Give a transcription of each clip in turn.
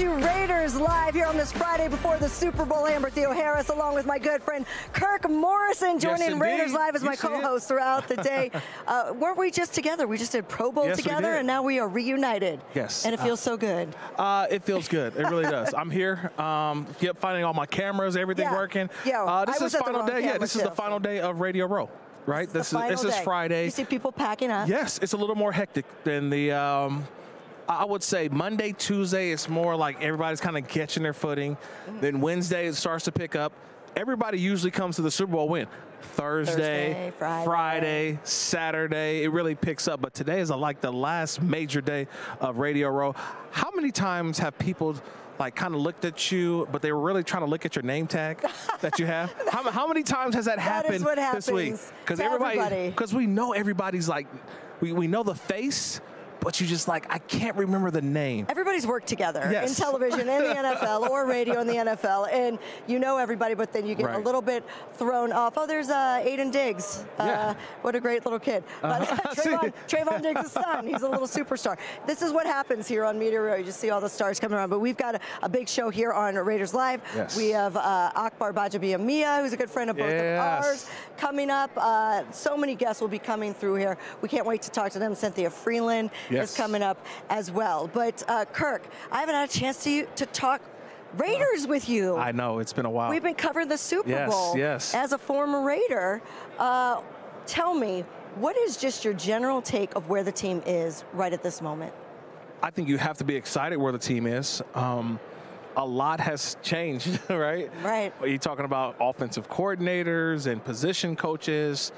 to Raiders Live here on this Friday before the Super Bowl. Amber Theoharis, along with my good friend Kirk Morrison, joining yes, Raiders Live as you my co-host throughout the day. Uh, weren't we just together? We just did Pro Bowl yes, together, and now we are reunited. Yes. And it feels uh, so good. Uh, it feels good. It really does. I'm here. Um, yep, finding all my cameras, everything yeah. working. Yeah. Uh, this I is final day. Yeah, this is the final day of Radio Row right? This, this is, is this is Friday. You see people packing up. Yes, it's a little more hectic than the. Um, I would say Monday, Tuesday, it's more like everybody's kind of catching their footing. Mm-hmm. Then Wednesday, it starts to pick up. Everybody usually comes to the Super Bowl win. Thursday, Thursday Friday. Friday. Saturday, it really picks up. But today is like the last major day of Radio Row. How many times have people like kind of looked at you, but they were really trying to look at your name tag that you have? how, how, many times has that, that happened this week? Because everybody, because we know everybody's like, we, we know the face, but you just like, I can't remember the name. Everybody's worked together yes. in television, in the NFL, or radio in the NFL, and you know everybody, but then you get right. a little bit thrown off. Oh, there's uh, Aiden Diggs. Uh, yeah. What a great little kid. Uh-huh. But Trevon, Trevon Diggs' son, he's a little superstar. This is what happens here on Media Row. You just see all the stars coming around. But we've got a, a big show here on Raiders Live. Yes. We have uh, Akbar Gbajabiamila, who's a good friend of both yes. of ours, coming up. Uh, so many guests will be coming through here. We can't wait to talk to them. Cynthia Frelund yes. is coming up as well. But uh, Kirk, I haven't had a chance to to talk Raiders with you. I know it's been a while. We've been covering the Super yes, Bowl. Yes. As a former Raider, uh, tell me what is just your general take of where the team is right at this moment? I think you have to be excited where the team is. Um, a lot has changed, right? Right. You're talking about offensive coordinators and position coaches.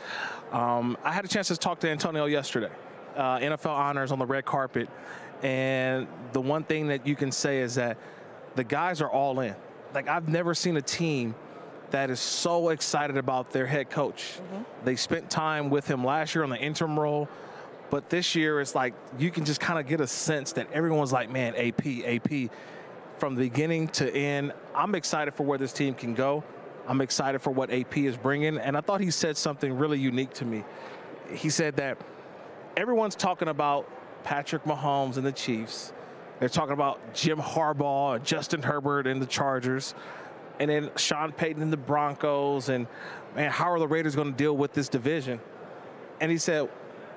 Um, I had a chance to talk to Antonio yesterday uh, NFL honors on the red carpet. And the one thing that you can say is that the guys are all in. Like, I've never seen a team that is so excited about their head coach. Mm-hmm. They spent time with him last year on the interim role. But this year, it's like you can just kind of get a sense that everyone's like, man, AP, AP. From the beginning to end, I'm excited for where this team can go. I'm excited for what AP is bringing. And I thought he said something really unique to me. He said that everyone's talking about Patrick Mahomes and the Chiefs. They're talking about Jim Harbaugh and Justin Herbert and the Chargers. And then Sean Payton and the Broncos. And, man, how are the Raiders going to deal with this division? And he said,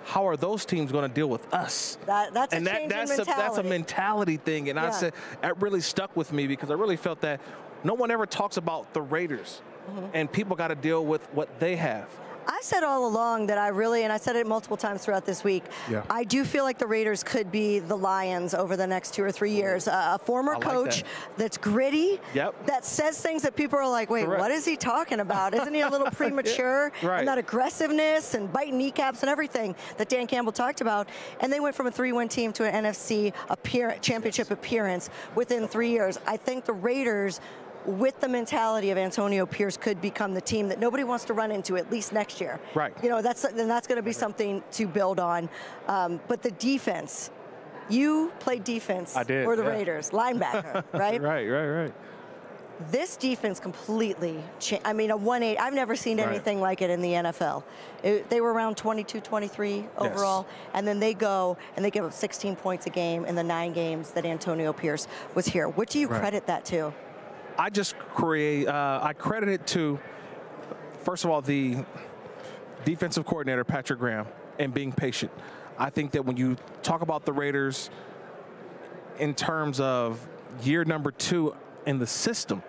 how are those teams going to deal with us? That, that's and a that, that's mentality. a that's a mentality thing. And yeah. I said that really stuck with me because I really felt that no one ever talks about the Raiders, mm-hmm. and people got to deal with what they have. I said all along that I really, and I said it multiple times throughout this week, yeah. I do feel like the Raiders could be the Lions over the next two or three years. Uh, a former like coach that. that's gritty, yep. that says things that people are like, wait, Correct. what is he talking about? Isn't he a little premature? yeah. right. And that aggressiveness and biting kneecaps and everything that Dan Campbell talked about. And they went from a 3 1 team to an NFC appear- championship appearance within three years. I think the Raiders with the mentality of Antonio Pierce could become the team that nobody wants to run into at least next year. Right. You know, that's then that's going to be something to build on. Um, but the defense, you played defense I did, for the yeah. Raiders, linebacker, right? right, right, right. This defense completely changed. I mean, a 1-8, I've never seen Right. anything like it in the NFL. It, they were around 22, 23 overall, and then they go and they give up 16 points a game in the nine games that Antonio Pierce was here. What do you Right. credit that to? I just create. Uh, I credit it to, first of all, the defensive coordinator Patrick Graham and being patient. I think that when you talk about the Raiders in terms of year number two in the system,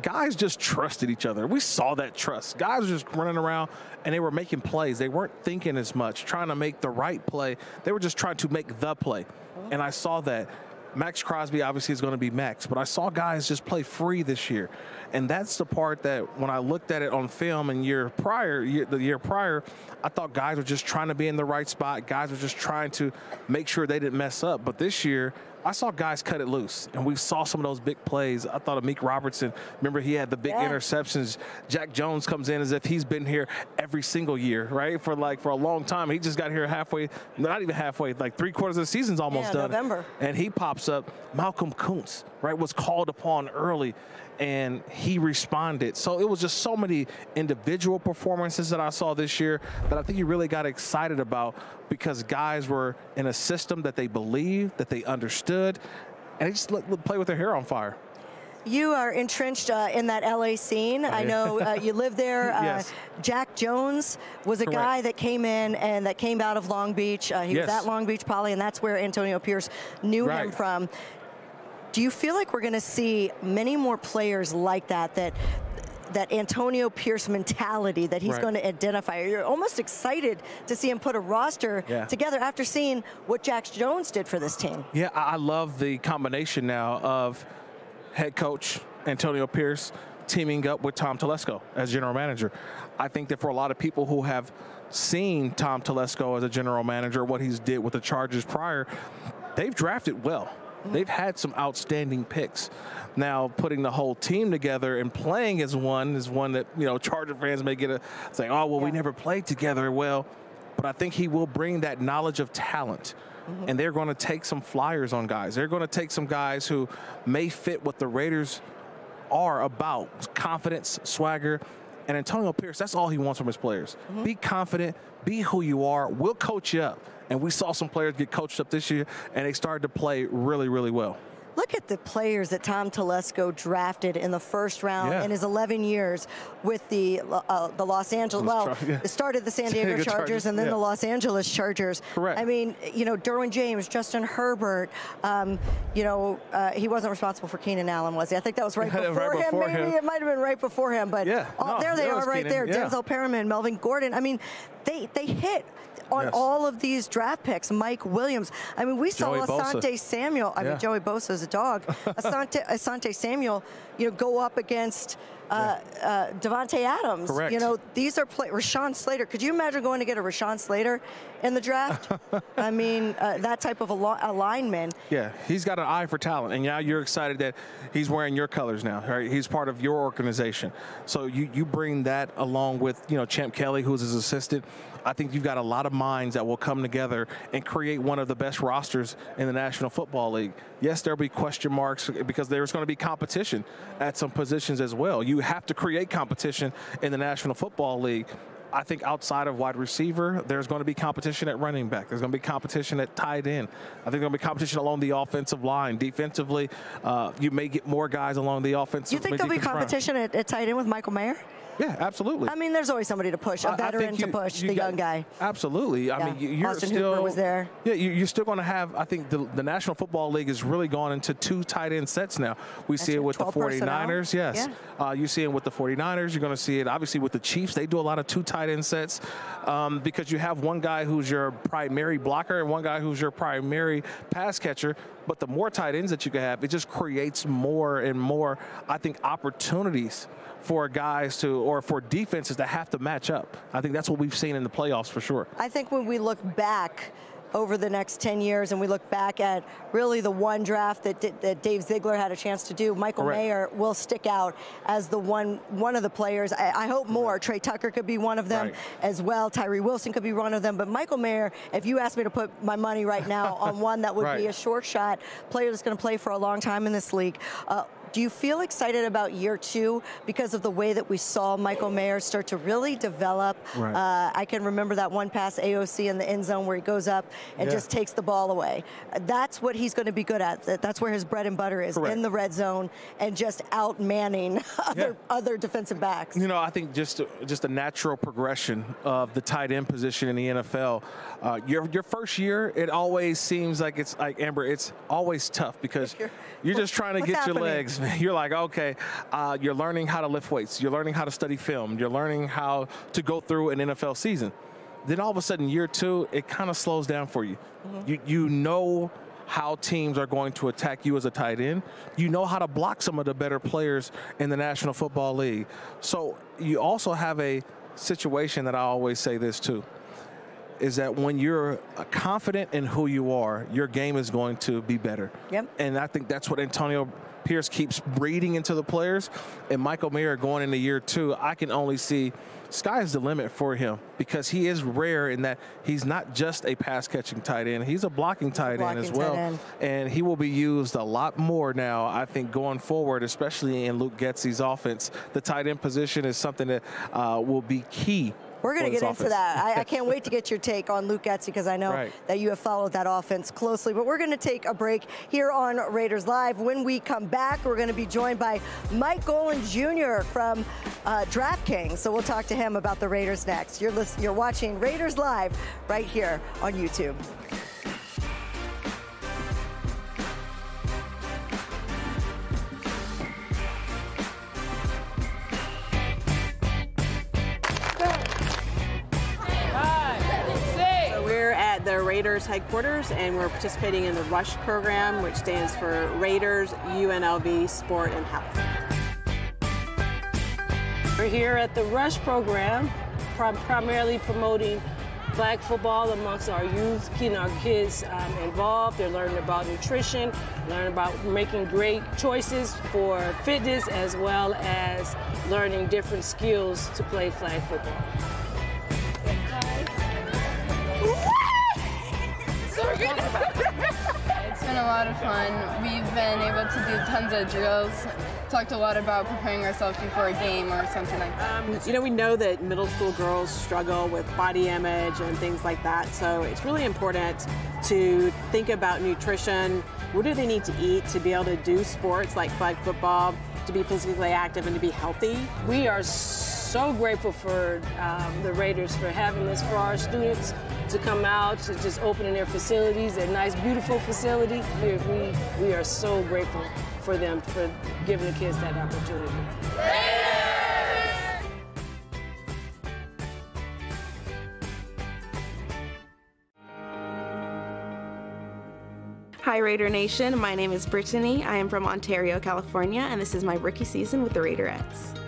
guys just trusted each other. We saw that trust. Guys were just running around and they were making plays. They weren't thinking as much, trying to make the right play. They were just trying to make the play. And I saw that. Max Crosby obviously is going to be Max, but I saw guys just play free this year. And that's the part that when I looked at it on film and year prior, year, the year prior, I thought guys were just trying to be in the right spot. Guys were just trying to make sure they didn't mess up. But this year, I saw guys cut it loose, and we saw some of those big plays. I thought of Meek Robertson. Remember, he had the big Yeah. interceptions. Jack Jones comes in as if he's been here every single year, right? For like for a long time. He just got here halfway, not even halfway, like three quarters of the season's almost Yeah, done. November. And he pops up. Malcolm Koonce, right, was called upon early, and he responded. So it was just so many individual performances that I saw this year that I think you really got excited about because guys were in a system that they believed, that they understood, and they just let, play with their hair on fire. You are entrenched uh, in that LA scene. I know uh, you live there. Uh, Yes. Jack Jones was a Correct. guy that came in and that came out of Long Beach. Uh, he was at Long Beach Poly, and that's where Antonio Pierce knew him from. Do you feel like we're going to see many more players like that? That that Antonio Pierce mentality that he's Right. going to identify. You're almost excited to see him put a roster Yeah. together after seeing what Jack Jones did for this team. Yeah, I I love the combination now of head coach Antonio Pierce teaming up with Tom Telesco as general manager. I think that for a lot of people who have seen Tom Telesco as a general manager, what he's did with the Chargers prior, they've drafted well. They've had some outstanding picks. Now, putting the whole team together and playing as one is one that you know Charger fans may get a say. "Oh, well, we never played together." Well, but I think he will bring that knowledge of talent. Mm-hmm. And they're going to take some flyers on guys. They're going to take some guys who may fit what the Raiders are about confidence, swagger. And Antonio Pierce, that's all he wants from his players. Mm-hmm. Be confident, be who you are. We'll coach you up. And we saw some players get coached up this year, and they started to play really, really well. Look at the players that Tom Telesco drafted in the first round Yeah. in his 11 years with the uh, the Los Angeles. Well, Char- yeah. it started the San Diego Diego Chargers, Chargers, and then yeah. the Los Angeles Chargers. Correct. I mean, you know, Derwin James, Justin Herbert. Um, you know, uh, he wasn't responsible for Keenan Allen, was he? I think that was right Right before him. before Maybe him. it might have been right before him, but Yeah, all- no, there they are, right Keenan, there. Denzel Perryman, Melvin Gordon. I mean, they they hit. On Yes. all of these draft picks, Mike Williams. I mean, we saw Joey Bosa. Asante Samuel. I mean, Joey Bosa is a dog. Asante, Asante Samuel, you know, go up against uh, uh, Davante Adams. Correct. You know, these are play. Rashawn Slater. Could you imagine going to get a Rashawn Slater in the draft? I mean, uh, that type of a lo- alignment. Yeah, he's got an eye for talent, and now you're excited that he's wearing your colors now. Right? He's part of your organization, so you you bring that along with you know Champ Kelly, who's his assistant. I think you've got a lot of minds that will come together and create one of the best rosters in the National Football League. Yes, there'll be question marks because there's going to be competition at some positions as well. You have to create competition in the National Football League. I think outside of wide receiver, there's going to be competition at running back. There's going to be competition at tight end. I think there's going to be competition along the offensive line. Defensively, uh, you may get more guys along the offensive. You think there'll be competition at, at tight end with Michael Mayer? Yeah, absolutely. I mean, there's always somebody to push, a veteran think to push you the got- young guy. Absolutely. I Yeah. mean, you- you're Austin still Hooper was there. Yeah, you- you're still going to have. I think the, the National Football League has really gone into two tight end sets now. We see That's it it, with the 49ers. Yes, Yeah. uh, you see it with the 49ers. You're going to see it obviously with the Chiefs. They do a lot of two tight end sets um, because you have one guy who's your primary blocker and one guy who's your primary pass catcher. But the more tight ends that you can have, it just creates more and more. I think opportunities for guys to or for defenses to have to match up. I think that's what we've seen in the playoffs for sure. I think when we look back over the next 10 years and we look back at really the one draft that, that Dave Ziegler had a chance to do, Michael Correct. Mayer will stick out as the one one of the players. I, I hope more. Tre Tucker could be one of them Right. as well. Tyree Wilson could be one of them. But Michael Mayer, if you asked me to put my money right now on one that would be a short shot player that's going to play for a long time in this league, uh, do you feel excited about year two because of the way that we saw Michael Mayer start to really develop? Right. Uh, I can remember that one pass AOC in the end zone where he goes up and Yeah. just takes the ball away. That's what he's going to be good at. That's where his bread and butter is Correct. in the red zone and just out manning other Yeah. other defensive backs. You know, I think just just a natural progression of the tight end position in the NFL. Uh, your your first year, it always seems like it's like Amber. It's always tough because You're- just trying to what's get your legs. You're like, okay, uh, you're learning how to lift weights. You're learning how to study film. You're learning how to go through an NFL season. Then all of a sudden, year two, it kind of slows down for you. Mm-hmm. You you know how teams are going to attack you as a tight end. You know how to block some of the better players in the National Football League. So you also have a situation that I always say this too is that when you're confident in who you are, your game is going to be better. Yep. And I think that's what Antonio Pierce keeps breeding into the players. And Michael Mayer going into year two, I can only see sky's the limit for him because he is rare in that he's not just a pass catching tight end, he's a blocking tight end as well. end. And he will be used a lot more now, I think, going forward, especially in Luke Getsy's offense. The tight end position is something that uh, will be key We're going to get into that. I, I, can't wait to get your take on Luke Getsy because I know right. that you have followed that offense closely. But we're going to take a break here on Raiders Live. When we come back, we're going to be joined by Mike Golic Jr. from uh, DraftKings. So we'll talk to him about the Raiders next. You're, you're watching Raiders Live right here on YouTube. Raiders headquarters, and we're participating in the RUSH program, which stands for Raiders UNLV Sport and Health. We're here at the RUSH program, primarily promoting flag football amongst our youth, keeping our kids um, involved. They're learning about nutrition, learning about making great choices for fitness, as well as learning different skills to play flag football. Been a lot of fun. We've been able to do tons of drills, talked a lot about preparing ourselves before a game or something like that. Um, you know, we know that middle school girls struggle with body image and things like that, so it's really important to think about nutrition. What do they need to eat to be able to do sports like flag football, to be physically active and to be healthy? We are so grateful for um, the Raiders for having this for our students to come out, to just opening their facilities, a nice, beautiful facility. We, we, we are so grateful for them for giving the kids that opportunity. Hi Raider Nation, my name is Brittany. I am from Ontario, California, and this is my rookie season with the Raiderettes.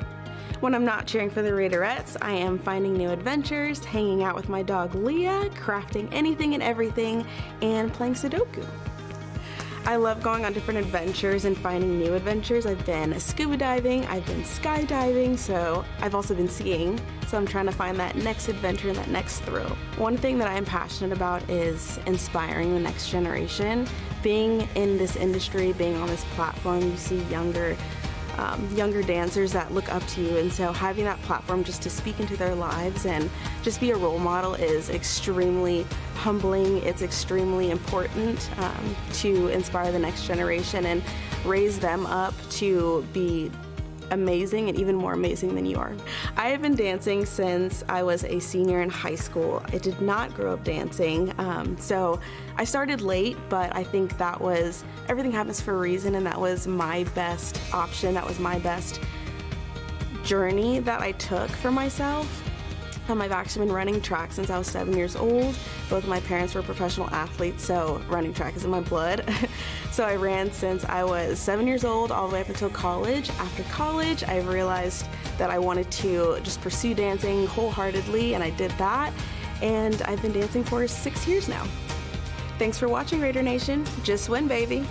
When I'm not cheering for the Raiderettes, I am finding new adventures, hanging out with my dog Leah, crafting anything and everything, and playing Sudoku. I love going on different adventures and finding new adventures. I've been scuba diving, I've been skydiving, so I've also been skiing. So I'm trying to find that next adventure and that next thrill. One thing that I am passionate about is inspiring the next generation. Being in this industry, being on this platform, you see younger um, younger dancers that look up to you. And so having that platform just to speak into their lives and just be a role model is extremely humbling. It's extremely important um, to inspire the next generation and raise them up to be amazing and even more amazing than you are. I have been dancing since I was a senior in high school. I did not grow up dancing, um, so I started late, but I think that was everything happens for a reason, and that was my best option. That was my best journey that I took for myself. Um, I've actually been running track since I was seven years old. Both of my parents were professional athletes, so running track is in my blood. so I ran since I was seven years old all the way up until college. After college, I realized that I wanted to just pursue dancing wholeheartedly, and I did that. And I've been dancing for six years now. Thanks for watching, Raider Nation. Just win, baby.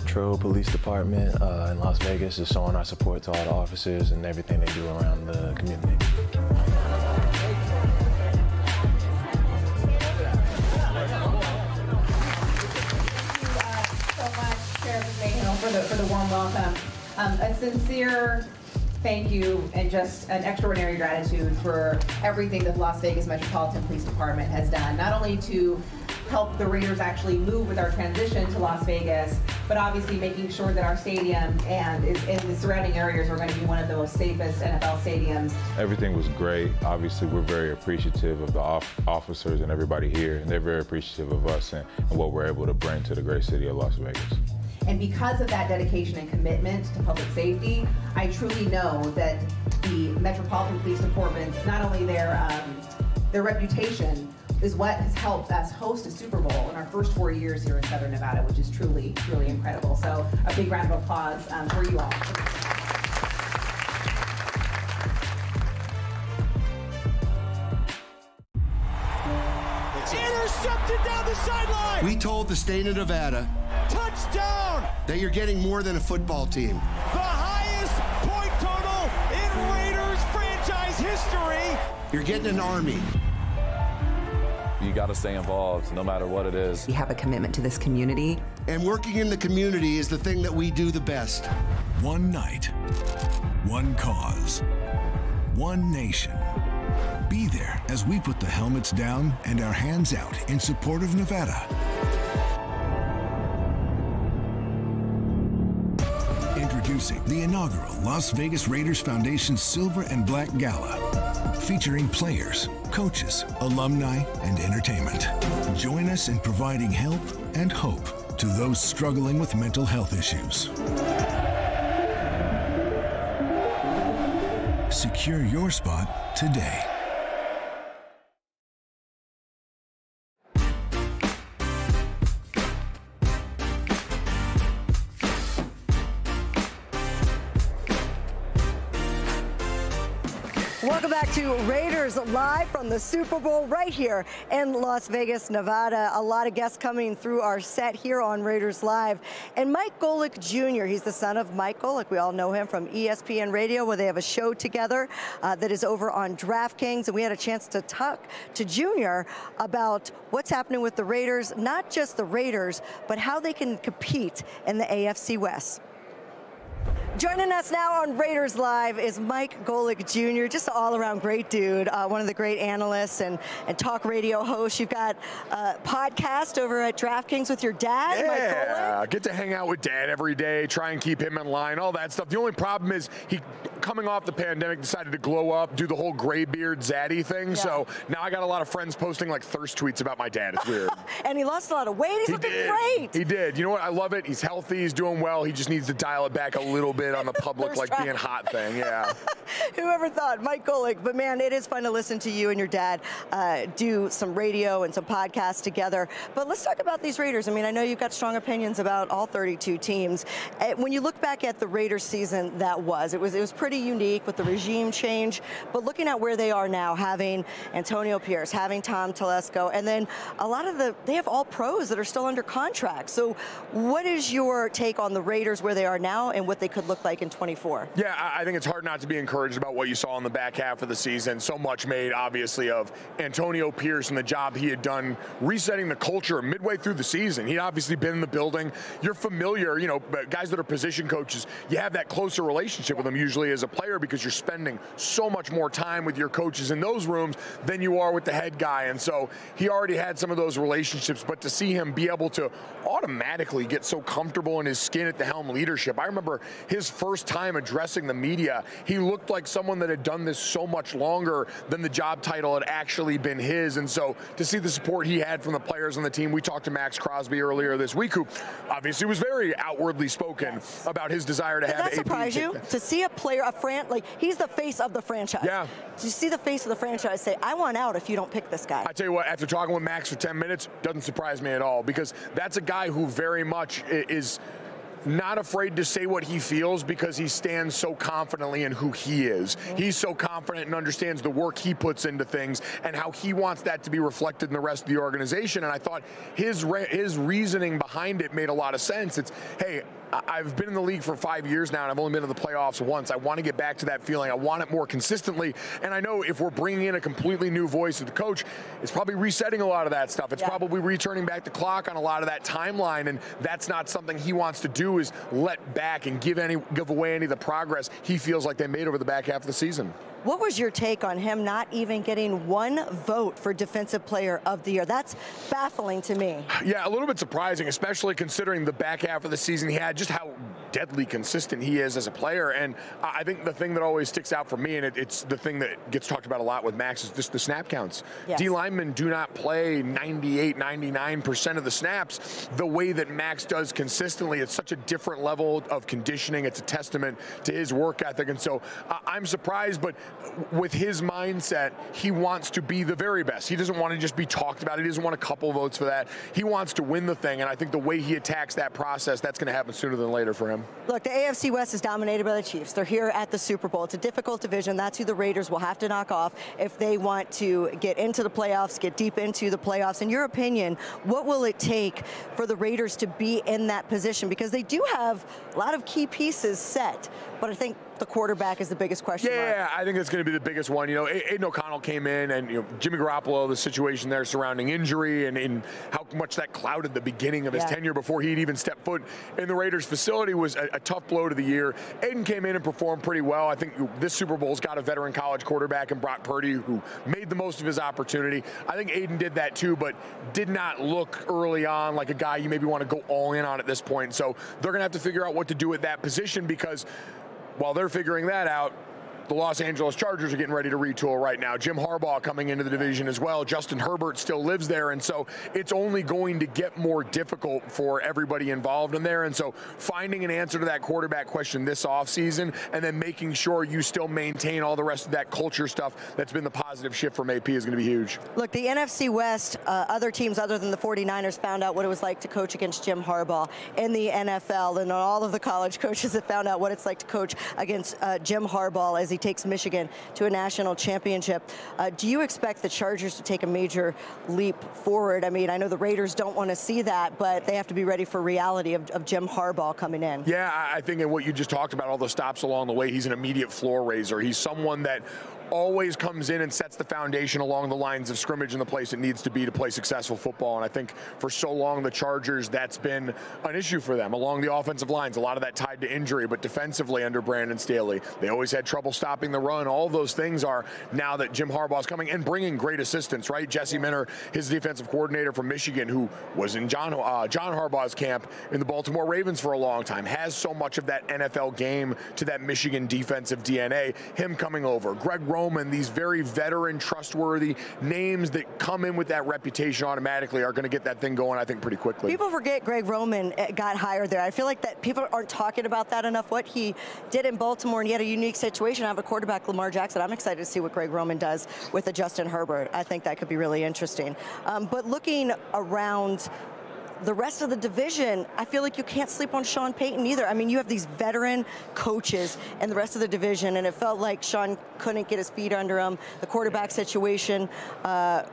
Metro Police Department uh, in Las Vegas is showing our support to all the officers and everything they do around the community. For the, for the warm welcome. Um, a sincere thank you and just an extraordinary gratitude for everything that the Las Vegas Metropolitan Police Department has done, not only to help the Raiders actually move with our transition to Las Vegas, but obviously making sure that our stadium and, in the surrounding areas are going to be one of the most safest NFL stadiums. Everything was great. Obviously, we're very appreciative of the officers and everybody here, and they're very appreciative of us and, and what we're able to bring to the great city of Las Vegas. And because of that dedication and commitment to public safety, I truly know that the Metropolitan Police Department's not only their um, their reputation, is what has helped us host a Super Bowl in our first four years here in Southern Nevada, which is truly, truly incredible. So a big round of applause um, for you all. Intercepted down the sideline. We told the state of Nevada, touchdown, that you're getting more than a football team. The highest point total in Raiders franchise history You're getting an army. You got to stay involved no matter what it is. We have a commitment to this community. And working in the community is the thing that we do the best. One night, one cause, one nation. Be there as we put the helmets down and our hands out in support of Nevada. Introducing the inaugural Las Vegas Raiders Foundation Silver and Black Gala, featuring players, coaches, alumni, and entertainment. Join us in providing help and hope to those struggling with mental health issues. Secure your spot today. Live from the Super Bowl right here in Las Vegas, Nevada. A lot of guests coming through our set here on Raiders Live. And Mike Golic Jr., he's the son of Mike Golic. We all know him from ESPN Radio where they have a show together uh, that is over on DraftKings. And we had a chance to talk to Jr. about what's happening with the Raiders, not just the Raiders, but how they can compete in the AFC West. Joining us now on Raiders Live is Mike Golic Jr., just an all-around great dude, uh, one of the great analysts and, and talk radio hosts. You've got a podcast over at DraftKings with your dad, yeah, get to hang out with dad every day, try and keep him in line, all that stuff. The only problem is he, coming off the pandemic, decided to glow up, do the whole gray beard zaddy thing. Yeah. So now I got a lot of friends posting like thirst tweets about my dad. It's weird. and he lost a lot of weight. He's he looking did. great. He did. You know what? I love it. He's healthy. He's doing well. He just needs to dial it back a little bit on the public like being hot thing. Yeah. Whoever thought, Mike Golic. But man, it is fun to listen to you and your dad uh, do some radio and some podcasts together. But let's talk about these Raiders. I mean, I know you've got strong opinions about all 32 teams. Uh, when you look back at the Raiders season that was, it was it was pretty unique with the regime change. But looking at where they are now, having Antonio Pierce, having Tom Telesco, and then a lot of the they have all pros that are still under contract. So, what is your take on the Raiders where they are now and what they could look like in 24? Yeah, I think it's hard not to be encouraged about what you saw in the back half of the season. So much made, obviously, of Antonio Pierce and the job he had done resetting the culture midway through the season. He'd obviously been in the building. You're familiar, you know, guys that are position coaches, you have that closer relationship with them usually as a player because you're spending so much more time with your coaches in those rooms than you are with the head guy. And so he already had some of those relationships, but to see him be able to automatically get so comfortable in his skin at the helm leadership. I remember his first time addressing the media, he looked like someone that had done this so much longer than the job title had actually been his. And so to see the support he had from the players on the team, we talked to Max Crosby earlier this week, who obviously was very outwardly spoken yes. about his desire to Did have that surprise you to see a player, a fran, like he's the face of the franchise. Yeah. You see the face of the franchise say, "I want out if you don't pick this guy"? I tell you what, after talking with Max for 10 minutes, doesn't surprise me at all because that's a guy who very much is not afraid to say what he feels because he stands so confidently in who he is. Mm-hmm. He's so confident and understands the work he puts into things and how he wants that to be reflected in the rest of the organization. And I thought his re- his reasoning behind it made a lot of sense. It's hey, I've been in the league for five years now, and I've only been in the playoffs once. I want to get back to that feeling. I want it more consistently. And I know if we're bringing in a completely new voice of the coach, it's probably resetting a lot of that stuff. It's yeah. probably returning back the clock on a lot of that timeline, and that's not something he wants to do. Is let back and give any give away any of the progress he feels like they made over the back half of the season. What was your take on him not even getting one vote for Defensive Player of the Year? That's baffling to me. Yeah, a little bit surprising, especially considering the back half of the season he had, just how deadly consistent he is as a player. And I think the thing that always sticks out for me, and it, it's the thing that gets talked about a lot with Max, is just the snap counts. Yes. D linemen do not play 98, 99% of the snaps the way that Max does consistently. It's such a different level of conditioning. It's a testament to his work ethic. And so uh, I'm surprised, but with his mindset, he wants to be the very best. He doesn't want to just be talked about. He doesn't want a couple votes for that. He wants to win the thing, and I think the way he attacks that process, that's going to happen sooner than later for him. Look, the AFC West is dominated by the Chiefs. They're here at the Super Bowl. It's a difficult division. That's who the Raiders will have to knock off if they want to get into the playoffs, get deep into the playoffs. In your opinion, what will it take for the Raiders to be in that position? Because they do have a lot of key pieces set, but I think the quarterback is the biggest question yeah, mark. I think it's going to be the biggest one. You know, Aidan O'Connell came in, and you know Jimmy Garoppolo, the situation there surrounding injury, and, and how much that clouded the beginning of his Yeah. tenure before he'd even stepped foot in the Raiders facility was a, a tough blow to the year. Aidan came in and performed pretty well. I think this Super Bowl's got a veteran college quarterback in Brock Purdy who made the most of his opportunity. I think Aidan did that too, but did not look early on like a guy you maybe want to go all in on at this point. So they're going to have to figure out what to do at that position because while they're figuring that out, the Los Angeles Chargers are getting ready to retool right now. Jim Harbaugh coming into the division as well. Justin Herbert still lives there, and so it's only going to get more difficult for everybody involved in there. And so finding an answer to that quarterback question this offseason and then making sure you still maintain all the rest of that culture stuff that's been the positive shift from AP is going to be huge. Look, the NFC West, uh, other teams other than the 49ers found out what it was like to coach against Jim Harbaugh in the NFL, and all of the college coaches have found out what it's like to coach against uh, Jim Harbaugh as he takes Michigan to a national championship. Uh, do you expect the Chargers to take a major leap forward? I mean, I know the Raiders don't want to see that, but they have to be ready for reality of, of Jim Harbaugh coming in. Yeah, I- think in what you just talked about, all the stops along the way, he's an immediate floor raiser. He's someone that always comes in and sets the foundation along the lines of scrimmage in the place it needs to be to play successful football. And I think for so long, the Chargers, that's been an issue for them along the offensive lines. A lot of that tied to injury, but defensively under Brandon Staley, they always had trouble stopping the run. All those things are now that Jim Harbaugh's coming and bringing great assistance, right? Jesse Minter, his defensive coordinator from Michigan, who was in John uh, John Harbaugh's camp in the Baltimore Ravens for a long time, has so much of that NFL game to that Michigan defensive DNA. Him coming over, Greg Roman, these very veteran, trustworthy names that come in with that reputation automatically are going to get that thing going. I think pretty quickly. People forget Greg Roman uh, got hired there. I feel like that people aren't talking about that enough. What he did in Baltimore, and he had a unique situation. I have a quarterback, Lamar Jackson. I'm excited to see what Greg Roman does with a Justin Herbert. I think that could be really interesting. Um, but looking around the rest of the division, I feel like you can't sleep on Sean Payton either. I mean, you have these veteran coaches in the rest of the division, and it felt like Sean couldn't get his feet under him. The quarterback situation, uh,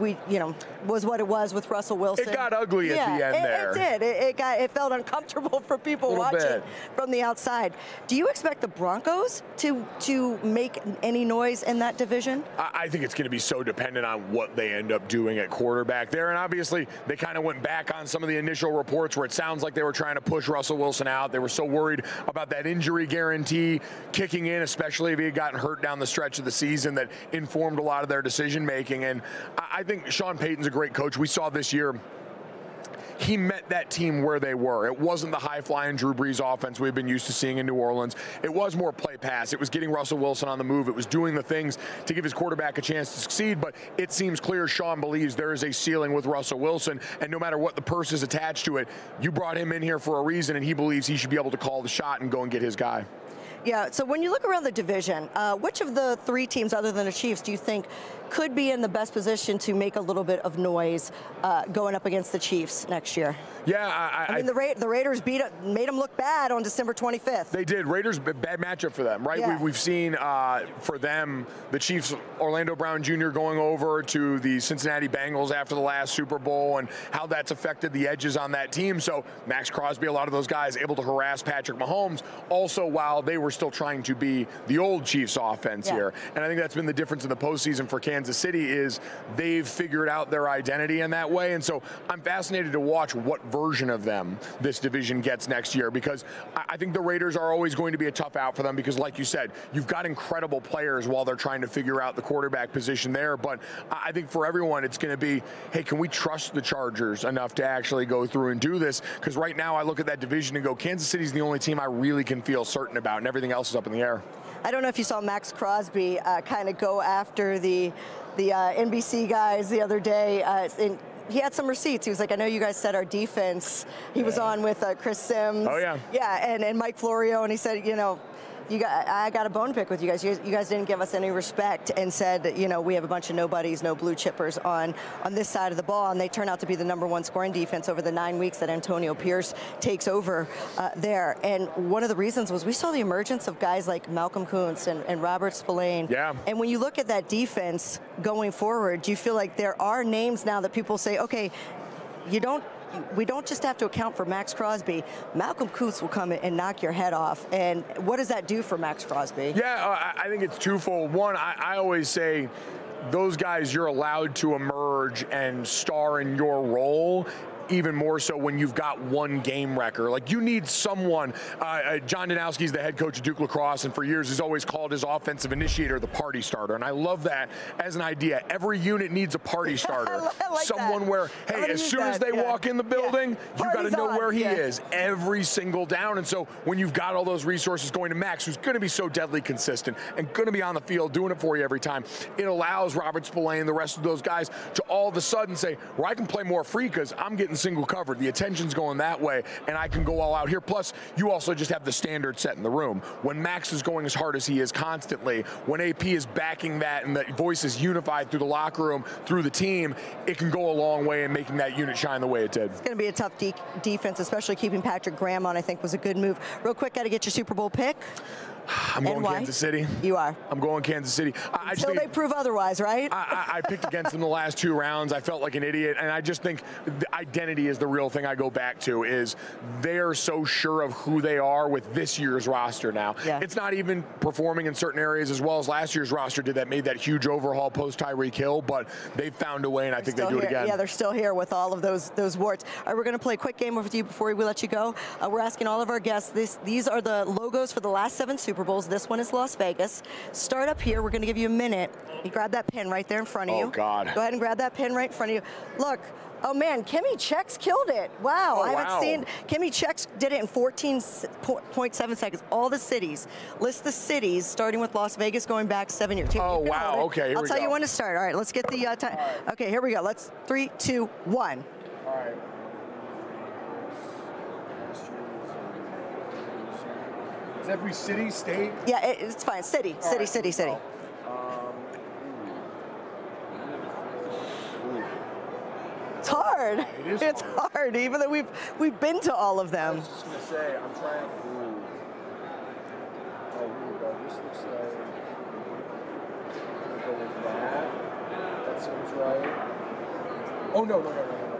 we, you know, was what it was with Russell Wilson. It got ugly at the end it, there. It did. It, it got. It felt uncomfortable for people watching bit. from the outside. Do you expect the Broncos to to make any noise in that division? I I think it's going to be so dependent on what they end up doing at quarterback there. And obviously, they kind of went back on some of the initial reports where it sounds like they were trying to push Russell Wilson out. They were so worried about that injury guarantee kicking in, especially if he had gotten hurt down the stretch of the season, that informed a lot of their decision making. And I think Sean Payton's a great coach. We saw this year he met that team where they were. It wasn't the high flying Drew Brees offense we've been used to seeing in New Orleans. It was more play pass. It was getting Russell Wilson on the move. It was doing the things to give his quarterback a chance to succeed. But it seems clear Sean believes there is a ceiling with Russell Wilson. And no matter what the purse is attached to it, you brought him in here for a reason, and he believes he should be able to call the shot and go and get his guy. Yeah. So when you look around the division, uh, which of the three teams, other than the Chiefs, do you think could be in the best position to make a little bit of noise uh, going up against the Chiefs next year? Yeah, I, I mean, the, Ra- the Raiders beat made them look bad on December 25th. They did. Raiders, bad matchup for them, right? Yeah. We, we've seen uh, for them the Chiefs, Orlando Brown Jr. going over to the Cincinnati Bengals after the last Super Bowl and how that's affected the edges on that team. So Max Crosby, a lot of those guys able to harass Patrick Mahomes, also while they were still trying to be the old Chiefs offense Yeah. here. And I think that's been the difference in the postseason for Kansas City is they've figured out their identity in that way. And so I'm fascinated to watch what version of them this division gets next year because I think the Raiders are always going to be a tough out for them because, like you said, you've got incredible players while they're trying to figure out the quarterback position there. But I I think for everyone, it's going to be, hey, can we trust the Chargers enough to actually go through and do this? Because right now, I look at that division and go, Kansas City's the only team I really can feel certain about, and everything else is up in the air. I don't know if you saw Max Crosby uh, kind of go after the the uh, NBC guys the other day. Uh, in, he had some receipts. He was like, I know you guys said our defense. He was on with uh, Chris Sims. Oh, yeah. Yeah, and, and Mike Florio, and he said, you know, you got, I got a bone pick with you guys. you guys. You guys didn't give us any respect and said, you know, we have a bunch of nobodies, no blue chippers on on this side of the ball, and they turn out to be the number one scoring defense over the nine weeks that Antonio Pierce takes over uh, there. And one of the reasons was we saw the emergence of guys like Malcolm Koonce and, and Robert Spillane. Yeah. And when you look at that defense going forward, do you feel like there are names now that people say, okay, you don't we don't just have to account for Max Crosby. Malcolm Koonce will come and knock your head off. And what does that do for Max Crosby? Yeah, uh, I think it's twofold. One, I, I always say those guys you're allowed to emerge and star in your role even more so when you've got one game record. Like you need someone. Uh, uh, John Danowski is the head coach of Duke lacrosse, and for years he's always called his offensive initiator the party starter. And I love that as an idea. Every unit needs a party starter. like someone that. where, hey, as soon that. as they yeah. walk in the building, yeah. you got to know on. where he yeah. is every single down. And so when you've got all those resources going to Max, who's going to be so deadly consistent and going to be on the field doing it for you every time, it allows Robert Spillane and the rest of those guys to all of a sudden say, well, I can play more free because I'm getting single covered. The attention's going that way, and I can go all out here. Plus, you also just have the standard set in the room. When Max is going as hard as he is constantly, when AP is backing that and the voice is unified through the locker room, through the team, it can go a long way in making that unit shine the way it did. It's going to be a tough de defense, especially keeping Patrick Graham on, I think was a good move. Real quick, got to get your Super Bowl pick. I'm going? Kansas City. You are. I'm going Kansas City. I, I Until think they prove otherwise, right? I, I, I picked against them the last two rounds. I felt like an idiot, and I just think the identity is the real thing I go back to. Is they're so sure of who they are with this year's roster now. Yeah. It's not even performing in certain areas as well as last year's roster did. That made that huge overhaul post Tyreek Hill, but they've found a way, and I think they do it again. Yeah, they're still here with all of those those warts. All right, we're going to play a quick game with you before we let you go. Uh, we're asking all of our guests. This these are the logos for the last seven Super Bowls. This one is Las Vegas. Start up here. We're going to give you a minute. You grab that pin right there in front of Oh, you. God. Go ahead and grab that pin right in front of you. Look. Oh man, Kimmy Checks killed it. Wow, Oh, I haven't wow. seen Kimmy Checks did it in 14.7 seconds. All the cities. List the cities, starting with Las Vegas, going back seven years. Oh, wow. Okay, here I'll tell you when to start. All right, let's get the uh, time. Okay, here we go. Let's three, two, one. All right. Is every city, state? Yeah, it, it's fine. City, city, right. city, city. Um, It's hard. It is it's hard. hard, even though we've we've been to all of I them. was just gonna say, I'm trying. Ooh. Oh, here we go. This looks like. Go with that. That seems right. Oh no, no, no, no, no.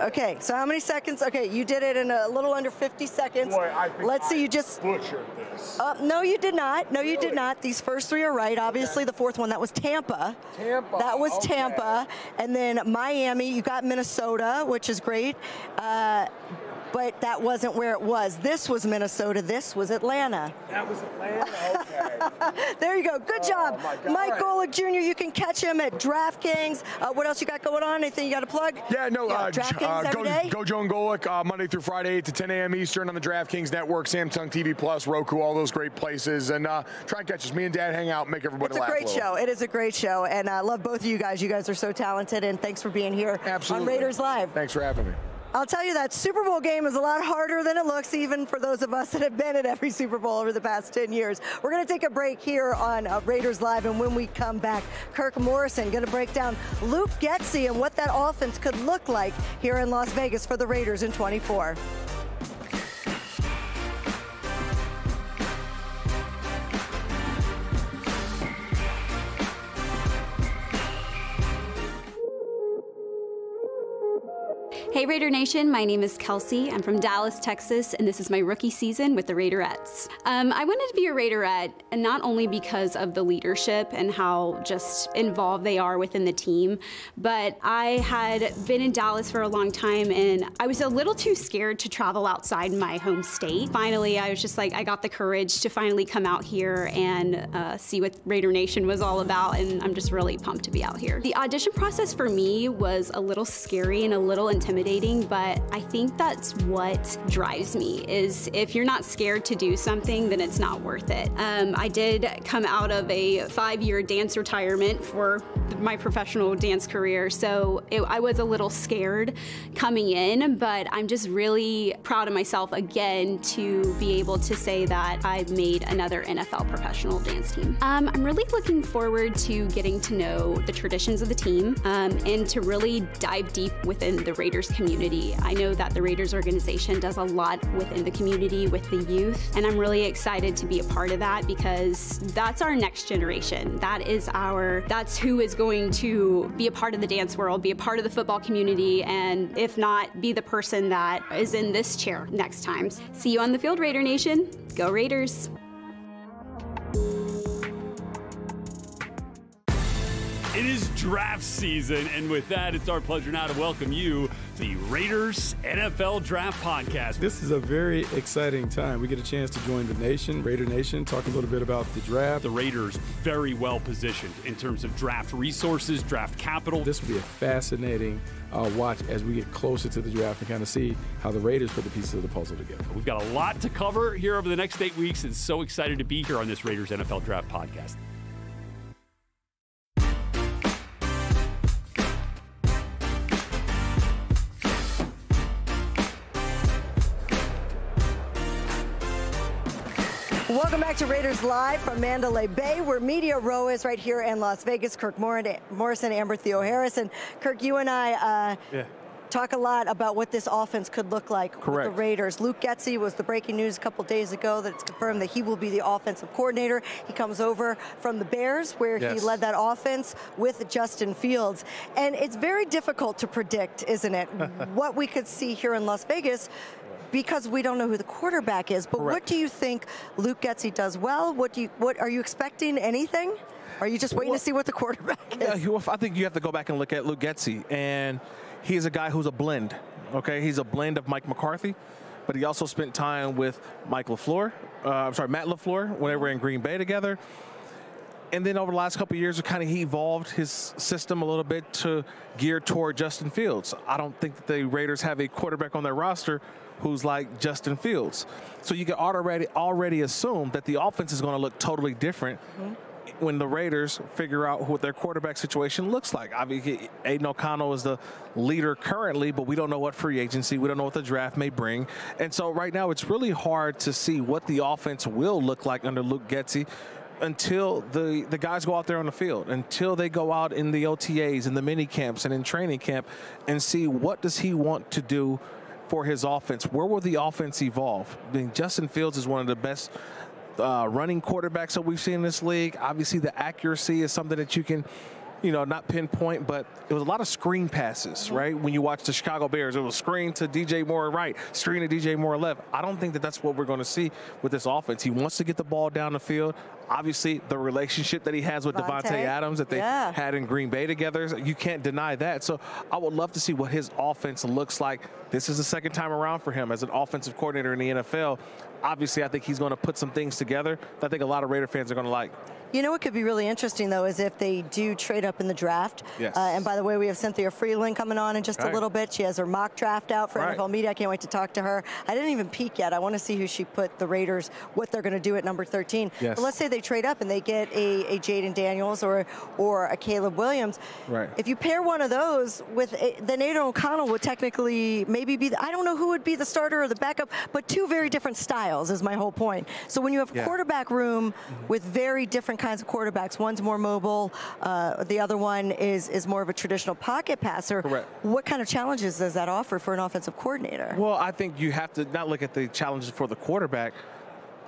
Okay. So how many seconds? Okay, you did it in a little under 50 seconds. Boy, Let's see. You just. butchered this. Uh, no, you did not. No, you did not. These first three are right. Obviously, the fourth one that was Tampa. Tampa. That was okay. Tampa, and then Miami. You got Minnesota, which is great. Uh, but that wasn't where it was. This was Minnesota. This was Atlanta. That was Atlanta. Okay. There you go. Good job. Oh, my God. Mike Golic Jr., you can catch him at DraftKings. Uh, what else you got going on? Anything you got to plug? Yeah, no, uh, DraftKings uh, go, day? go Joe and Golic, uh, Monday through Friday, 8 to 10 a.m. Eastern on the DraftKings Network, Samsung TV Plus, Roku, all those great places. And uh, try and catch us. Me and Dad hang out, make everybody It's a great little. show. It is a great show, and I love both of you guys. You guys are so talented, and thanks for being here Absolutely. on Raiders Live. Thanks for having me. I'll tell you that Super Bowl game is a lot harder than it looks, even for those of us that have been at every Super Bowl over the past 10 years. We're going to take a break here on uh, Raiders Live, and when we come back, Kirk Morrison going to break down Luke Getsy and what that offense could look like here in Las Vegas for the Raiders in 24. Raider Nation, my name is Kelsey. I'm from Dallas, Texas, and this is my rookie season with the Raiderettes. Um, I wanted to be a Raiderette, not only because of the leadership and how just involved they are within the team, but I had been in Dallas for a long time and I was a little too scared to travel outside my home state. Finally, I was just like, I got the courage to finally come out here and uh, see what Raider Nation was all about, and I'm just really pumped to be out here. The audition process for me was a little scary and a little intimidating intimidating, but I think that's what drives me is if you're not scared to do something, then it's not worth it. Um, I did come out of a five-year dance retirement for my professional dance career, so it, I was a little scared coming in, but I'm just really proud of myself again to be able to say that I've made another NFL professional dance team. Um, I'm really looking forward to getting to know the traditions of the team um, and to really dive deep within the Raiders community. I know that the Raiders organization does a lot within the community with the youth, and I'm really excited to be a part of that because that's our next generation. That is our, that's who is going to be a part of the dance world, be a part of the football community, and if not, be the person that is in this chair next time. See you on the field, Raider Nation. Go Raiders. It is draft season, and with that, it's our pleasure now to welcome you to the Raiders NFL Draft Podcast. This is a very exciting time. We get a chance to join the nation, Raider Nation, talk a little bit about the draft. The Raiders very well positioned in terms of draft resources, draft capital. This will be a fascinating uh, watch as we get closer to the draft and kind of see how the Raiders put the pieces of the puzzle together. We've got a lot to cover here over the next eight weeks, and so excited to be here on this Raiders NFL Draft Podcast. Welcome back to Raiders Live from Mandalay Bay, where Media Row is right here in Las Vegas. Kirk Morrison, Amber Theoharis. Kirk, you and I uh, yeah. talk a lot about what this offense could look like Correct. with the Raiders. Luke Getsy was the breaking news a couple days ago that it's confirmed that he will be the offensive coordinator. He comes over from the Bears, where Yes. he led that offense with Justin Fields. And it's very difficult to predict, isn't it, what we could see here in Las Vegas because we don't know who the quarterback is. But what do you think Luke Getsy does well? What do you what are you expecting anything? Are you just waiting Well- to see what the quarterback is? Yeah, I think you have to go back and look at Luke Getsy, and he's a guy who's a blend. Okay, he's a blend of Mike McCarthy, but he also spent time with Mike LaFleur. Uh, I'm sorry, Matt LaFleur when they were in Green Bay together. And then over the last couple of years, kind of he evolved his system a little bit to gear toward Justin Fields. I don't think that the Raiders have a quarterback on their roster who's like Justin Fields. So you can already already assume that the offense is going to look totally different mm-hmm. when the Raiders figure out what their quarterback situation looks like. I mean, Aidan O'Connell is the leader currently, but we don't know what free agency, we don't know what the draft may bring. And so right now, it's really hard to see what the offense will look like under Luke Getsy until the, the guys go out there on the field, until they go out in the OTAs, in the mini camps, and in training camp, and see what does he want to do for his offense. Where will the offense evolve? I mean, Justin Fields is one of the best uh, running quarterbacks that we've seen in this league. Obviously, the accuracy is something that you can, you know, not pinpoint, but it was a lot of screen passes, right? When you watch the Chicago Bears, it was screen to DJ Moore right, screen to DJ Moore left. I don't think that that's what we're going to see with this offense. He wants to get the ball down the field. Obviously, the relationship that he has with Davante. Davante Adams that they Yeah. had in Green Bay together, you can't deny that. So I would love to see what his offense looks like. This is the second time around for him as an offensive coordinator in the NFL. Obviously, I think he's going to put some things together that I think a lot of Raider fans are going to like. You know what could be really interesting though is if they do trade up in the draft. Yes. Uh, and by the way, we have Cynthia Frelund coming on in just a little bit. She has her mock draft out for Right. NFL Media. I can't wait to talk to her. I didn't even peek yet. I want to see who she put the Raiders, what they're going to do at number 13. Yes. But let's say they trade up and they get a, a Jayden Daniels or or a Caleb Williams. Right. If you pair one of those with a, then Aidan O'Connell would technically maybe be. The, I don't know who would be the starter or the backup, but two very different styles is my whole point. So when you have Yeah. quarterback room with very different kinds of quarterbacks, one's more mobile, uh, the other one is is more of a traditional pocket passer. Correct. What kind of challenges does that offer for an offensive coordinator? Well, I think you have to not look at the challenges for the quarterback.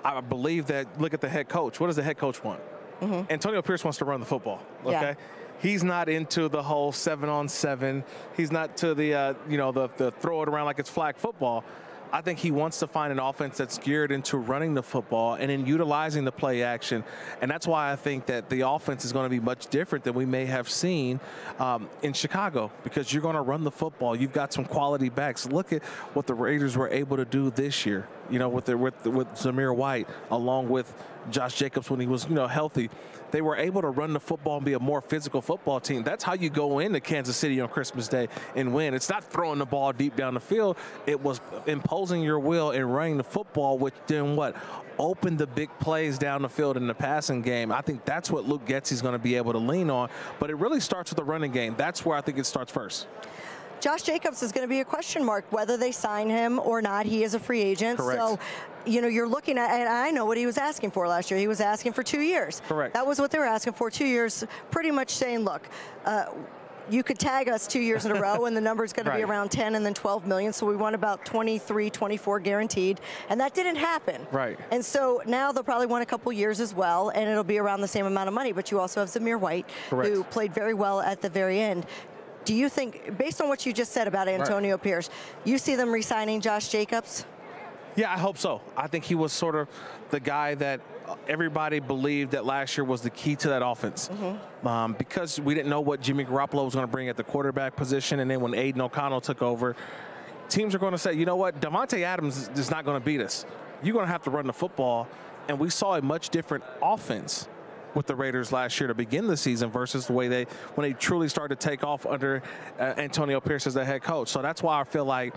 I believe that look at the head coach. What does the head coach want? Antonio Pierce wants to run the football. Okay. Yeah. He's not into the whole seven on seven. He's not to the uh, you know the, the throw it around like it's flag football. I think he wants to find an offense that's geared into running the football and in utilizing the play action. And that's why I think that the offense is going to be much different than we may have seen um, in Chicago because you're going to run the football. You've got some quality backs. Look at what the Raiders were able to do this year. you know, with with with Zamir White, along with Josh Jacobs when he was you know healthy. They were able to run the football and be a more physical football team. That's how you go into Kansas City on Christmas Day and win. It's not throwing the ball deep down the field. It was imposing your will and running the football, which then what opened the big plays down the field in the passing game. I think that's what Luke Getsy's going to be able to lean on. But it really starts with the running game. That's where I think it starts first. Josh Jacobs is going to be a question mark whether they sign him or not. He is a free agent. Correct. So, you know, you're looking at, and I know what he was asking for last year. He was asking for two years. Correct. That was what they were asking for, two years, pretty much saying, look, uh, you could tag us two years in a row and the number's going to be around 10 and then 12 million. So we want about 23, 24 guaranteed. And that didn't happen. Right. And so now they'll probably want a couple years as well, and it'll be around the same amount of money. But you also have Zamir White, Correct. who played very well at the very end. Do you think, based on what you just said about Antonio Pierce, you see them re-signing Josh Jacobs? Yeah, I hope so. I think he was sort of the guy that uh, everybody believed that last year was the key to that offense. Um, because we didn't know what Jimmy Garoppolo was going to bring at the quarterback position, and then when Aidan O'Connell took over, teams are going to say, you know what, Davante Adams is not going to beat us. You're going to have to run the football, and we saw a much different offense with the Raiders last year to begin the season versus the way they when they truly started to take off under uh, Antonio Pierce as the head coach. So that's why I feel like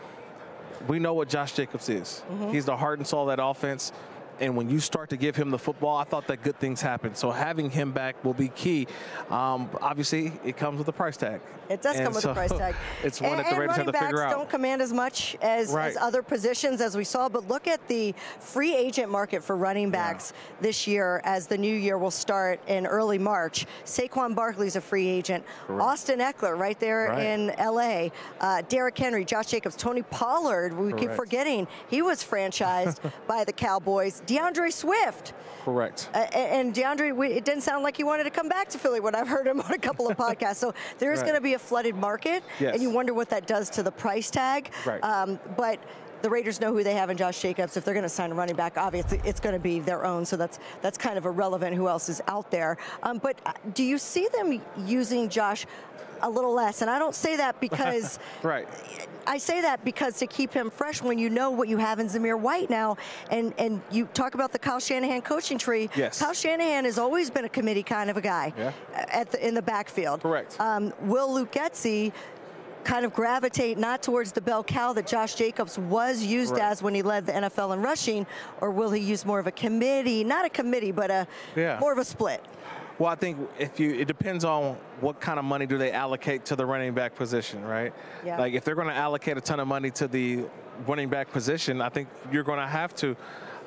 we know what Josh Jacobs is. Mm-hmm. He's the heart and soul of that offense. And when you start to give him the football, I thought that good things happen. So having him back will be key. Um, obviously, it comes with a price tag. It does And come with so a price tag. It's one and, that the Raiders have to figure backs out. don't command as much as, Right. as other positions as we saw, but look at the free agent market for running backs this year as the new year will start in early March. Saquon Barkley's a free agent. Correct. Austin Ekeler right there Right. in L.A. Uh, Derrick Henry, Josh Jacobs, Tony Pollard. We keep forgetting he was franchised by the Cowboys. D'Andre Swift. Correct. Uh, and D'Andre, we- it didn't sound like he wanted to come back to Philly when I've heard him on a couple of podcasts. So there is Right. going to be a flooded market, Yes. and you wonder what that does to the price tag. Right. Um, but the Raiders know who they have in Josh Jacobs. If they're going to sign a running back, obviously it's going to be their own. So that's that's kind of irrelevant who else is out there. Um, but uh, do you see them using Josh a little less? And I don't say that because. right. I say that because to keep him fresh when you know what you have in Zamir White now, and, and you talk about the Kyle Shanahan coaching tree. Yes. Kyle Shanahan has always been a committee kind of a guy Yeah. at the, in the backfield. Correct. Um, will Luke Getsy kind of gravitate not towards the bell cow that Josh Jacobs was used Right. as when he led the NFL in rushing, or will he use more of a committee, not a committee, but a Yeah. more of a split? Well, I think if you, it depends on what kind of money do they allocate to the running back position, right? Yeah. Like if they're going to allocate a ton of money to the running back position, I think you're going to have to,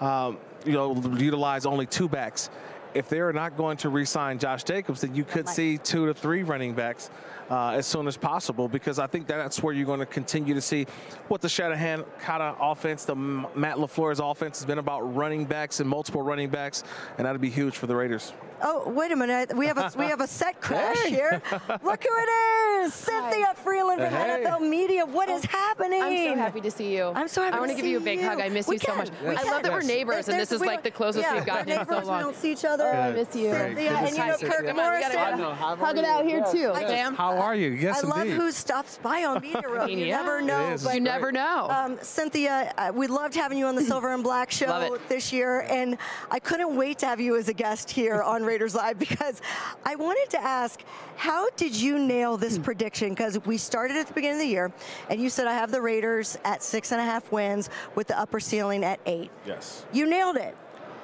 um, you know, utilize only two backs. If they're not going to re-sign Josh Jacobs, then you could see two to three running backs uh, as soon as possible because I think that's where you're going to continue to see what the Shanahan kind of offense, the Matt LaFleur's offense has been about running backs and multiple running backs, and that'd be huge for the Raiders. Oh, wait a minute. We have a we have a set crash Hey. here. Look who it is. Cynthia Frelund from Hey. NFL Media. What is happening? I'm so happy to see you. I'm so happy I want to to give you a big hug. I miss We you so much. We I can. love that we're Yes. neighbors, and this is like the closest yeah, we've gotten in so long. We don't see each other. I miss you. Cynthia, and you know Kirk Come on, we gotta Morrison. hug, hug it out here too. I just- How are you? Yes, I love who stops by on Media Row. You Yeah. never know. It is. but- You never know. Um, Cynthia, uh, we loved having you on the Silver and Black show this year, and I couldn't wait to have you as a guest here on Raiders Live because I wanted to ask, how did you nail this prediction? Because we started at the beginning of the year, and you said I have the Raiders at six and a half wins with the upper ceiling at eight. Yes. You nailed it.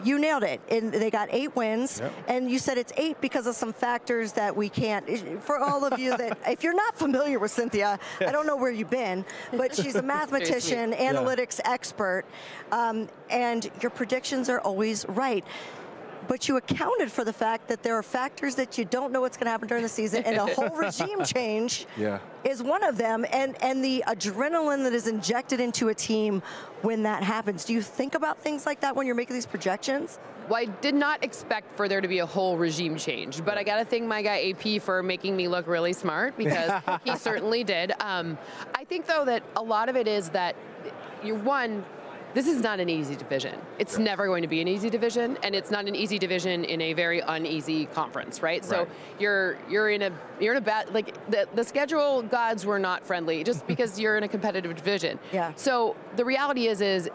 You nailed it. And they got eight wins. Yep. And you said it's eight because of some factors that we can't. For all of you that, if you're not familiar with Cynthia, I don't know where you've been, but she's a mathematician, analytics expert, um, and your predictions are always right. But you accounted for the fact that there are factors that you don't know what's going to happen during the season, and a whole regime change Yeah. is one of them, and, and the adrenaline that is injected into a team when that happens. Do you think about things like that when you're making these projections? Well, I did not expect for there to be a whole regime change, but I got to thank my guy AP for making me look really smart because he certainly did. Um, I think though that a lot of it is that you're one. This is not an easy division. It's never going to be an easy division, and it's not an easy division in a very uneasy conference, right? So Right. you're you're in a you're in a bad like the the schedule gods were not friendly just because you're in a competitive division. Yeah. So the reality is is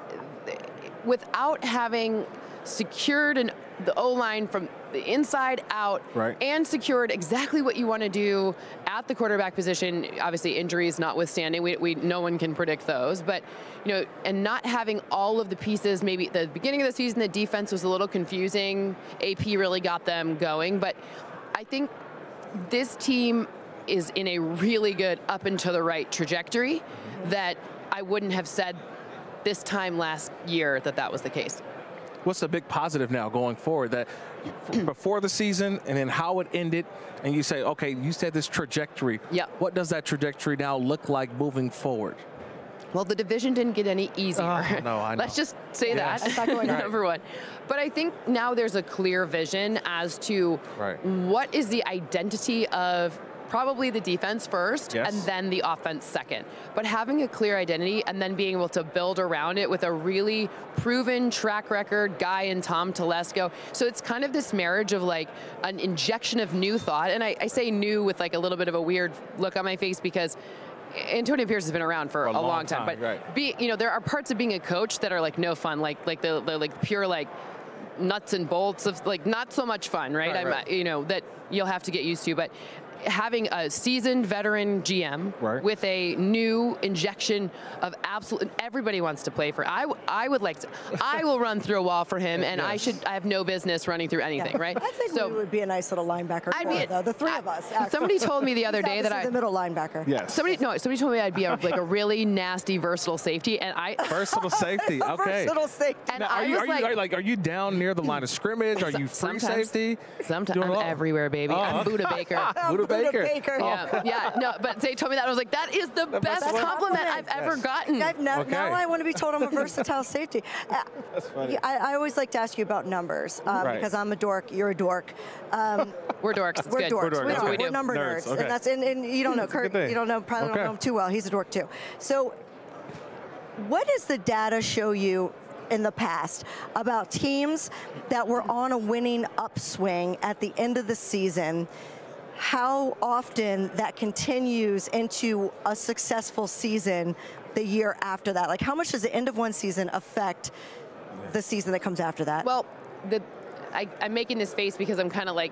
without having secured an, the O line from the inside out Right. and secured exactly what you want to do at the quarterback position. Obviously, injuries notwithstanding, we, we no one can predict those. But you know, and not having all of the pieces. Maybe at the beginning of the season, the defense was a little confusing. AP really got them going, but I think this team is in a really good up and to the right trajectory that I wouldn't have said this time last year that that was the case. What's the big positive now going forward that before the season and then how it ended, and you say, okay, you said this trajectory. Yeah. What does that trajectory now look like moving forward? Well, the division didn't get any easier. Oh, no, I know. Let's just say Yes. that. It's not going up. number one. But I think now there's a clear vision as to Right. what is the identity of probably the defense first Yes. and then the offense second. But having a clear identity and then being able to build around it with a really proven track record guy in Tom Telesco. So it's kind of this marriage of like an injection of new thought. And I, I say new with like a little bit of a weird look on my face because Antonio Pierce has been around for, For a long, long time, time, but right. be you know there are parts of being a coach that are like no fun, like like the, the like pure like nuts and bolts of like not so much fun, right? Right, I'm, right. You know that you'll have to get used to, but having a seasoned veteran GM Right. with a new injection of absolute everybody wants to play for. I, I would like to. I will run through a wall for him, and I should. I have no business running through anything, right? I think we would be a nice little linebacker I'd be it, a- though. The three of us. actually. Somebody told me the other day that obviously I the middle linebacker. Yes. Somebody no, somebody told me I'd be a, like a really nasty versatile safety, and I Versatile safety. Okay. Versatile safety. and Now, are you, was are you like, are, like are you down near the line of scrimmage? Are you free Sometimes. safety? Sometimes Doing I'm everywhere, baby. Oh, I'm okay. Budda Baker. Budda Baker. Baker. Yeah, yeah, no, but they told me that I was like, that is the best best compliment compliment. I've ever Yes. gotten. I've now, Okay. now I want to be told I'm a versatile safety. Uh, That's funny. I, I always like to ask you about numbers um, Right. because I'm a dork. You're a dork. Um, We're dorks. It's we're good. dorks. We're dorks. We That's are. We're number Nerds. nerds, Okay. and that's and, and you don't know It's a good Kurt. You don't know probably Okay. don't know him too well. He's a dork too. So, what does the data show you? In the past, about teams that were on a winning upswing at the end of the season, how often that continues into a successful season the year after that? Like, how much does the end of one season affect the season that comes after that? Well, the, I, I'm making this face because I'm kind of like,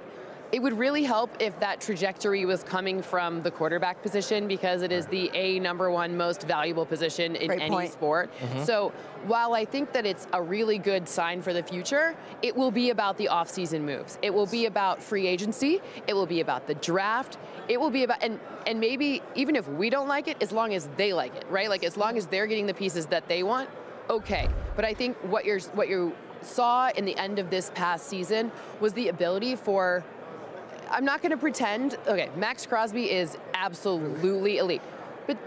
it would really help if that trajectory was coming from the quarterback position because it is the A number one most valuable position in Great any point. sport. Mm-hmm. So while I think that it's a really good sign for the future, it will be about the offseason moves. It will be about free agency. It will be about the draft. It will be about and and maybe even if we don't like it, as long as they like it, right? Like as long as they're getting the pieces that they want, okay. But I think what you're what you saw in the end of this past season was the ability for I'm not going to pretend. Okay, Maxx Crosby is absolutely elite, but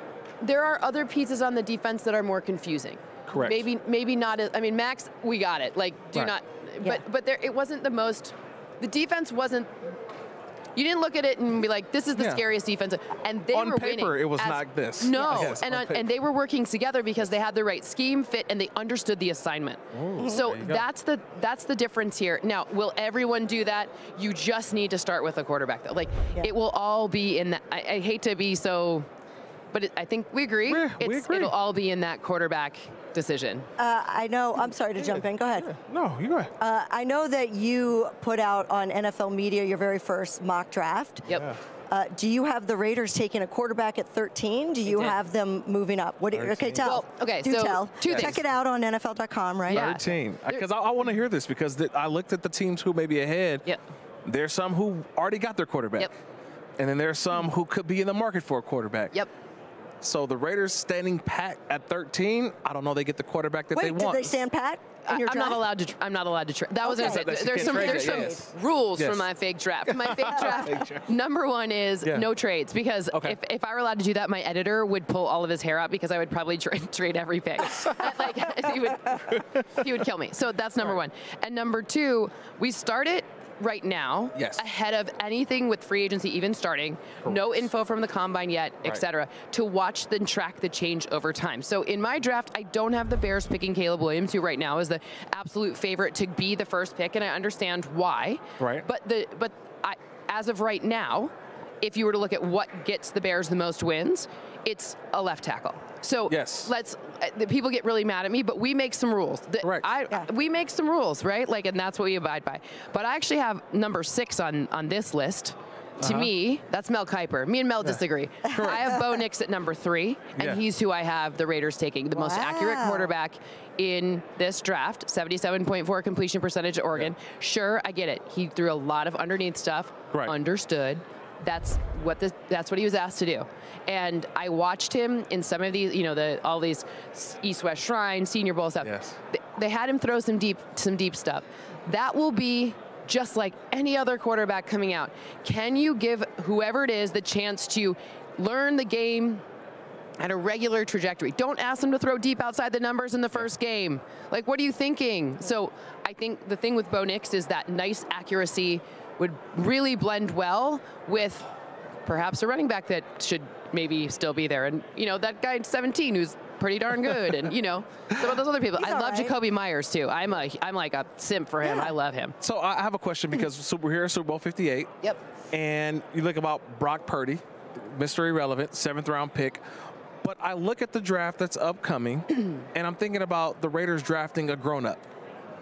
there are other pieces on the defense that are more confusing. Correct. Maybe, maybe not. as- I mean, Maxx, we got it. Like, do Right. not. But, but there, it wasn't the most. The defense wasn't. You didn't look at it and be like, "This is the Yeah. scariest defense." And they On were paper, winning. it was as- not this. No, Yes, and on on, and they were working together because they had the right scheme fit and they understood the assignment. Ooh, so there you go. that's the that's the difference here. Now, will everyone do that? You just need to start with a quarterback. Though. Like it will all be in that. I, I hate to be so, but it, I think we agree. Yeah, we It's, agree. It'll all be in that quarterback decision. Uh, I know. I'm sorry to jump in. Go ahead. No, you go ahead. Uh, I know that you put out on NFL Media your very first mock draft. Yep. Uh, do you have the Raiders taking a quarterback at 13? Do you have them moving up? What? Do you, okay, tell. Well, okay, Do so tell. two Check things. it out on NFL.com, right? Yeah. 13. Because I, I want to hear this because the, I looked at the teams who may be ahead. Yep. There's some who already got their quarterback. Yep. And then there's some who could be in the market for a quarterback. Yep. So the Raiders standing pat at 13, I don't know they get the quarterback that Wait, they want. did want. they stand pat in I, your I'm draft? not allowed to. tr- I'm not allowed to. Tra- that was Okay. gonna say, That you there's some there's some yes. rules Yes. for my fake draft. My fake draft. Fake draft. number one is Yeah. no trades because Okay. if, if I were allowed to do that, my editor would pull all of his hair out because I would probably tra- trade every pick. like he would, he would kill me. So that's number one. And number two, we start it right now Yes. ahead of anything with free agency even starting no info from the combine yet Right. etc to watch then track the change over time so in my draft i don't have the bears picking caleb williams who right now is the absolute favorite to be the first pick and i understand why Right. but the but I, as of right now if you were to look at what gets the bears the most wins it's a left tackle. So yes. let's. Uh, the people get really mad at me, but we make some rules. The, Correct. I, Yeah. We make some rules, right? Like, and that's what we abide by. But I actually have number six on on this list. To Uh-huh. me, that's Mel Kiper. Me and Mel disagree. Correct. I have Bo Nix at number three, and Yeah. he's who I have the Raiders taking, the most accurate quarterback in this draft. 77.4 completion percentage at Oregon. Sure, I get it. He threw a lot of underneath stuff. Right. Understood. That's what the, that's what he was asked to do. And I watched him in some of these, you know, the all these East West Shrine, Senior Bowl stuff. Yes. They, they had him throw some deep some deep stuff. That will be just like any other quarterback coming out. Can you give whoever it is the chance to learn the game at a regular trajectory. Don't ask them to throw deep outside the numbers in the first game. Like, what are you thinking? So I think the thing with Bo Nix is that nice accuracy would really blend well with perhaps a running back that should maybe still be there. And, you know, that guy at 17 who's pretty darn good. And, you know, some of those other people. He's I love right. Jakobi Meyers, too. I'm, a, I'm like a simp for him. Yeah. I love him. So I I have a question because so we're here at Super Bowl 58. Yep. And you look about Brock Purdy, Mr. Irrelevant, seventh round pick. But I look at the draft that's upcoming, and I'm thinking about the Raiders drafting a grown up.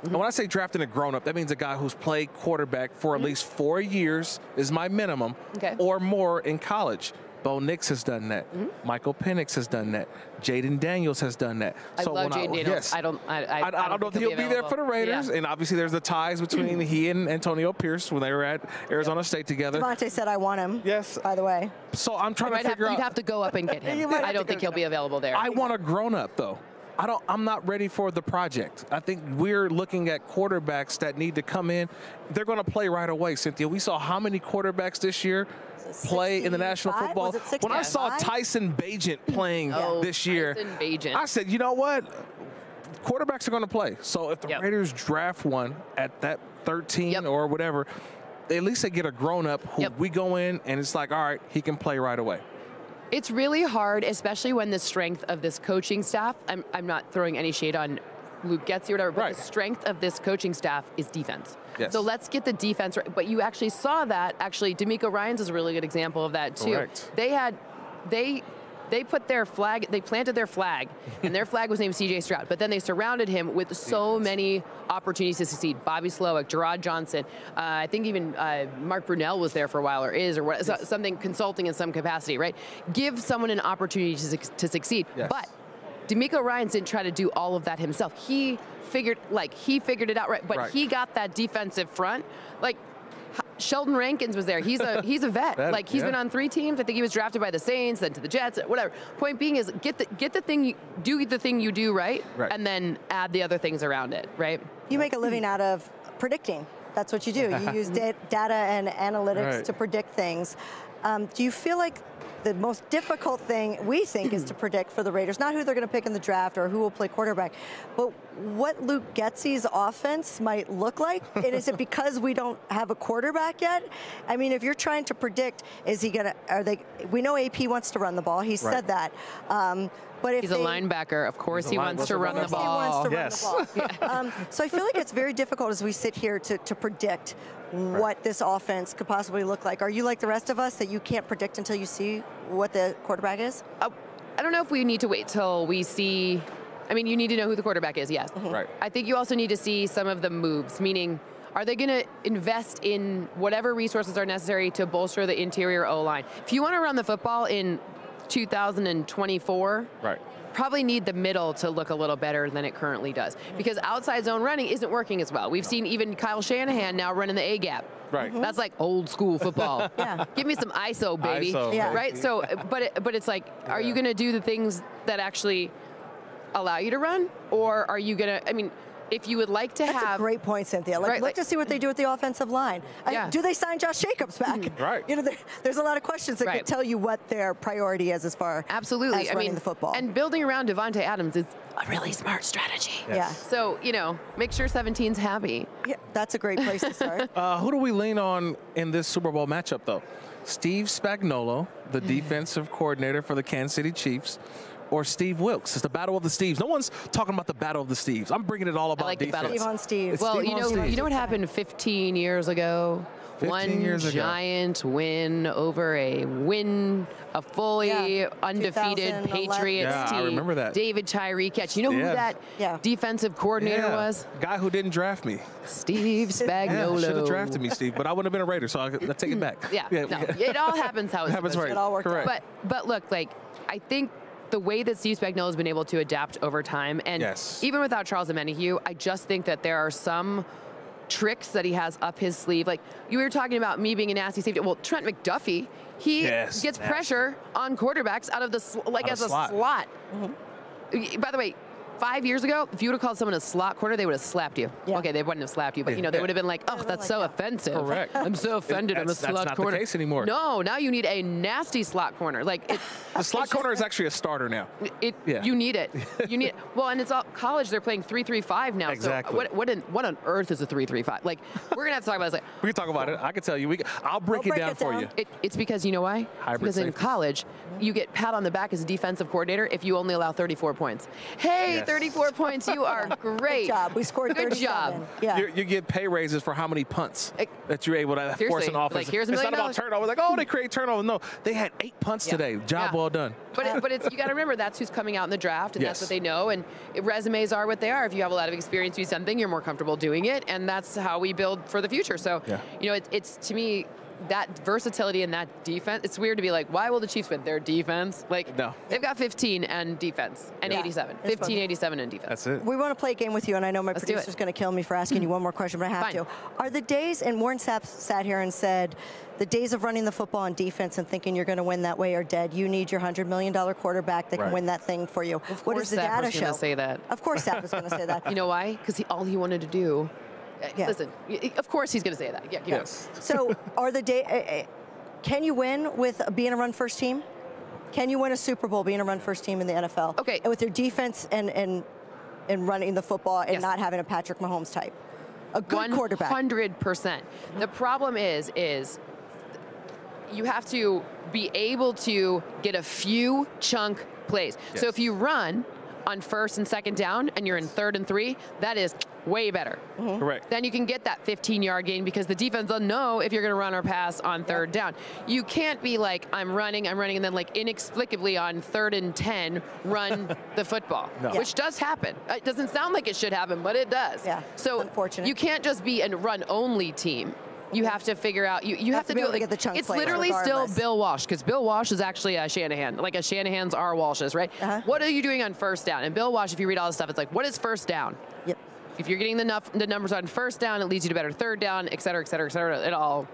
And when I say drafting a grown up, that means a guy who's played quarterback for at mm-hmm. least four years is my minimum, Okay. or more in college. Bo Nix has done that. Mm-hmm. Michael Penix has done that. Jayden Daniels has done that. I love Jayden Daniels. yes. I don't. I, I, I, I don't know if think he'll be there for the. Raiders, Yeah. and obviously there's the ties between mm-hmm. he and Antonio Pierce when they were at Arizona State together. Davante said I want him. Yes. By the way. So I'm trying to might have, figure you'd have to go up and get him. You might have I don't think he'll get be available there. I want a grown up though. I don't. I'm not ready for the project. I think we're looking at quarterbacks that need to come in. They're going to play right away, Cynthia. We saw how many quarterbacks this year play in the National 65? Football. When I saw 65? Tyson Bagent playing Oh, this year, Tyson I said, you know what? Quarterbacks are going to play. So if the Yep. Raiders draft one at that 13 Yep. or whatever, at least they get a grown up who Yep. we go in and it's like, all right, he can play right away. It's really hard, especially when the strength of this coaching staff. I'm, I'm not throwing any shade on Luke Getsy or whatever, but Right. the strength of this coaching staff is defense. Yes. So let's get the defense right. But you actually saw that. Actually, DeMeco Ryans is a really good example of that too. Correct. They had, they. They put their flag, they planted their flag, and their flag was named CJ Stroud. But then they surrounded him with so many opportunities to succeed. Bobby Slowik, Jerrod Johnson, uh, I think even uh, Mark Brunell was there for a while, or is, or what, so- something consulting in some capacity, right? Give someone an opportunity to, to succeed. Yes. But DeMeco Ryan didn't try to do all of that himself. He figured, like, he figured it out right, but Right. he got that defensive front. Like, Sheldon Rankins was there. He's a he's a vet. Vet, like he's yeah. been on three teams. I think he was drafted by the Saints, then to the Jets, whatever. Point being is get the get the thing you do the thing you do right, Right. and then add the other things around it, right? You make a living out of predicting. That's what you do. You use da- data and analytics Right. to predict things. Um, do you feel like the most difficult thing we think is to predict for the Raiders, not who they're going to pick in the draft or who will play quarterback, but what Luke Getsy's offense might look like? and is it because we don't have a quarterback yet? I mean, if you're trying to predict, is he going to? Are they? We know AP wants to run the ball. He Right. said that. Um, but if He's a linebacker. Of course, he wants to wants run the Of he wants ball. to Yes. run the ball. um, so I feel like it's very difficult as we sit here to, to predict what this offense could possibly look like. Are you like the rest of us that you can't predict until you see what the quarterback is? Uh, I don't know if we need to wait till we see. I mean, you need to know who the quarterback is, yes. Right. I think you also need to see some of the moves, meaning, are they going to invest in whatever resources are necessary to bolster the interior O line? If you want to run the football in 2024, Right. probably need the middle to look a little better than it currently does because outside zone running isn't working as well. We've seen even Kyle Shanahan now running the A gap. Right. Mhm. That's like old school football. Yeah. Give me some ISO, baby. ISO, Yeah. Right. So, but it, but it's like, are you going to do the things that actually allow you to run, or are you going to? I mean, if you would like to That's have a great point, Cynthia. Like, Right, look like- to see what they do with the offensive line. I- Yeah. do they sign Josh Jacobs back? Right. You know, there, there's a lot of questions that Right. could tell you what their priority is as far Absolutely. as I running mean, the football. and building around Davante Adams is a really smart strategy. yeah. So you know, make sure 17's happy. yeah, that's a great place to start. Uh, who do we lean on in this Super Bowl matchup, though? Steve Spagnuolo, the defensive coordinator for the Kansas City Chiefs, or Steve Wilks? It's the battle of the Steves. No one's talking about the battle of the Steves. I'm bringing it all about like the battle. Steve on Steve. It's Well, Steve you know, Steve. you know what happened 15 years ago one years ago. giant win over a win, a fully Yeah, undefeated 2011. Patriots Yeah, I team. remember that. David Tyree catch. You know who that Yeah. defensive coordinator Yeah. was? Guy who didn't draft me. Steve Yeah, Spagnuolo. should have drafted me, Steve, but I wouldn't have been a Raider, so I, I take it back. Yeah, no, it all happens how it's Happens supposed right. It all worked out. Correct. But but look, like I think the way that Steve Spagnuolo has been able to adapt over time, and Yes. even without Charles Omenihu, I just think that there are some tricks that he has up his sleeve. Like you were talking about me being a nasty safety. Well, Trent McDuffie, he Yes, gets nasty. pressure on quarterbacks out of the sl- like Out as a slot. slot. Mm-hmm. By the way. Five years ago, if you would have called someone a slot corner, they would have slapped you. Yeah. Okay, they wouldn't have slapped you, but you know they Yeah. would have been like, "Oh, that's like so that. offensive." Correct. I'm so offended. I'm a That's- that's slot not the corner. case anymore. No, now you need a nasty slot corner. Like it, The slot corner is actually a starter now. it Yeah. you need it. You need well, and it's all college. They're playing three three five now. Exactly. So what what in, what on earth is a three three five? Like we're gonna have to talk about this. Like, We can talk about it. I can tell you. We, can- I'll break We'll it break down it for you. it, it's because you know why? Hybrid because in college, you get pat on the back as a defensive coordinator if you only allow 34 points. Hey, Yes. 34 points, you are great. Good job. We scored Good 37. job. Yeah. You, you get pay raises for how many punts eh, that you're able to force an offense. like, here's a it's not about turnovers. Like, oh, they create turnovers. No, they had eight punts Yeah. today. Job Yeah. well done. But, it, but it's you got to remember that's who's coming out in the draft, and Yes. that's what they know. And it, resumes are what they are. If you have a lot of experience doing something, you're more comfortable doing it, and that's how we build for the future. So, Yeah. you know, it, it's to me that versatility and that defense. It's weird to be like, why will the Chiefs win? Their defense, like, No. they've got 15 and defense and Yeah. 87, It's 15, fun. 87 and defense. That's it. We want to play a game with you, and I know my Let's producer's going to kill me for asking you one more question, but I have Fine. to. Are the days, and Warren Sapp sat here and said, the days of running the football on defense and thinking you're going to win that way are dead. You need your $100 million quarterback that can win that thing for you. Of what course does the Sapp data was show? gonna say that. Of course Sapp was going to say that. You know why? Because he, all he wanted to do. Uh, Yeah. Listen, of course he's going to say that. Yeah, yeah. Yes. So are the day? Uh, uh, can you win with being a run first team? Can you win a Super Bowl being a run first team in the NFL? Okay. And with your defense and and and running the football and Yes. not having a Patrick Mahomes type, a good quarterback. 100%. The problem is, is you have to be able to get a few chunk plays. So if you run on first and second down and you're in third and three, that is way better. Correct. Then you can get that 15 yard gain because the defense will know if you're going to run or pass on third down. You can't be like, I'm running, I'm running, and then like inexplicably on third and 10, run the football, No. which does happen. It doesn't sound like it should happen, but it does. Yeah, So unfortunate. you can't just be a run only team. You have to figure out. You, you have, to to, do it. to Like, get the chunk it's plays literally still. Bill Walsh because Bill Walsh is actually a Shanahan. Like a Shanahan's are Walshes, right? Uh-huh. What are you doing on first down? And Bill Walsh, if you read all this stuff, it's like, what is first down? Yep. If you're getting the, nuff, the numbers on first down, it leads you to better third down, et cetera, et cetera, et cetera. It all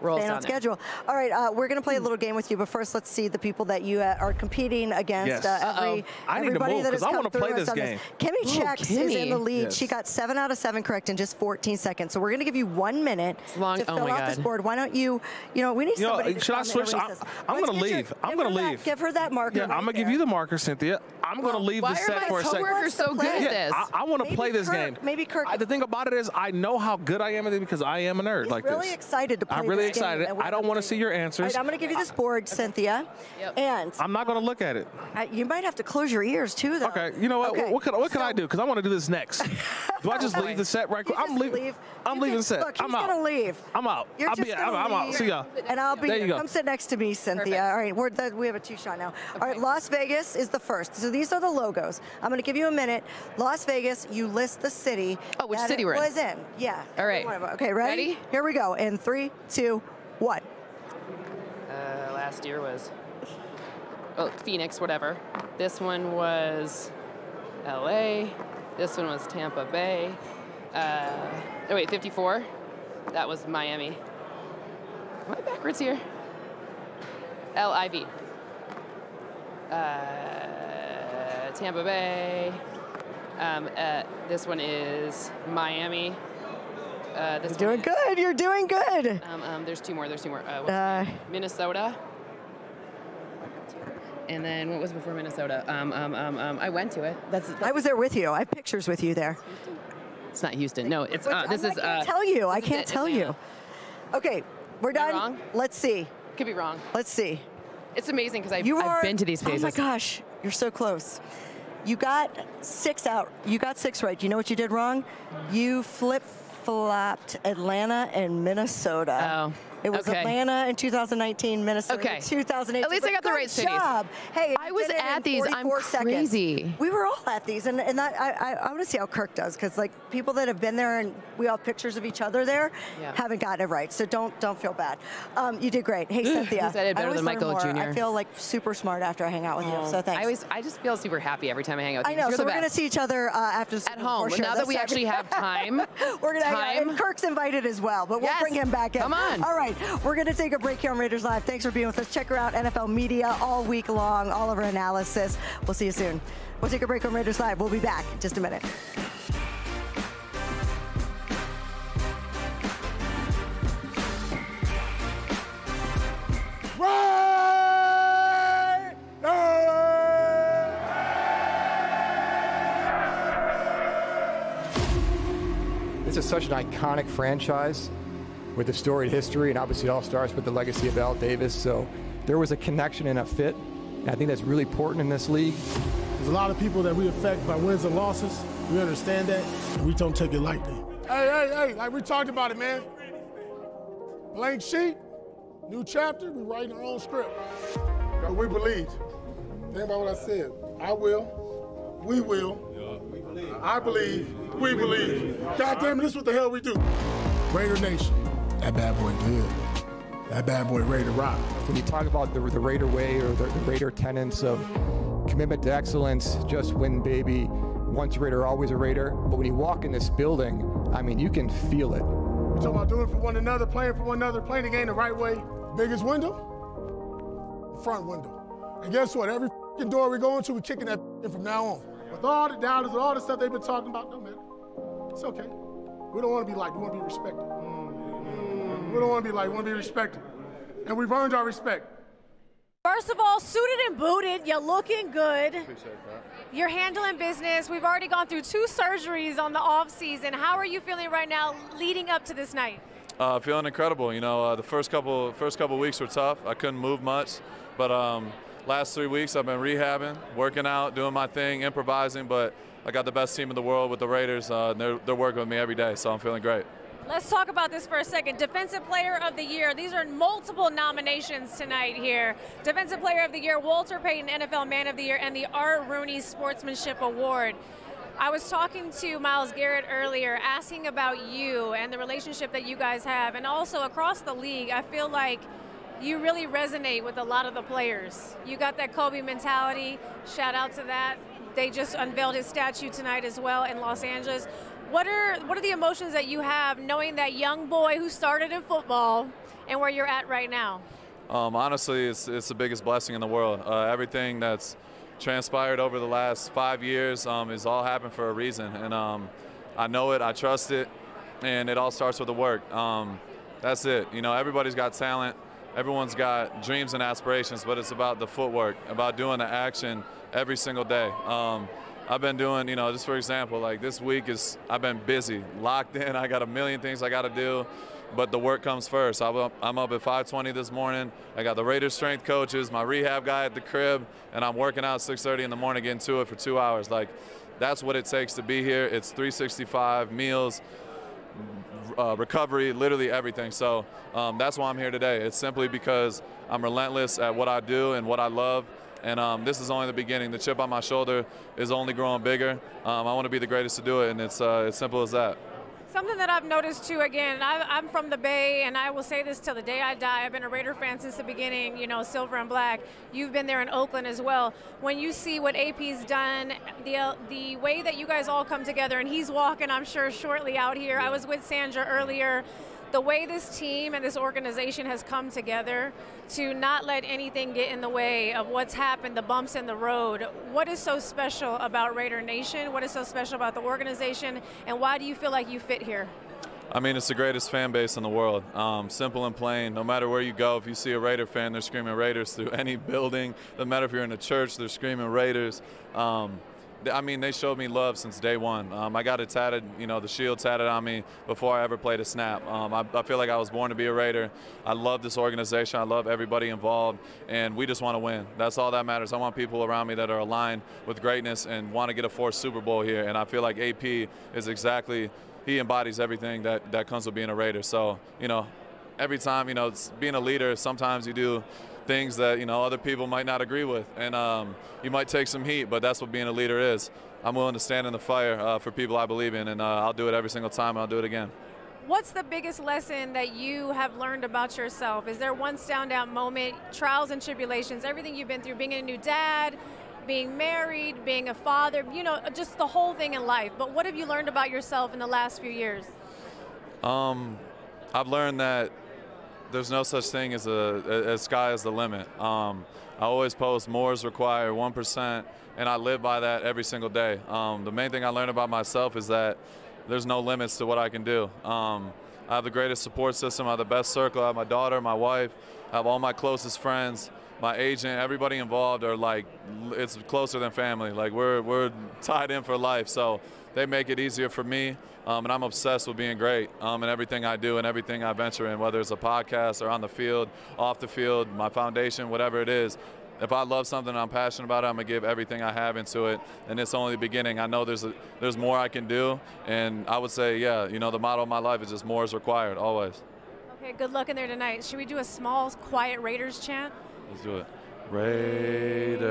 rolls Staying down on there. schedule. All right, uh, we're going to play a little game with you, but first let's see the people that you uh, are competing against. Yes. Uh, every, I need to everybody move, that has 'cause I come wanna through play us this on game. Kimmy Ooh, Chex is in the lead. Yes. She got seven out of seven correct in just 14 seconds. So we're going to give you one minute long- to oh fill my out this board. Why don't you, you know, we need You know, somebody to should I switch? I- recess. I'm gonna get your- leave. I'm gonna her that- leave. give her that marker. Yeah, right I'm gonna give you the marker, Cynthia. I'm Well, gonna leave why the are set my for a second. coworkers so good at this? I, I want to play this game. maybe Kirk- the thing about it is, I know how good I am at it because I am a nerd He's like really excited to play I'm really this game, excited. I don't want to see your answers. right, I'm going to give you this board, Cynthia. Yep. And I'm not going to look at it. uh, you might have to close your ears too, though. Okay, you know what? Okay. What can, what can I do? Because I want to do this next. Do I just leave the set right quick? I'm leaving. leave. I'm You leaving can- the set. Look, I'm out. gonna leave. I'm out. You're I'll just be. gonna I'm, I'm out. See y'all. And I'll be There you here. go. Come sit next to me, Cynthia. All right, we're the, we have a two shot now. All right, Las Vegas is the first. So these are the logos. I'm going to give you a minute. Las Vegas, you list the city. Oh, which that city it we're in. was in. Yeah. All right. One of them. Okay, ready? Ready? Here we go. In three, two, one. Uh, last year was oh Phoenix, whatever. This one was L.A. This one was Tampa Bay. Uh, oh wait, 54. That was Miami. Am I backwards here? L.I.V. Uh, Tampa Bay. Um, uh, this one is Miami. Uh, this You're doing is- good. You're doing good. Um, um, there's two more. There's two more. Uh, Uh, Minnesota. And then what was before Minnesota? Um, um, um, um, I went to it. That's, I was there with you. I have pictures with you there. it's not Houston. No, it's uh, this I is. can't uh, tell you. I can't tell you. Okay, we're done. Let's see. Could be wrong. Let's see. It's amazing because I've, I've been to these places. Oh my gosh, you're so close. You got six out. You got six right. Do you know what you did wrong? You flip flapped Atlanta and Minnesota. Oh. It was okay. Atlanta in 2019, Minnesota Okay. in 2018. At least I got the right cities. job. Hey, I was at these. I'm 44 seconds. crazy. We were all at these, and, and that I, I, I want to see how Kirk does because like people that have been there and we all have pictures of each other there Yeah. haven't gotten it right. So don't don't feel bad. Um, you did great. Hey Cynthia, You said it better I than Michael more. Jr.. I feel like super smart after I hang out with you. So thanks. I always, I just feel super happy every time I hang out with I you. know. You're So we're going to see each other uh, after At home. Sure. Now that we actually have time. we're going to Time. And Kirk's invited as well, but we'll Yes. bring him back in. Come on. All right. We're going to take a break here on Raiders Live. Thanks for being with us. Check her out, NFL Media, all week long, all of her analysis. We'll see you soon. We'll take a break on Raiders Live. We'll be back in just a minute. This is such an iconic franchise with the storied history, and obviously it all starts with the legacy of Al Davis. So there was a connection and a fit, and I think that's really important in this league. There's a lot of people that we affect by wins and losses. We understand that, we don't take it lightly. Hey, hey, hey, like we talked about it, man. Blank sheet, new chapter, we writing our own script. But we believe. Think about what I said. I will, we will, I believe, we believe. God damn it, this is what the hell we do. Raider Nation. That bad boy good. That bad boy ready to rock. When you talk about the, the Raider way or the, the Raider tenets of commitment to excellence, just win, baby, once a Raider, always a Raider. But when you walk in this building, I mean, you can feel it. We're talking about doing it for one another, playing for one another, playing the game the right way. Biggest window? The front window. And guess what? Every fing door we go into, we're kicking that in from now on. With all the doubters, with all the stuff they've been talking about, no matter. It's okay. We don't want to be liked. We want to be respected. We don't want to be like, We want to be respected. And we've earned our respect. First of all, suited and booted, you're looking good. You're handling business. We've already gone through two surgeries on the off season. How are you feeling right now leading up to this night? Uh, feeling incredible. You know, uh, the first couple first couple weeks were tough. I couldn't move much, but um, last three weeks I've been rehabbing, working out, doing my thing, improvising. But I got the best team in the world with the Raiders. Uh, they're, they're working with me every day, so I'm feeling great. Let's talk about this for a second. Defensive Player of the Year. These are multiple nominations tonight here. Defensive Player of the Year, Walter Payton, NFL Man of the Year, and the Art Rooney Sportsmanship Award. I was talking to Myles Garrett earlier, asking about you and the relationship that you guys have, and also across the league. I feel like you really resonate with a lot of the players. You got that Kobe mentality. Shout out to that. They just unveiled his statue tonight as well in Los Angeles. What are what are the emotions that you have knowing that young boy who started in football and where you're at right now? Um, honestly, it's, it's the biggest blessing in the world. Uh, everything that's transpired over the last five years um, has all happened for a reason, and um, I know it, I trust it, and it all starts with the work. Um, that's it. You know, everybody's got talent, everyone's got dreams and aspirations, but it's about the footwork, about doing the action every single day. I've been doing, you know, just for example, like this week is, I've been busy, locked in. I got a million things I got to do, but the work comes first. I'm up, I'm up at 5:20 this morning. I got the Raiders strength coaches, my rehab guy at the crib, and I'm working out 6:30 in the morning, getting to it for two hours. Like, that's what it takes to be here. It's 365 meals, uh, recovery, literally everything. So um, that's why I'm here today. It's simply because I'm relentless at what I do and what I love. And um, this is only the beginning. The chip on my shoulder is only growing bigger. Um, I want to be the greatest to do it, and it's uh, as simple as that. Something that I've noticed too, again, I, I'm from the Bay, and I will say this till the day I die. I've been a Raider fan since the beginning, you know, silver and black. You've been there in Oakland as well. When you see what AP's done, the uh, the way that you guys all come together, and he's walking, I'm sure, shortly out here. I was with Sandra earlier. The way this team and this organization has come together to not let anything get in the way of what's happened, the bumps in the road. What is so special about Raider Nation? What is so special about the organization? And why do you feel like you fit here? I mean, it's the greatest fan base in the world. Um, simple and plain. No matter where you go, if you see a Raider fan, they're screaming Raiders through any building. No matter if you're in a church, they're screaming Raiders. Um, I mean, they showed me love since day one. Um, I got it tatted, you know, the shield tatted on me before I ever played a snap. Um, I, I feel like I was born to be a Raider. I love this organization. I love everybody involved, and we just want to win. That's all that matters. I want people around me that are aligned with greatness and want to get a fourth Super Bowl here. And I feel like AP is exactly he embodies everything that, that comes with being a Raider. So, you know, every time, you know, being a leader, sometimes you do things that, you know, other people might not agree with. And um, you might take some heat, but that's what being a leader is. I'm willing to stand in the fire uh, for people I believe in, and uh, I'll do it every single time, and I'll do it again. What's the biggest lesson that you have learned about yourself? Is there one standout moment, trials and tribulations, everything you've been through, being a new dad, being married, being a father, you know, just the whole thing in life. But what have you learned about yourself in the last few years? Um, I've learned that there's no such thing as a as sky is the limit. Um, I always post more is required, one percent, and I live by that every single day. Um, the main thing I learned about myself is that there's no limits to what I can do. Um, I have the greatest support system. I have the best circle. I have my daughter, my wife. I have all my closest friends. My agent, everybody involved are like, it's closer than family. Like we're we're tied in for life. So they make it easier for me. Um, and I'm obsessed with being great um, in everything I do and everything I venture in, whether it's a podcast or on the field, off the field, my foundation, whatever it is if I love something and I'm passionate about it, I'm gonna give everything I have into it. And it's only the beginning. I know there's a, there's more I can do, and I would say, yeah, you know, the motto of my life is just more is required, always. Okay, good luck in there tonight. Should we do a small, quiet Raiders chant? Let's do it. Raiders.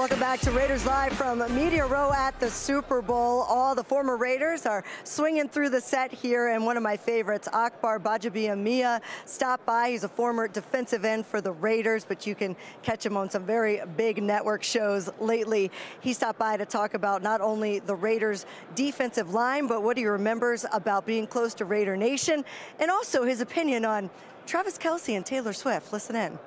Welcome back to Raiders Live from Media Row at the Super Bowl. All the former Raiders are swinging through the set here, and one of my favorites, Akbar Gbajabiamila, stopped by. He's a former defensive end for the Raiders, but you can catch him on some very big network shows lately. He stopped by to talk about not only the Raiders' defensive line, but what he remembers about being close to Raider Nation, and also his opinion on Travis Kelce and Taylor Swift. Listen in.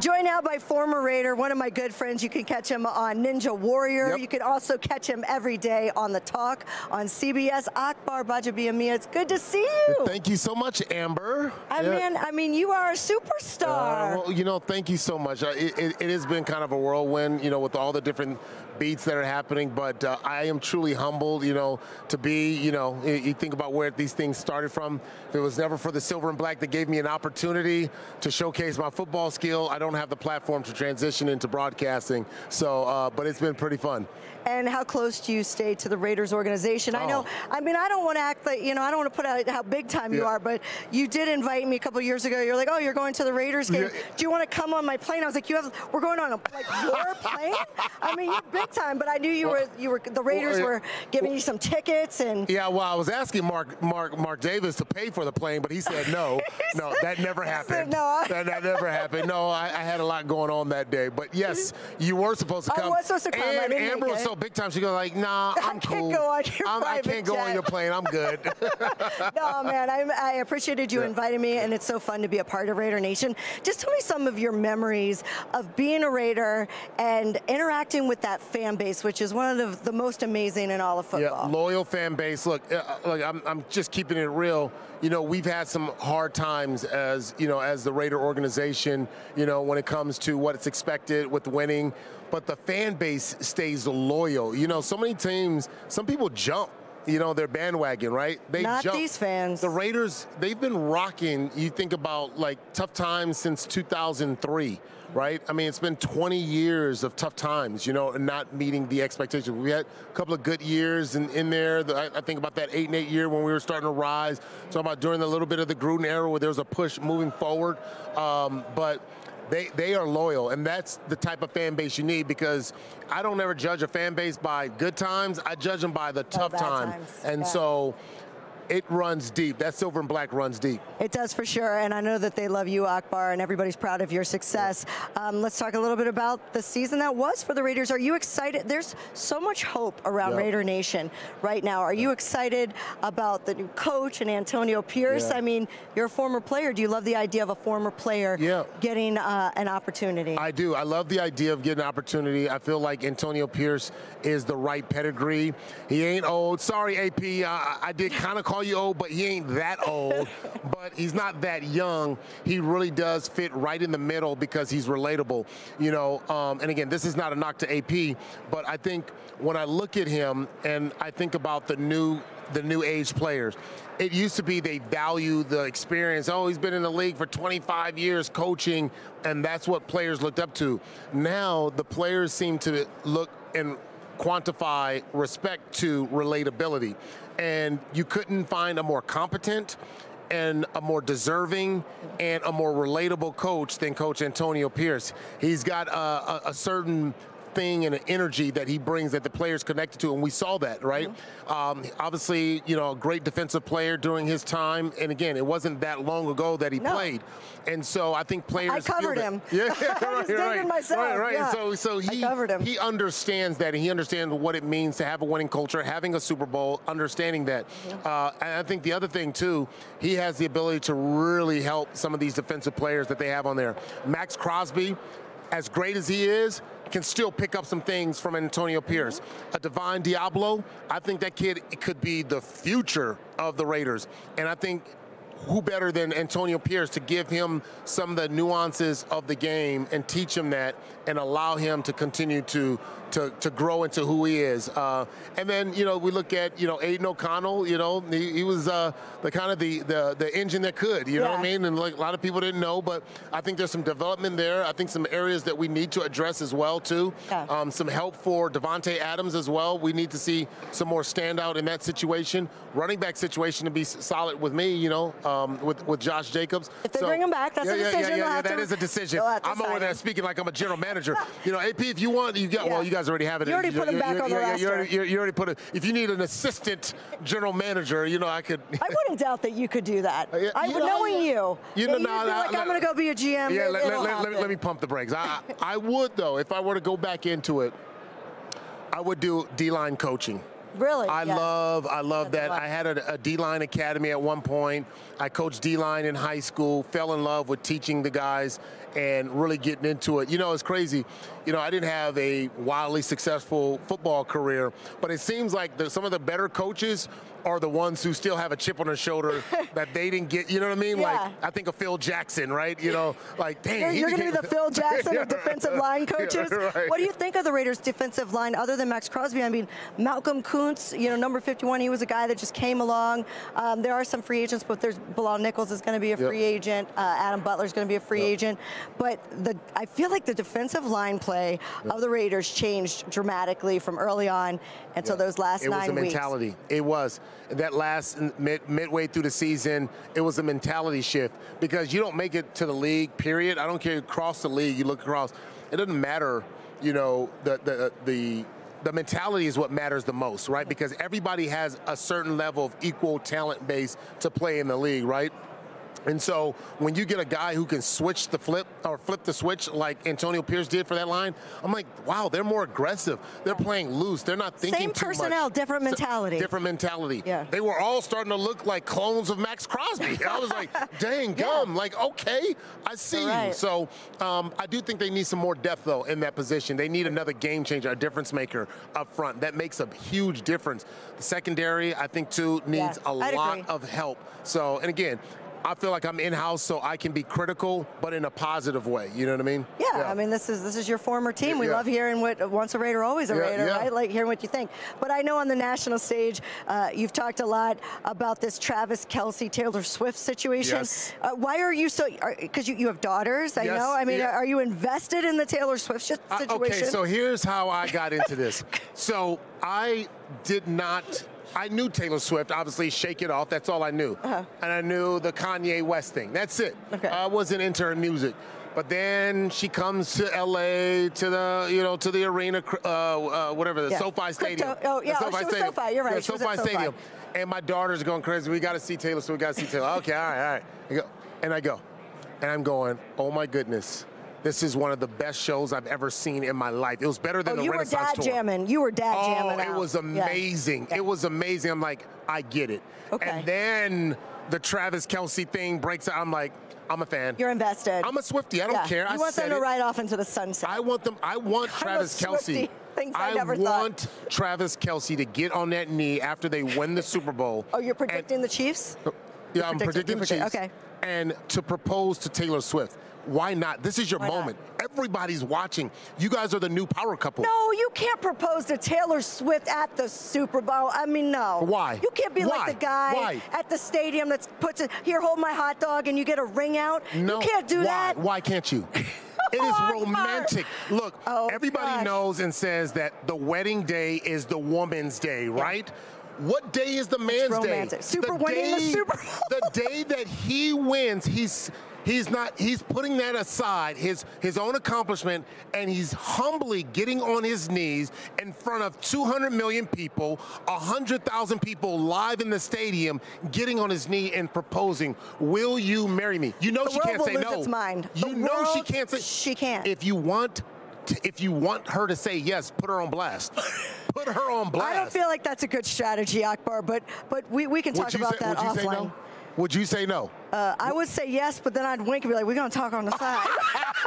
Joined now by former Raider, one of my good friends. You can catch him on Ninja Warrior. Yep. You can also catch him every day on The Talk on CBS. Akbar Gbajabiamila, it's good to see you. Thank you so much, Amber. I yeah. mean, I mean, you are a superstar. Uh, well, you know, thank you so much. Uh, it, it, it, has been kind of a whirlwind, you know, with all the different beats that are happening, but uh, I am truly humbled, you know, to be, you know, you think about where these things started from. If it was never for the silver and black that gave me an opportunity to showcase my football skill, I don't have the platform to transition into broadcasting. So, uh, but it's been pretty fun and how close do you stay to the Raiders organization? Oh. I know, oh. I mean, I don't want to act like, you know, I don't want to put out how big time yeah. you are, but you did invite me a couple years ago. You're like, oh, you're going to the Raiders game. Yeah. Do you want to come on my plane? I was like, you have, we're going on a, like your plane? I mean, you're big time, but I knew you well, were, you were, the Raiders well, were giving well, you some tickets and. Yeah, well, I was asking Mark, Mark, Mark Davis to pay for the plane, but he said no. no, that never happened. no. That, that, never happened. No, I, I, had a lot going on that day, but yes, you were supposed to come. I was supposed to come. And Amber was so big time, she goes like, nah, I'm I cool. Can't go on your I'm, I can't go jet. on your plane. I'm good. no, man, I, I appreciated you yeah. inviting me, and it's so fun to be a part of Raider Nation. Just tell me some of your memories of being a Raider and interacting with that fan base, which is one of the, the most amazing in all of football. Yeah, loyal fan base. Look, uh, look, I'm, I'm just keeping it real. You know, we've had some hard times as you know, as the Raider organization. You know, when it comes to what it's expected with winning but the fan base stays loyal. You know, so many teams, some people jump you know, their bandwagon, right? They Not jump. these fans. The Raiders, they've been rocking. You think about like tough times since 2003, right? I mean, it's been 20 years of tough times, you know, and not meeting the expectations. We had a couple of good years in, in there. I, I think about that eight and eight year when we were starting to rise. Talking about during the little bit of the Gruden era where there was a push moving forward. Um, but they they are loyal, and that's the type of fan base you need because I don't ever judge a fan base by good times. I judge them by the tough times. times. And yeah. so it runs deep. That silver and black runs deep. It does for sure, and I know that they love you, Akbar, and everybody's proud of your success. Um, let's talk a little bit about the season that was for the Raiders. Are you excited? There's so much hope around yep. Raider Nation right now. Are you excited about the new coach and Antonio Pierce? Yeah. I mean, you're a former player. Do you love the idea of a former player yeah. getting uh, an opportunity? I do. I love the idea of getting an opportunity. I feel like Antonio Pierce is the right pedigree. He ain't old. Sorry, AP. I, I did kind of call call you old, but he ain't that old. but he's not that young. He really does fit right in the middle because he's relatable. You know, um, and again, this is not a knock to AP, but I think when I look at him and I think about the new the new age players. It used to be they value the experience. Oh, he's been in the league for 25 years coaching, and that's what players looked up to. Now the players seem to look and quantify respect to relatability. And you couldn't find a more competent and a more deserving and a more relatable coach than Coach Antonio Pierce. He's got a, a, a certain thing and an energy that he brings that the players connected to, and we saw that, right? Mm-hmm. Um, obviously, you know, a great defensive player during his time, and again, it wasn't that long ago that he no. played, and so I think players. I covered him. Yeah, right, right, myself. right, right. Yeah. So, so he he understands that, and he understands what it means to have a winning culture, having a Super Bowl, understanding that. Mm-hmm. Uh, and I think the other thing too, he has the ability to really help some of these defensive players that they have on there. Maxx Crosby, as great as he is, can still pick up some things from Antonio Pierce. A Divine Deablo, I think that kid could be the future of the Raiders. And I think who better than Antonio Pierce to give him some of the nuances of the game and teach him that and allow him to continue to to, to grow into who he is. Uh, and then, you know, we look at, you know, Aidan O'Connell, you know, he, he was uh, the kind of the, the, the engine that could, you yeah. know what I mean? And like a lot of people didn't know, but I think there's some development there. I think some areas that we need to address as well, too. Yeah. Um, some help for Davante Adams as well. We need to see some more standout in that situation. Running back situation to be solid with me, you know, um, with, with Josh Jacobs. If they so, bring him back, that's yeah, a decision. Yeah, yeah, yeah, that to, is a decision. I'm over there speaking like I'm a general manager. you know, AP, if you want, you got, well, you guys already have it. You already put him back you, on the you, roster. You already, you already put it. If you need an assistant general manager, you know, I could. I wouldn't doubt that you could do that. Uh, I would, knowing you. You know, no, no, like, I'm going to go be a GM. Yeah, let, let, let, let, me pump the brakes. I, I would, though, if I were to go back into it, I would do D-line coaching. Really? I yeah. love, I love that. I had a a D-line academy at one point. I coached D-line in high school. Fell in love with teaching the guys and really getting into it. You know, it's crazy. You know, I didn't have a wildly successful football career, but it seems like the, some of the better coaches are the ones who still have a chip on their shoulder that they didn't get. You know what I mean? Yeah. Like I think of Phil Jackson, right? You know, like dang, you're, you're going to be the Phil Jackson of defensive line coaches. Yeah, right. What do you think of the Raiders' defensive line other than Maxx Crosby? I mean, Malcolm Koonce, you know, number 51, he was a guy that just came along. Um, there are some free agents, but there's Bilal Nichols is going to be a free yep. agent. Uh, Adam Butler is going to be a free yep. agent. But the I feel like the defensive line play yep. of the Raiders changed dramatically from early on until those last it nine weeks. It was a mentality. Weeks. It was that last mid, midway through the season, it was a mentality shift because you don't make it to the league. Period. I don't care across the league. You look across. It doesn't matter. You know the the the the mentality is what matters the most, right? Because everybody has a certain level of equal talent base to play in the league, right? And so when you get a guy who can switch the flip or flip the switch like Antonio Pierce did for that line, I'm like, wow, they're more aggressive. They're playing loose. They're not thinking Same personnel, much. different mentality. different mentality. Yeah. They were all starting to look like clones of Maxx Crosby. I was like, dang gum. Yeah. Like, okay, I see right. you. So um, I do think they need some more depth though in that position. They need another game changer, a difference maker up front. That makes a huge difference. The secondary, I think too, needs yeah, a lot agree. of help. So, and again, I feel like I'm in house, so I can be critical, but in a positive way. You know what I mean? Yeah, yeah. I mean this is this is your former team. We yeah. love hearing what once a Raider, always a yeah, Raider, right? Like hearing what you think. But I know on the national stage, uh, you've talked a lot about this Travis Kelce Taylor Swift situation. Yes. Uh, why are you so? Because you, you have daughters, I yes. know. I mean, are you invested in the Taylor Swift situation? Uh, okay, so here's how I got into this. so I did not I knew Taylor Swift, obviously, Shake It Off. That's all I knew. Uh-huh. And I knew the Kanye West thing. That's it. Okay. I wasn't into her music. But then she comes to LA to the you know to the arena, uh, uh, whatever the yeah. SoFi Stadium. Crypto. Oh yeah, oh, SoFi was Stadium. SoFi. You're right. Yeah, SoFi at Stadium. And my daughter's going crazy. We got to see Taylor. So we got to see Taylor. Okay, all right, all right. I go, and I go, and I'm going. Oh my goodness. This is one of the best shows I've ever seen in my life. It was better than oh, the you Renaissance were dad tour. jamming. You were dad oh, jamming. it was amazing. Yeah. It was amazing. I'm like, I get it. Okay. And then the Travis Kelce thing breaks out. I'm like, I'm a fan. You're invested. I'm a Swifty. I don't yeah. care. You I want them to it. ride off into the sunset. I want them. I want I'm Travis Kelce. Things I, I never want thought. Travis Kelce to get on that knee after they win the Super Bowl. Oh, you're predicting the Chiefs? Yeah, I'm predicting- predicting the Chiefs. okay. And to propose to Taylor Swift. Why not? This is your Why not? moment. Everybody's watching. You guys are the new power couple. No, you can't propose to Taylor Swift at the Super Bowl. I mean, no. Why? You can't be Why? like the guy Why? at the stadium that puts it, here, hold my hot dog, and you get a ring out. No, you can't do why? that. Why can't you? It is oh, romantic. Look, Oh, everybody knows and says that the wedding day is the woman's day, right? What day is the man's day? romantic. Super the winning the day, Super the day that he wins, he's he's not he's putting that aside, his his own accomplishment, and he's humbly getting on his knees in front of 200 million people, 100,000 people live in the stadium, getting on his knee and proposing, "Will you marry me?" You know The she can't say no. its mind. You The know she can't say. She can't. If you want, to, if you want her to say yes, put her on blast. put her on blast. I don't feel like that's a good strategy, Akbar, but but we, we can talk would about say, that offline. Would you say no? Uh, I would say yes, but then I'd wink and be like, we're going to talk on the side.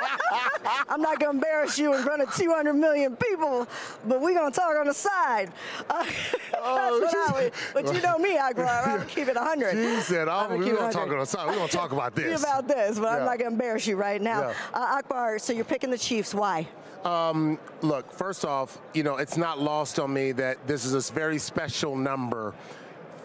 I'm not going to embarrass you in front of 200 million people, but we're going to talk on the side. Uh, Oh, that's what I would. But you know me, Akbar. I'm going to keep it 100. She said, I'm oh, we're going to talk on the side. We're going to talk about this. about this, but I'm not going to embarrass you right now. Yeah. Uh, Akbar, so you're picking the Chiefs. Why? Um, look, first off, you know, it's not lost on me that this is a very special number.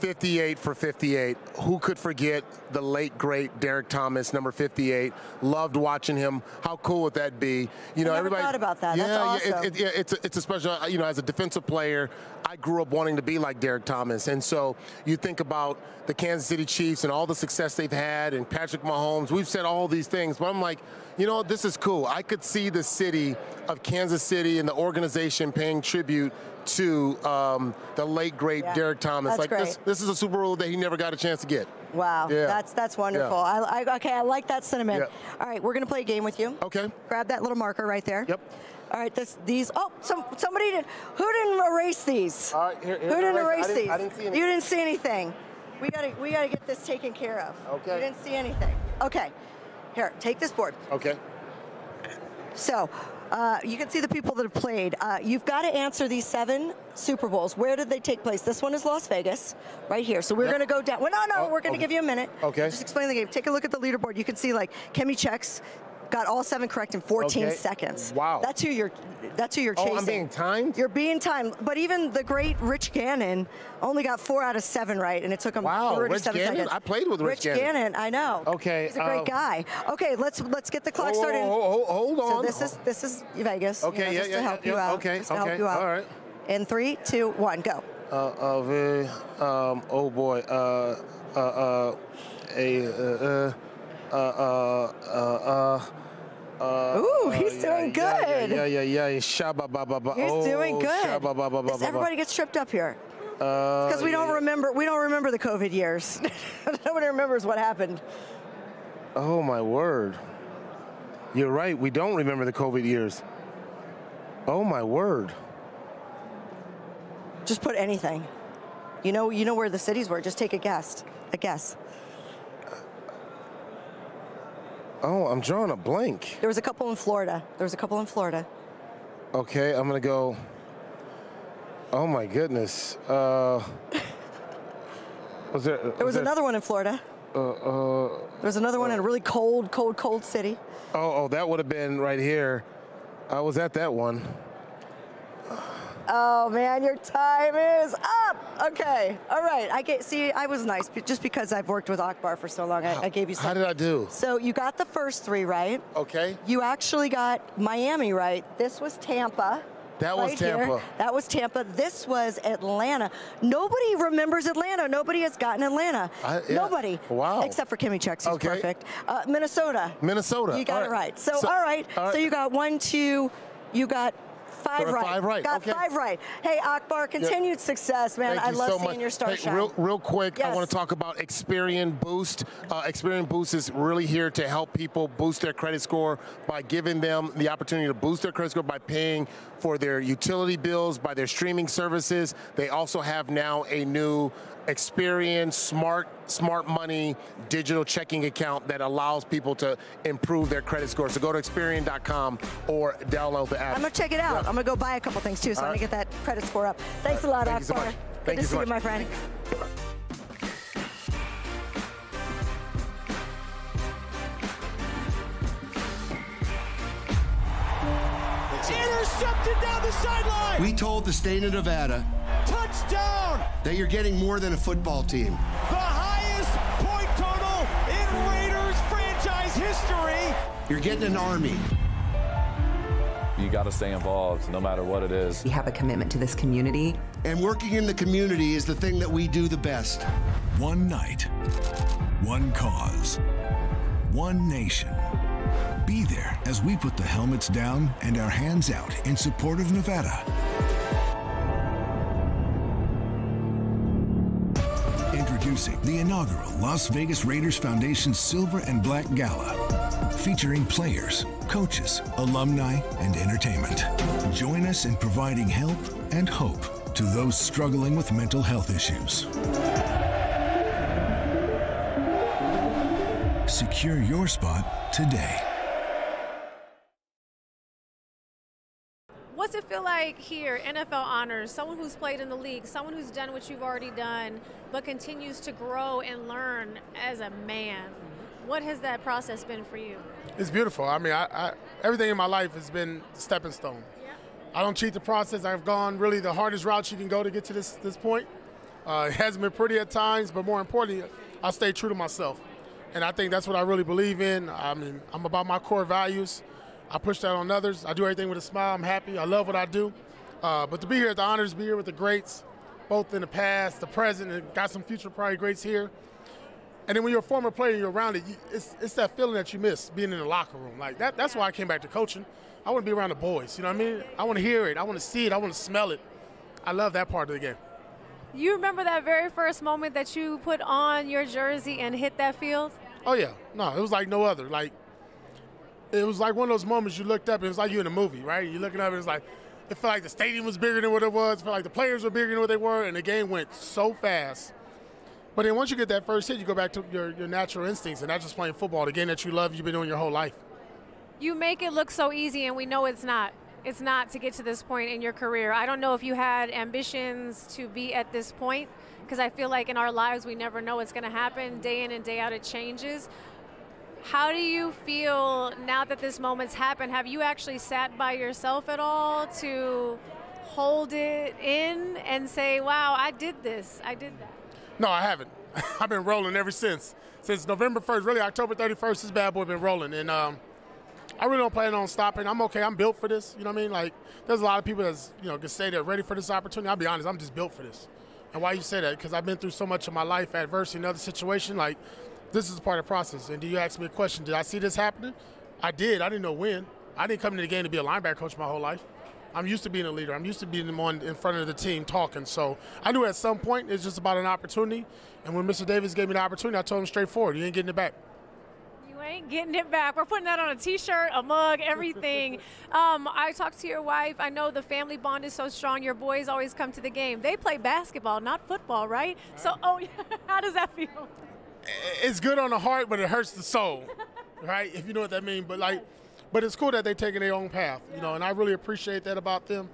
58 for 58. Who could forget the late great Derrick Thomas, number 58? Loved watching him. How cool would that be? You know, never everybody. thought about that. Yeah, awesome. it, it, yeah, it's a, it's a special. Uh, you know, as a defensive player, I grew up wanting to be like Derrick Thomas, and so you think about the Kansas City Chiefs and all the success they've had, and Patrick Mahomes. We've said all these things, but I'm like, you know, this is cool. I could see the city of Kansas City and the organization paying tribute to um, the late great Yeah, Derrick Thomas. that's like this, great. this is a Super Bowl that he never got a chance to get. Wow, Yeah. that's that's wonderful. Yeah. I, I, okay, I like that sentiment. All right, we're gonna play a game with you. Okay. Grab that little marker right there. Yep. All right, this these. Oh, some somebody did. Who didn't erase these? All right, here, Who didn't erase I didn't, these? I didn't see anything. You didn't see anything. We gotta we gotta get this taken care of. Okay. You didn't see anything. Okay. Here, take this board. Okay. So, uh, you can see the people that have played. Uh, you've got to answer these seven Super Bowls. Where did they take place? This one is Las Vegas, right here. So we're Yep. going to go down. Well, no, no, Oh, we're going to okay. give you a minute. Okay. Just explain the game. Take a look at the leaderboard. You can see like Kemi checks got all seven correct in 14 Okay. seconds. Wow. That's who you're. That's who you're chasing. Oh. I'm being timed? You're being timed. But even the great Rich Gannon only got four out of seven right, and it took him Wow, Rich 37 Gannon? seconds. I played with Rich Rich Gannon. Gannon. I know. Okay, He's a great uh, guy. Okay, let's let's get the clock Whoa, started. whoa, whoa, hold on. So this is this is Vegas. you Okay, know, yeah, just yeah, to help yeah, you yeah. out. Okay, just to help okay, you out. all right. In three, two, one, go. Uh, uh, very, um, oh boy, uh, uh, uh, a, uh, uh, uh, uh, uh, good. Yeah, yeah, yeah, yeah. Shabba, ba, ba, ba. He's oh, doing good. Shabba, ba, ba, ba, everybody gets tripped up here? Uh, Because we don't yeah. remember. We don't remember the COVID years. Nobody remembers what happened. Oh my word. You're right. We don't remember the COVID years. Oh my word. Just put anything. You know, you know where the cities were. Just take a guess. A guess. Oh, I'm drawing a blank. There was a couple in Florida. There was a couple in Florida. Okay, I'm gonna go. Oh my goodness. Uh, was there? There was another one in Florida. Uh, uh, There was another one in a really cold, cold, cold city. oh, oh, that would have been right here. I was at that one. Oh man, your time is up. Okay, all right. I get. See, I was nice be- just because I've worked with Akbar for so long. I, I gave you. Some. How did I do? So you got the first three right. Okay. You actually got Miami right. This was Tampa. That was right here. Tampa. That was Tampa. This was Atlanta. Nobody remembers Atlanta. Nobody has gotten Atlanta. I- yeah. Nobody. Wow. Except for Kimmy Checks, who's Okay. perfect. Uh, Minnesota. Minnesota. You got All it right. So, So- all right. all right. So you got one, two. You got. Five right. five right, Got okay. five right. Hey, Akbar, continued success, man. Thank I love so seeing much. your star Hey, shine. Real, real quick, I want to talk about Experian Boost. Uh, Experian Boost is really here to help people boost their credit score by giving them the opportunity to boost their credit score by paying for their utility bills, by their streaming services. They also have now a new Experian Smart Smart Money digital checking account that allows people to improve their credit score. So go to Experian.com or download the app. I'm gonna check it out. I'm gonna go buy a couple things too, so All I'm gonna get that credit score up. Thanks a lot, Thank you so Akbar. much. Good Thank to you so see you, my friend. Intercepted down the sideline. We told the state of Nevada Touchdown. that you're getting more than a football team. The highest point total in Raiders franchise history. You're getting an army. You got to stay involved no matter what it is. We have a commitment to this community. And working in the community is the thing that we do the best. One night, one cause, one nation. Be there as we put the helmets down and our hands out in support of Nevada. Introducing the inaugural Las Vegas Raiders Foundation Silver and Black Gala, featuring players, coaches, alumni, and entertainment. Join us in providing help and hope to those struggling with mental health issues. Secure your spot today. What's it feel like here, NFL honors, someone who's played in the league, someone who's done what you've already done, but continues to grow and learn as a man? What has that process been for you? It's beautiful. I mean, I, I, everything in my life has been stepping stone. I don't cheat the process. I've gone really the hardest route you can go to get to this this point. Uh, it hasn't been pretty at times, but more importantly, I stay true to myself, and I think that's what I really believe in. I mean, I'm about my core values. I push that on others. I do everything with a smile. I'm happy. I love what I do. Uh, but to be here at the honors, be here with the greats, both in the past, the present, and got some future probably greats here. And then when you're a former player and you're around it, you, it's, it's that feeling that you miss being in the locker room. Like that, that's why I came back to coaching. I want to be around the boys. You know what I mean? I want to hear it. I want to see it. I want to smell it. I love that part of the game. You remember that very first moment that you put on your jersey and hit that field? Oh yeah, no, it was like no other. Like it was like one of those moments you looked up and it was like you in a movie, right? You're looking up and it's like it felt like the stadium was bigger than what it was. It felt like the players were bigger than what they were, and the game went so fast. But then once you get that first hit, you go back to your, your natural instincts, and that's just playing football, the game that you love, you've been doing your whole life. You make it look so easy, and we know it's not. It's not to get to this point in your career. I don't know if you had ambitions to be at this point, because I feel like in our lives we never know what's going to happen. Day in and day out, it changes. How do you feel now that this moment's happened? Have you actually sat by yourself at all to hold it in and say, wow, I did this, I did that? No, I haven't. I've been rolling ever since. Since November 1st, really October 31st, this bad boy been rolling. And um, I really don't plan on stopping. I'm okay. I'm built for this. You know what I mean? Like, there's a lot of people that's, you know, can say they're ready for this opportunity. I'll be honest, I'm just built for this. And why you say that? Because I've been through so much of my life, adversity, another situation. Like, this is part of the process. And do you ask me a question? Did I see this happening? I did. I didn't know when. I didn't come into the game to be a linebacker coach my whole life. I'm used to being a leader. I'm used to being the one in front of the team talking. So I knew at some point it's just about an opportunity. And when Mr. Davis gave me the opportunity, I told him straightforward, you ain't getting it back. Ain't getting it back. We're putting that on a T-shirt, a mug, everything. um, I talked to your wife. I know the family bond is so strong. Your boys always come to the game. They play basketball, not football, right? So, oh, how does that feel? It's good on the heart, but it hurts the soul, right? If you know what that means. But like, but it's cool that they're taking their own path, you know, and I really appreciate that about them.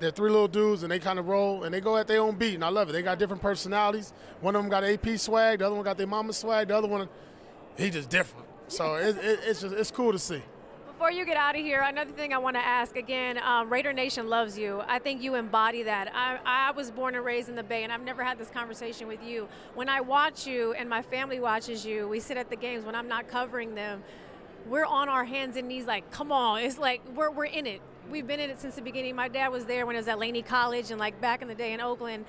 They're three little dudes, and they kind of roll, and they go at their own beat, and I love it. They got different personalities. One of them got AP swag, the other one got their mama swag, the other one, he just different. So it, it, it's just it's cool to see. Before you get out of here, another thing I want to ask again um, Raider Nation loves you. I think you embody that. I, I was born and raised in the Bay, and I've never had this conversation with you. When I watch you and my family watches you, we sit at the games when I'm not covering them. We're on our hands and knees, like, come on. It's like we're, we're in it. We've been in it since the beginning. My dad was there when it was at Laney College and, like, back in the day in Oakland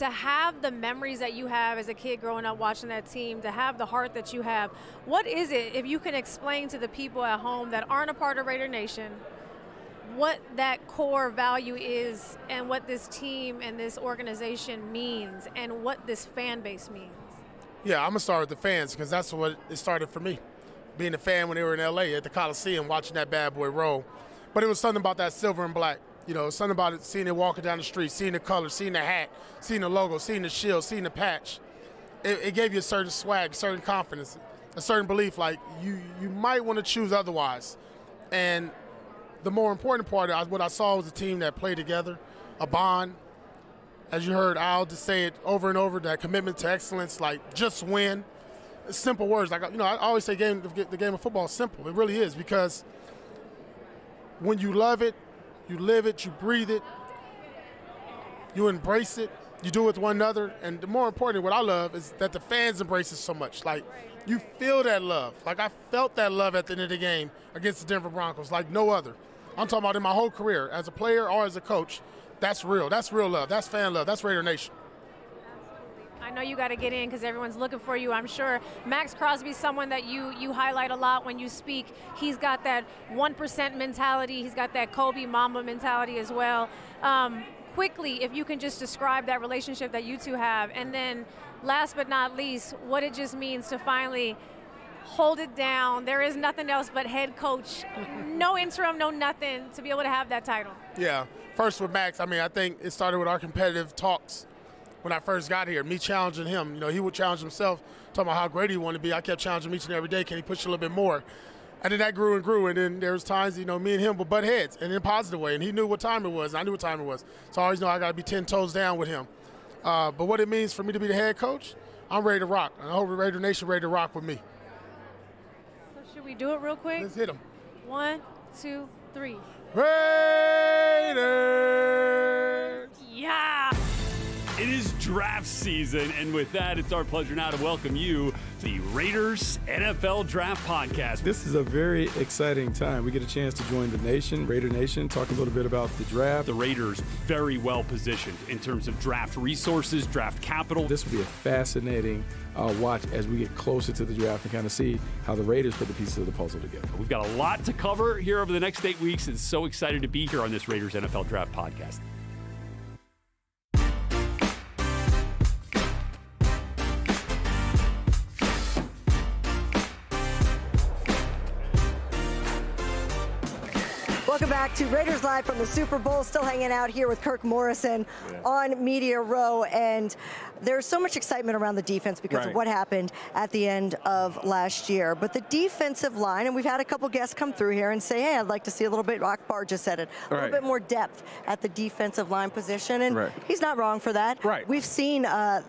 to have the memories that you have as a kid growing up watching that team, to have the heart that you have, what is it, if you can explain to the people at home that aren't a part of Raider Nation, what that core value is and what this team and this organization means and what this fan base means? Yeah, I'm gonna start with the fans because that's what it started for me. Being a fan when they were in LA at the Coliseum watching that bad boy roll. But it was something about that silver and black. You know, something about it, seeing it walking down the street, seeing the color, seeing the hat, seeing the logo, seeing the shield, seeing the patch. It, it gave you a certain swag, certain confidence, a certain belief. Like you, you might want to choose otherwise. And the more important part, of what I saw was a team that played together, a bond. As you heard Al just say it over and over, that commitment to excellence, like just win. Simple words. Like you know, I always say, game the game of football is simple. It really is because when you love it, You live it, you breathe it, you embrace it, you do it with one another. And the more importantly, what I love is that the fans embrace it so much. Like, you feel that love. Like, I felt that love at the end of the game against the Denver Broncos like no other. I'm talking about in my whole career, as a player or as a coach. That's real. That's real love. That's fan love. That's Raider Nation. I know you got to get in because everyone's looking for you. I'm sure Maxx Crosby's someone that you you highlight a lot when you speak. He's got that one percent mentality. He's got that Kobe Mamba mentality as well. Um, quickly, if you can just describe that relationship that you two have, and then last but not least, what it just means to finally hold it down. There is nothing else but head coach. No interim, no nothing to be able to have that title. Yeah. First with Max, I mean, I think it started with our competitive talks when I first got here. Me challenging him. You know, he would challenge himself, talking about how great he wanted to be. I kept challenging him each and every day. Can he push a little bit more? And then that grew and grew. And then there was times, you know, me and him would butt heads and in a positive way. And he knew what time it was. And I knew what time it was. So I always know I got to be 10 toes down with him. Uh, but what it means for me to be the head coach, I'm ready to rock. And I hope Raider Nation ready to rock with me. So should we do it real quick? Let's hit him. One, two, three. Raiders! Yeah! It is draft season, and with that, it's our pleasure now to welcome you to the Raiders NFL Draft Podcast. This is a very exciting time. We get a chance to join the nation, Raider Nation, talk a little bit about the draft. The Raiders very well positioned in terms of draft resources, draft capital. This will be a fascinating uh, watch as we get closer to the draft and kind of see how the Raiders put the pieces of the puzzle together. We've got a lot to cover here over the next eight weeks, and so excited to be here on this Raiders NFL Draft Podcast. Welcome back to Raiders Live from the Super Bowl. Still hanging out here with Kirk Morrison Yeah. on Media Row. And there's so much excitement around the defense because of what happened at the end of last year. But the defensive line, and we've had a couple guests come through here and say, hey, I'd like to see a little bit, Akbar just said it, a Right. little bit more depth at the defensive line position. And Right. he's not wrong for that. Right. We've seen uh,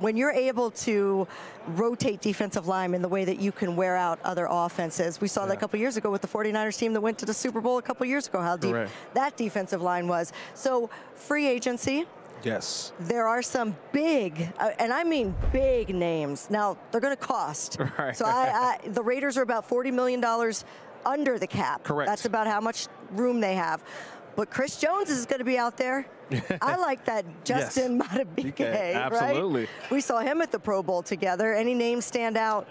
when you're able to rotate defensive linemen the way that you can wear out other offenses. We saw that a couple years ago with the 49ers team that went to the Super Bowl a couple years ago, how deep Correct. that defensive line was. So free agency, Yes. there are some big, uh, and I mean big names. Now they're going to cost. Right. So I, I, the Raiders are about forty million dollars under the cap. Correct. That's about how much room they have. But Chris Jones is going to be out there. I like that Yes. Justin Madubuike, Okay, absolutely. right? We saw him at the Pro Bowl together. Any names stand out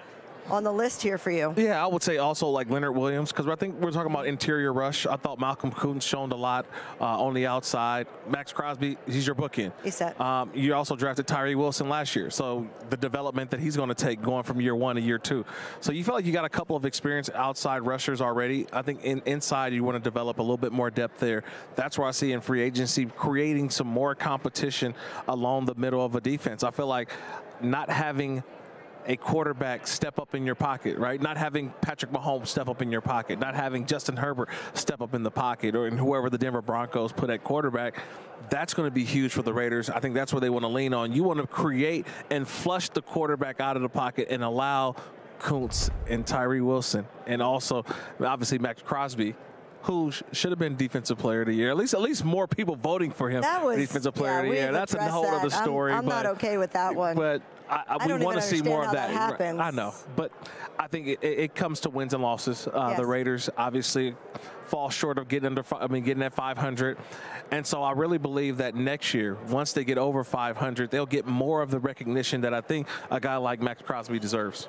on the list here for you? Yeah, I would say also like Leonard Williams because I think we're talking about interior rush. I thought Malcolm Koonce shown a lot uh, on the outside. Maxx Crosby, he's your bookend. He's set. Um, you also drafted Tyree Wilson last year, so the development that he's going to take going from year one to year two. So you feel like you got a couple of experienced outside rushers already. I think in, inside you want to develop a little bit more depth there. That's where I see in free agency creating some more competition along the middle of a defense. I feel like not having a quarterback step up in your pocket, right? Not having Patrick Mahomes step up in your pocket, not having Justin Herbert step up in the pocket, or in whoever the Denver Broncos put at quarterback. That's going to be huge for the Raiders. I think that's where they want to lean on. You want to create and flush the quarterback out of the pocket and allow Koonce and Tyree Wilson, and also obviously Maxx Crosby. Who should have been defensive player of the year? At least, at least more people voting for him. That was defensive player yeah, of the year. That's a whole that. other I'm- story. I'm, not okay with that one. but I, I, we want to see more of that. that. I know, but I think it, it comes to wins and losses. Uh, Yes. The Raiders obviously fall short of getting under. I mean, getting at 500, and so I really believe that next year, once they get over 500, they'll get more of the recognition that I think a guy like Maxx Crosby deserves.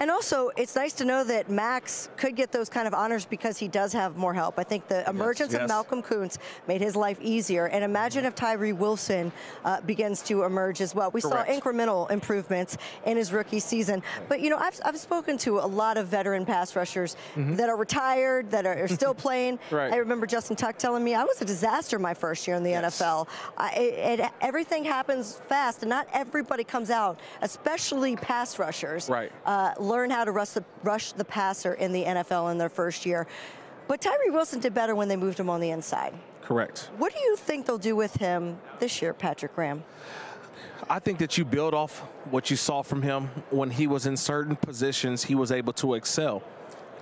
And also, it's nice to know that Maxx could get those kind of honors because he does have more help. I think the emergence of yes. Malcolm Koonce made his life easier. And imagine if Tyree Wilson uh, begins to emerge as well. We Correct. saw incremental improvements in his rookie season. But, you know, I've, I've spoken to a lot of veteran pass rushers Mhm. that are retired, that are, are still playing. Right. I remember Justin Tuck telling me I was a disaster my first year in the NFL. I, it, it, everything happens fast, and not everybody comes out, especially pass rushers Right. uh, learn how to rush the, rush the passer in the NFL in their first year. But Tyree Wilson did better when they moved him on the inside. Correct. What do you think they'll do with him this year, Patrick Graham? I think that you build off what you saw from him when he was in certain positions, he was able to excel.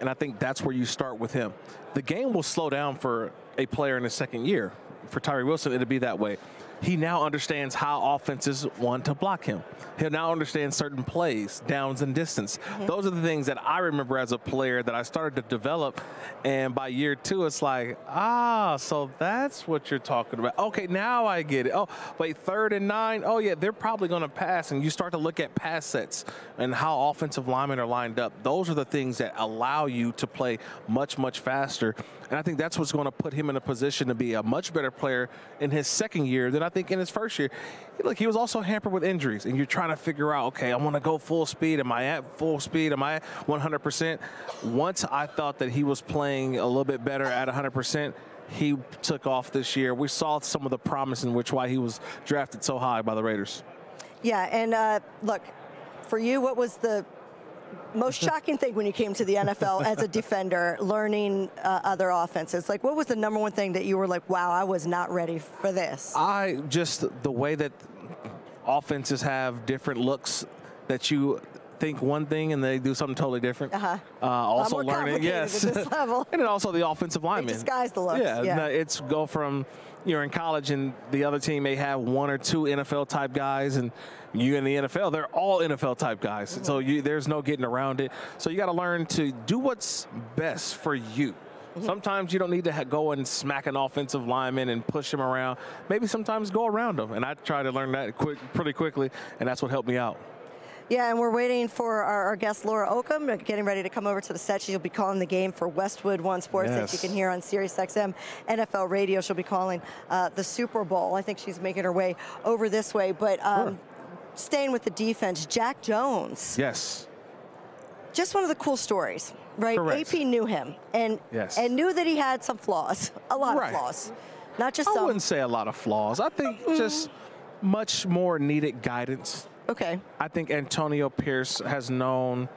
And I think that's where you start with him. The game will slow down for a player in his second year. For Tyree Wilson, it'll be that way he now understands how offenses want to block him. He'll now understand certain plays, downs and distance. Mm-hmm. Those are the things that I remember as a player that I started to develop. And by year two, it's like, ah, so that's what you're talking about. Okay, now I get it. Oh, wait, third and nine. Oh, yeah, they're probably going to pass. And you start to look at pass sets and how offensive linemen are lined up. Those are the things that allow you to play much, much faster. And I think that's what's going to put him in a position to be a much better player in his second year than I think in his first year. Look, he was also hampered with injuries, and you're trying to figure out, okay, I want to go full speed. Am I at full speed? Am I 100%? Once I thought that he was playing a little bit better at 100%, he took off this year. We saw some of the promise in which why he was drafted so high by the Raiders. Yeah, and uh, look, for you, what was the most shocking thing when you came to the NFL as a defender, learning uh, other offenses? Like, what was the number one thing that you were like, wow, I was not ready for this? I just, the way that offenses have different looks that you think one thing and they do something totally different. Uh-huh. Uh, also learning, yes. and then also the offensive lineman. disguise the looks. Yeah, yeah. it's go from you're in college and the other team may have one or two NFL type guys and you in the NFL, they're all NFL type guys. So you, there's no getting around it. So you got to learn to do what's best for you. Mm-hmm. Sometimes you don't need to ha- go and smack an offensive lineman and push him around. Maybe sometimes go around them. And I try to learn that quick, pretty quickly, and that's what helped me out. Yeah, and we're waiting for our, our, guest Laura uh, getting ready to come over to the set. She'll be calling the game for Westwood One Sports yes. that you can hear on Sirius XM NFL Radio. She'll be calling uh, the Super Bowl. I think she's making her way over this way. But um, sure. Staying with the defense, Jack Jones. Yes. Just one of the cool stories, right? Correct. AP knew him and yes. and knew that he had some flaws, a lot right. of flaws, not just I some. wouldn't say a lot of flaws. I think mm. just much more needed guidance Okay. I think Antonio Pierce has known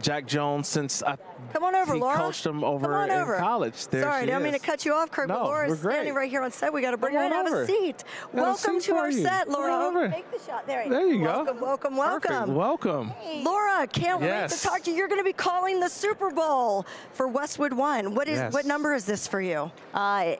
Jack Jones since I Come on over, he Laura. coached him over in over. college. There Sorry, I don't mean to cut you off, Kirk, no, but Laura's we're great. standing right here on set. We got to bring Come her in on have over. a seat. Got welcome a seat to our you. set, Laura. Come over. Take the shot. There, there you welcome, go. Welcome, welcome, Perfect. welcome. Welcome. Laura, can't yes. wait to talk to you. You're going to be calling the Super Bowl for Westwood One. What is yes. what number is this for you? Uh,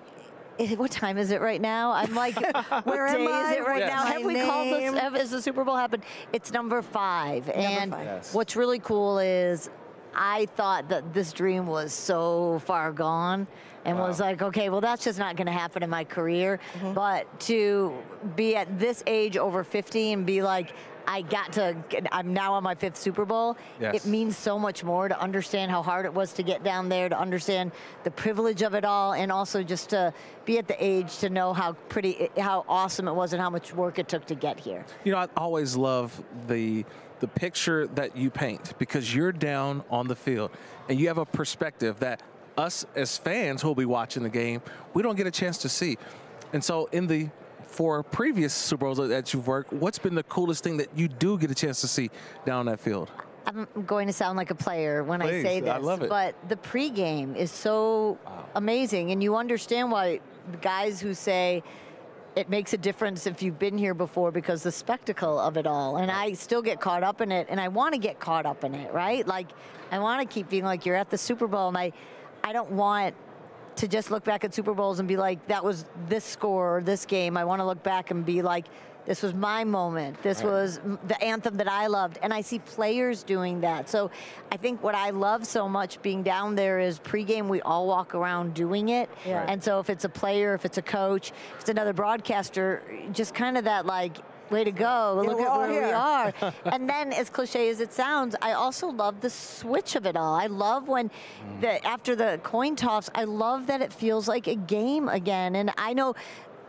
what time is it right now? I'm like, where am I? is it right Yes. now? My Have we called name? this? Has the Super Bowl happened? It's number five. and five. Yes. what's really cool is I thought that this dream was so far gone and was like, okay, well, that's just not going to happen in my career. Mm-hmm. But to be at this age over 50 and be like, I got to, I'm now on my fifth Super Bowl. Yes. It means so much more to understand how hard it was to get down there, to understand the privilege of it all, and also just to be at the age to know how pretty, how awesome it was and how much work it took to get here. You know, I always love the the picture that you paint because you're down on the field and you have a perspective that us as fans who'll be watching the game, we don't get a chance to see. And so in the four previous Super Bowls that you've worked, what's been the coolest thing that you do get a chance to see down that field? I'm going to sound like a player when I Please, say I this, love it. but the pregame is so amazing, and you understand why guys who say it makes a difference if you've been here before because the spectacle of it all. And I still get caught up in it, and I want to get caught up in it, right? Like I want to keep being like you're at the Super Bowl, and I, I don't want to just look back at Super Bowls and be like, that was this score or this game. I want to look back and be like, this was my moment. This was the anthem that I loved. And I see players doing that. So I think what I love so much being down there is pregame, we all walk around doing it. Yeah. Right. And so if it's a player, if it's a coach, if it's another broadcaster, just kind of that like, way to go. Yeah, Look at where we are. and then, as cliche as it sounds, I also love the switch of it all. I love when, the, after the coin toss, I love that it feels like a game again. And I know.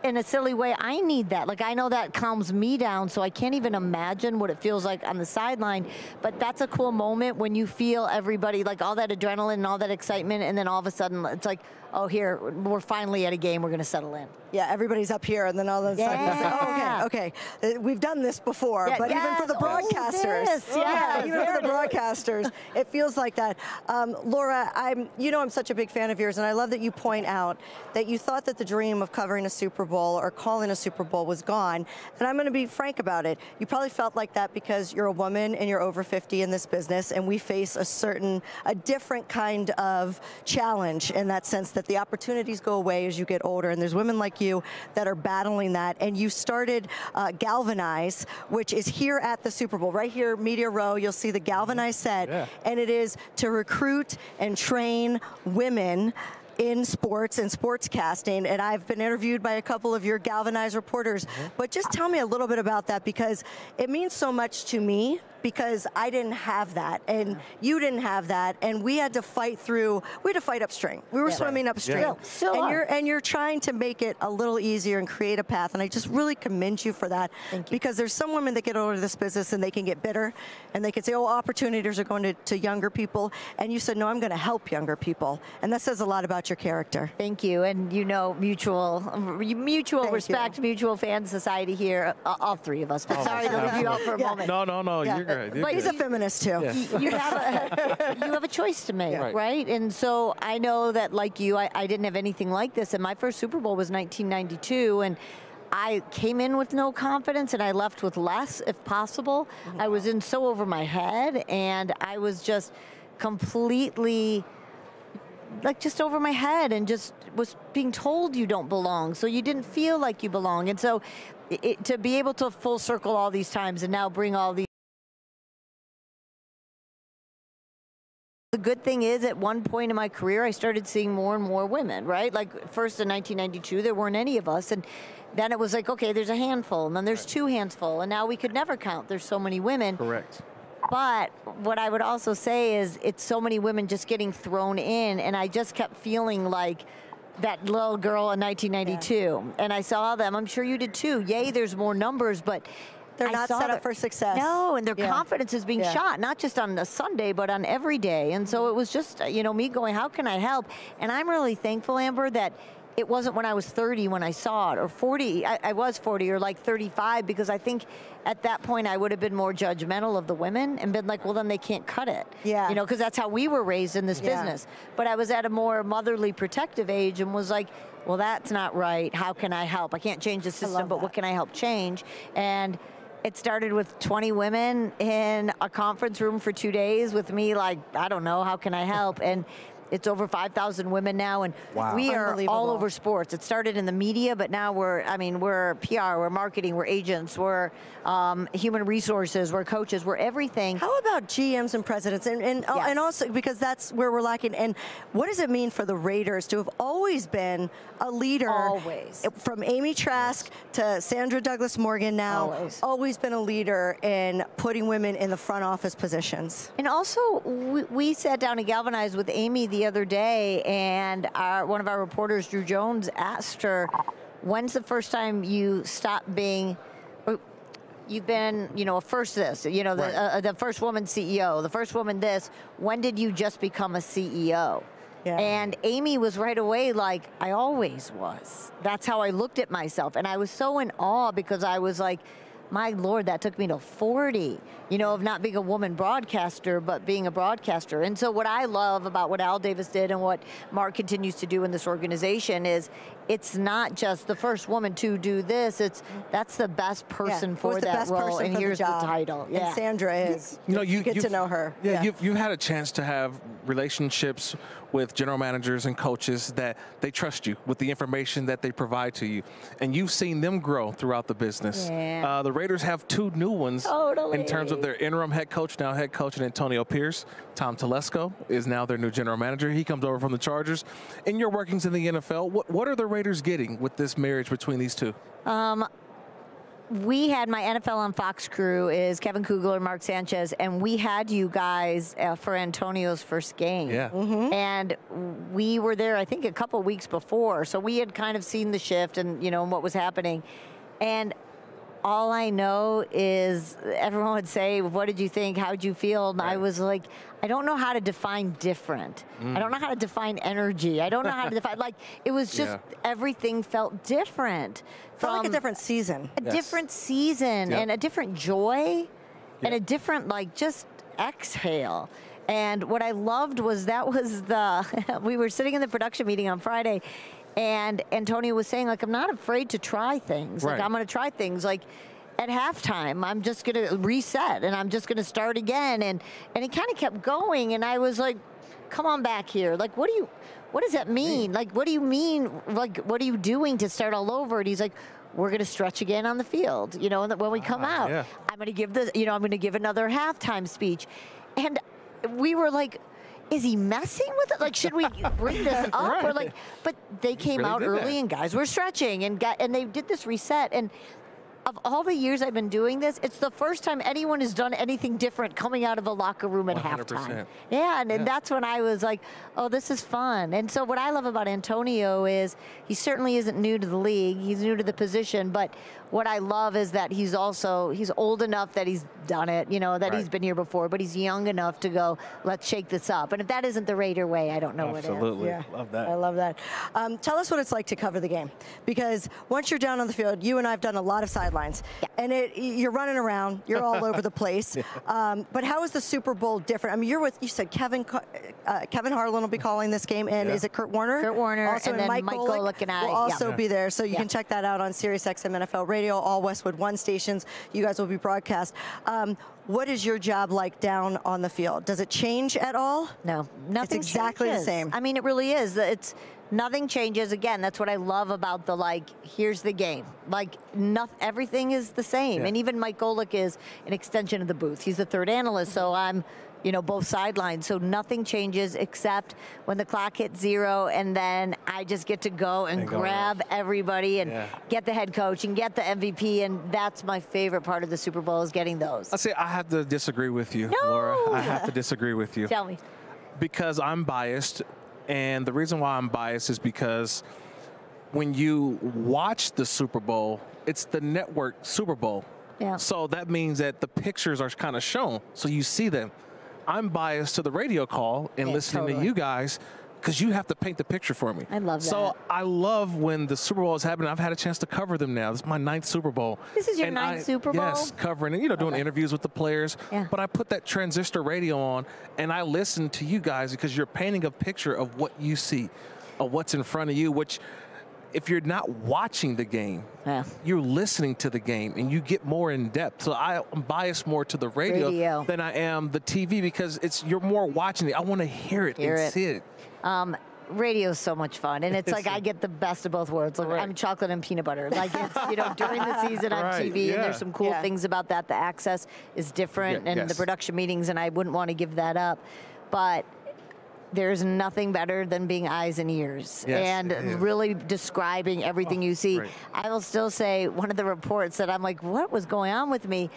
In a silly way, I need that. Like, I know that calms me down, so I can't even imagine what it feels like on the sideline. But that's a cool moment when you feel everybody, like all that adrenaline and all that excitement, and then all of a sudden, it's like, oh, here, we're finally at a game, we're going to settle in. Yeah, everybody's up here, and then all of a sudden it's like, oh, okay, okay, Uh, we've done this before, Yeah, but even for yes. the Oh, broadcasters, yeah, yes, even for the there it is. broadcasters, it feels like that. Um, Laura, I'm, you know, I'm such a big fan of yours, and I love that you point out that you thought that the dream of covering a Super Bowl or calling a Super Bowl was gone, and I'm going to be frank about it. You probably felt like that because you're a woman and you're over 50 in this business, and we face a certain, a different kind of challenge in that sense that that the opportunities go away as you get older. And there's women like you that are battling that. And you started uh, Galvanize, which is here at the Super Bowl, right here, Media Row. You'll see the Galvanize set. Yeah. And it is to recruit and train women in sports and sports casting, and I've been interviewed by a couple of your galvanized reporters. But just tell me a little bit about that because it means so much to me because I didn't have that, and you didn't have that, and we had to fight through. We had to fight upstream. We were Yeah. swimming upstream, Yeah. Still and are. you're and you're trying to make it a little easier and create a path. And I just really commend you for that because there's some women that get over this business and they can get bitter, and they can say, "Oh, opportunities are going to, to younger people," and you said, "No, I'm going to help younger people," and that says a lot about your character. Thank you, and you know, mutual, mutual Thank respect, mutual fan society here. uh, All three of us. But Oh, sorry to leave you out for a Yeah. moment. No, no, no. Yeah. You're good. You're But He's a feminist too. Yeah. Y- you have a, you have a choice to make, Right. right. And so I know that, like you, I, I didn't have anything like this. And my first Super Bowl was 1992, and I came in with no confidence, and I left with less, if possible. I was in so over my head, and I was just completely like just over my head and just was being told you don't belong so you didn't feel like you belong and so it, to be able to full circle all these times and now bring all these The good thing is, at one point in my career, I started seeing more and more women, right? Like, first in 1992, there weren't any of us. And then it was like, okay, there's a handful, and then there's two handful, and now we could never count. There's so many women. Correct. But what I would also say is it's so many women just getting thrown in, and I just kept feeling like that little girl in 1992. And I saw them. I'm sure you did too. Yay, there's more numbers, but They're I not set up for success. No, and their Yeah. confidence is being Yeah. shot, not just on a Sunday, but on every day. And so it was just, uh, you know, me going, how can I help? And I'm really thankful, Amber, that it wasn't when I was 30 when I saw it, or 40. I, I was 40 or like 35, because I think at that point I would have been more judgmental of the women and been like, well, then they can't cut it. Yeah. You know, because that's how we were raised in this Yeah. business. But I was at a more motherly, protective age and was like, well, that's not right. How can I help? I can't change the system, but what can I help change? And it started with 20 women in a conference room for two days with me, like, I don't know, how can I help? And it's over 5,000 women now, and Wow. we are all over sports. It started in the media, but now we're, I mean, we're PR, we're marketing, we're agents, we're um, human resources, we're coaches, we're everything. How about GMs and presidents, and and, uh, Yes. and also because that's where we're lacking. And what does it mean for the Raiders to have always been a leader? Always. From Amy Trask to Sandra Douglas Morgan now, Always. been a leader in putting women in the front office positions. And also, we, we sat down and galvanized with Amy the other day, and our, one of our reporters, Drew Jones, asked her, "When's the first time you stopped being?" You've been, you know, a first this, you know, the, Right. uh, the first woman CEO, the first woman this. When did you just become a CEO? Yeah. And Amy was right away like, I always was. That's how I looked at myself. And I was so in awe because I was like, my Lord, that took me to 40, you know, of not being a woman broadcaster, but being a broadcaster. And so, what I love about what Al Davis did and what Mark continues to do in this organization is it's not just the first woman to do this, it's that's the best person Yeah, for who's the that best role. person and here's the, the, job. title. And Sandra is. You know, you get to know her. Yeah, You've, you've had a chance to have relationships with general managers and coaches that they trust you with the information that they provide to you, and you've seen them grow throughout the business. Yeah. Uh, the Raiders have two new ones in terms of their interim head coach, now head coach, and Antonio Pierce. Tom Telesco is now their new general manager. He comes over from the Chargers. In your workings in the NFL, what what are the Raiders getting with this marriage between these two? Um, we had my NFL on Fox crew is Kevin Kugler, Mark Sanchez, and we had you guys uh, for Antonio's first game. Yeah. And we were there, I think, a couple weeks before, so we had kind of seen the shift and you know what was happening, and. All I know is everyone would say, "What did you think? How did you feel?" And I was like, "I don't know how to define different. Mm. I don't know how to define energy. I don't know how to define like it was just Yeah. everything felt different. Felt like a different season. a different season Yep. and a different joy and a different like just exhale and what i loved was that was the we were sitting in the production meeting on friday and antonio was saying like i'm not afraid to try things like i'm going to try things like at halftime i'm just going to reset and i'm just going to start again and and he kind of kept going and i was like come on back here. Like, what do you, what does that mean? Like, what do you mean? Like, what are you doing to start all over? And he's like, we're going to stretch again on the field, you know, when we come Ah, out, yeah. I'm going to give the, you know, I'm going to give another halftime speech. And we were like, is he messing with it? Like, should we bring this up? Or like, but they came really out early that. and guys were stretching and got, and they did this reset. And of all the years I've been doing this, it's the first time anyone has done anything different coming out of a locker room at 100%. halftime. Yeah, and, and that's when I was like, oh, this is fun. And so what I love about Antonio is he certainly isn't new to the league. He's new to the position, but what I love is that he's also he's old enough that he's done it, you know, that he's been here before, but he's young enough to go, let's shake this up. And if that isn't the Raider way, I don't know what is. Absolutely. Yeah. Love that. I love that. Um, tell us what it's like to cover the game, because once you're down on the field, you and I've done a lot of sidelines, and it you're running around, you're all over the place. Um, but how is the Super Bowl different? I mean, you're with you said Kevin uh, Kevin Harlan will be calling this game, and Yeah. is it Kurt Warner? Kurt Warner, also and then Mike Golic and I, will also yeah. be there, so you Yeah. can check that out on Sirius XM NFL Radio, all Westwood One stations. You guys will be broadcast. Um, what is your job like down on the field? Does it change at all? No, nothing It's exactly changes. the same. I mean, it really is. It's nothing changes. Again, that's what I love about the like. Here's the game. Like, nothing. Everything is the same. Yeah. And even Mike Golic is an extension of the booth. He's the third analyst, so I'm. You know, both sidelines. So nothing changes except when the clock hits zero, and then I just get to go and, And go grab everybody and Yeah. get the head coach and get the MVP. And that's my favorite part of the Super Bowl is getting those. I say I have to disagree with you, No! Laura. I have to disagree with you. Tell me. because I'm biased, and the reason why I'm biased is because when you watch the Super Bowl, it's the network Super Bowl. Yeah. So that means that the pictures are kind of shown, so you see them. I'm biased to the radio call and Yeah, listening totally. to you guys because you have to paint the picture for me. I love that. So. I love when the Super Bowl is happening. I've had a chance to cover them now. This is my ninth Super Bowl. This is your And ninth I- Super Bowl? Yes, covering it, you know, doing Okay. interviews with the players. Yeah. But I put that transistor radio on and I listen to you guys because you're painting a picture of what you see, of what's in front of you, which if you're not watching the game, Yeah. you're listening to the game and you get more in depth. So I, I'm biased more to the radio, Radio. than I am the TV because it's you're more watching it. I want to hear it Hear and it. see it. Um, radio is so much fun, and it's like I get the best of both worlds. Like I'm chocolate and peanut butter. Like it's you know during the season on Right, TV, and there's some cool Yeah. things about that. The access is different, Yeah, and the production meetings, and I wouldn't want to give that up, but. There's nothing better than being eyes and ears Yes, and really describing everything oh, you see. great. I will still say one of the reports that I'm like, what was going on with me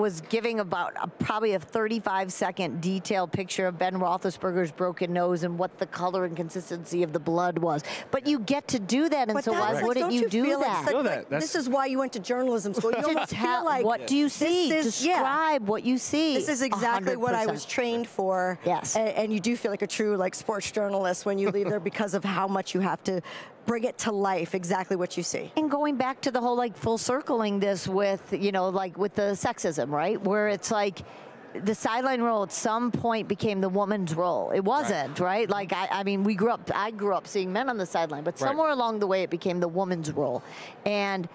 was giving about a, probably a 35 second detailed picture of Ben Roethlisberger's broken nose and what the color and consistency of the blood was. But you get to do that, and But so that's why like, wouldn't don't you, do feel like- that? it's like- Feel that. like, this is why you went to journalism school. You to almost tell feel like what do you see? This is, yeah. Describe what you see. This is exactly what I was trained for. Yes. And, and you do feel like a true like sports journalist when you leave there because of how much you have to bring it to life. Exactly what you see. And going back to the whole like full circling this with, you know, like with the sexism, right? Where it's like the sideline role at some point became the woman's role. It wasn't, right? Like, I, I mean, we grew up, I grew up seeing men on the sideline, but Right. somewhere along the way it became the woman's role. And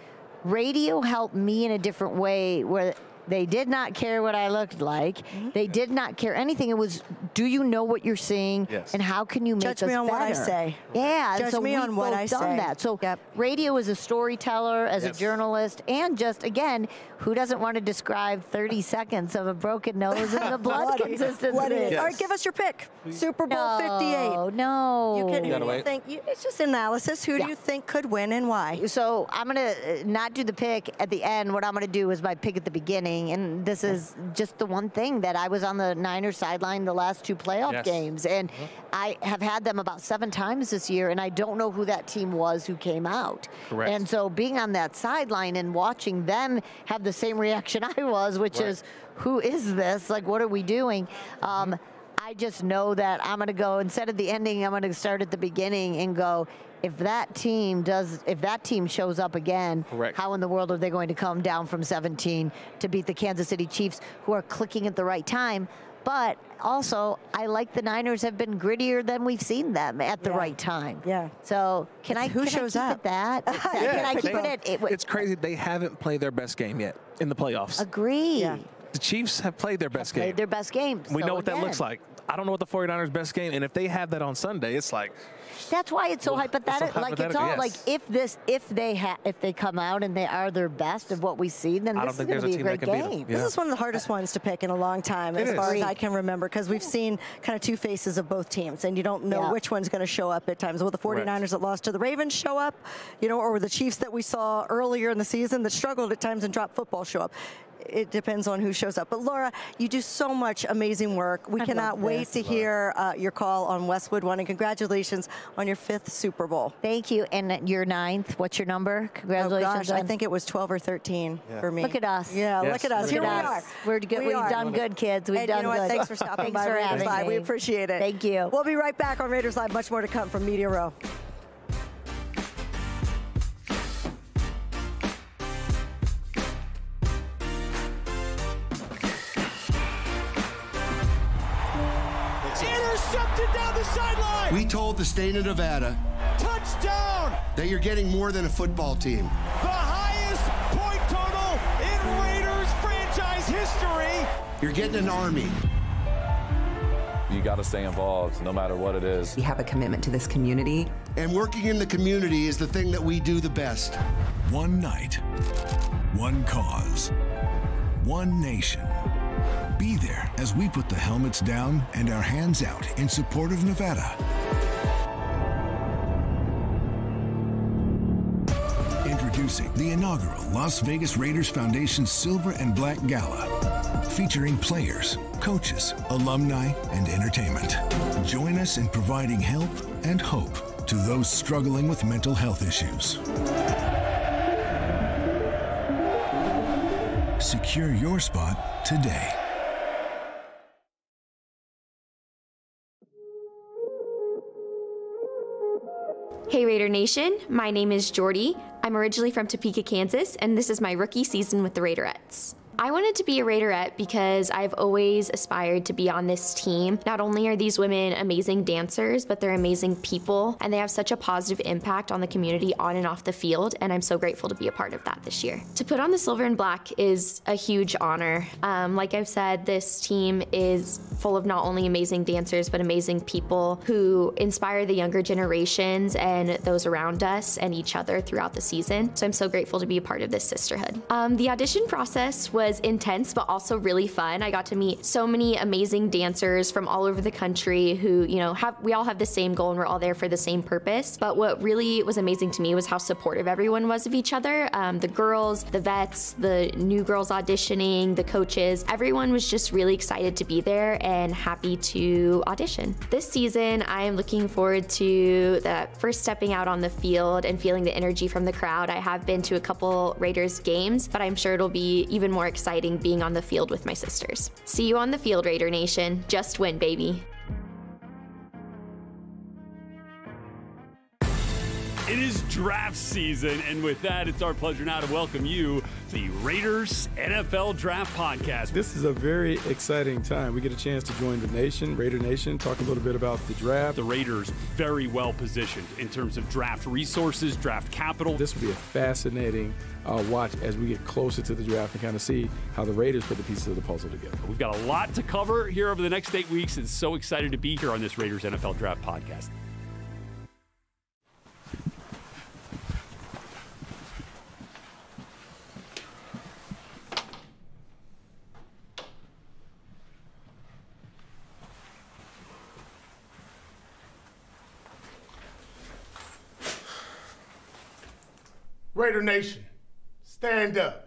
radio helped me in a different way where they did not care what I looked like. Mm-hmm. They did not care anything. It was, do you know what you're seeing? Yes. And how can you make Judge us me on what I say. Yeah. Judge so me we've on what both I done say. that. So Yep. radio as a storyteller, as Yes. a journalist, and just again, who doesn't want to describe 30 seconds of a broken nose and the blood What consistency? what. Yes. All right, give us your pick. Super Bowl No, 58. no. You can, who Gotta do you wait. think? You, it's just analysis. Who Yeah. do you think could win and why? So I'm gonna uh, not do the pick at the end. What I'm gonna do is my pick at the beginning, and this is just the one thing that I was on the Niners sideline the last two playoff Yes. games, and I have had them about seven times this year, and I don't know who that team was who came out. Correct. And so being on that sideline and watching them have the same reaction I was, which Right. is, who is this? Like, what are we doing? Um, I just know that I'm going to go instead of the ending. I'm going to start at the beginning and go. If that team does, if that team shows up again, Correct. how in the world are they going to come down from 17 to beat the Kansas City Chiefs, who are clicking at the right time? But also, I like the Niners have been grittier than we've seen them at the Yeah. right time. Yeah. So can I? Who can shows I keep up? It that? Yeah, can I pick keep both. it at? It, It's crazy. They haven't played their best game yet in the playoffs. agree. Yeah. The Chiefs have played their best Played game. their best games. we So know what that again, looks like. I don't know what the 49ers' best game, and if they have that on Sunday, it's like. That's why it's so Well, hypothetical. it's so like it's all yes. like if this, if they ha- if they come out and they are their best of what we see, then this is going to there's a be a great can beat 'em. game. Yeah. This is one of the hardest ones to pick in a long time, It as far as I can remember, because we've seen kind of two faces of both teams, and you don't know Yeah. which one's going to show up at times. Will the 49ers that lost to the Ravens show up, you know, or the Chiefs that we saw earlier in the season that struggled at times and dropped football show up? It depends on who shows up. But Laura, you do so much amazing work. We I cannot wait this. to hear uh, your call on Westwood One, and congratulations on your fifth Super Bowl. Thank you. And your ninth, what's your number? Congratulations. Oh gosh, I think it was 12 or 13 Yeah. for me. Look at us. Yeah, Yes, look at us. look Here at we us. are. We're good. We We've are. done good, kids. We've and done you know what? good. Thanks for stopping Thanks by for Raiders having Live. We appreciate it. Thank you. We'll be right back on Raiders Live. Much more to come from Media Row. Intercepted down the sideline. We told the state of Nevada Touchdown. that you're getting more than a football team. The highest point total in Raiders franchise history. You're getting an army. You got to stay involved no matter what it is. We have a commitment to this community. And working in the community is the thing that we do the best. One night, one cause, one nation. Be there as we put the helmets down and our hands out in support of Nevada. Introducing the inaugural Las Vegas Raiders Foundation Silver and Black Gala, featuring players, coaches, alumni, and entertainment. Join us in providing help and hope to those struggling with mental health issues. Secure your spot today. Hey Raider Nation, my name is Jordy. I'm originally from Topeka, Kansas, and this is my rookie season with the Raiderettes. I wanted to be a Raiderette because I've always aspired to be on this team. Not only are these women amazing dancers, but they're amazing people, and they have such a positive impact on the community on and off the field, and I'm so grateful to be a part of that this year. To put on the silver and black is a huge honor. Um, like I've said, this team is full of not only amazing dancers, but amazing people who inspire the younger generations and those around us and each other throughout the season. So I'm so grateful to be a part of this sisterhood. Um, the audition process was intense, but also really fun. I got to meet so many amazing dancers from all over the country who, you know, have we all have the same goal and we're all there for the same purpose. But what really was amazing to me was how supportive everyone was of each other. Um, the girls, the vets, the new girls auditioning, the coaches, everyone was just really excited to be there and happy to audition. This season, I am looking forward to the first stepping out on the field and feeling the energy from the crowd. I have been to a couple Raiders games, but I'm sure it'll be even more exciting being on the field with my sisters. See you on the field, Raider Nation. Just win, baby. It is draft season, and with that, it's our pleasure now to welcome you to the Raiders NFL Draft Podcast. This is a very exciting time. We get a chance to join the nation, Raider Nation, talk a little bit about the draft. The Raiders very well positioned in terms of draft resources, draft capital. This will be a fascinating uh, watch as we get closer to the draft and kind of see how the Raiders put the pieces of the puzzle together. We've got a lot to cover here over the next eight weeks, and so excited to be here on this Raiders NFL Draft Podcast. Raider Nation, stand up.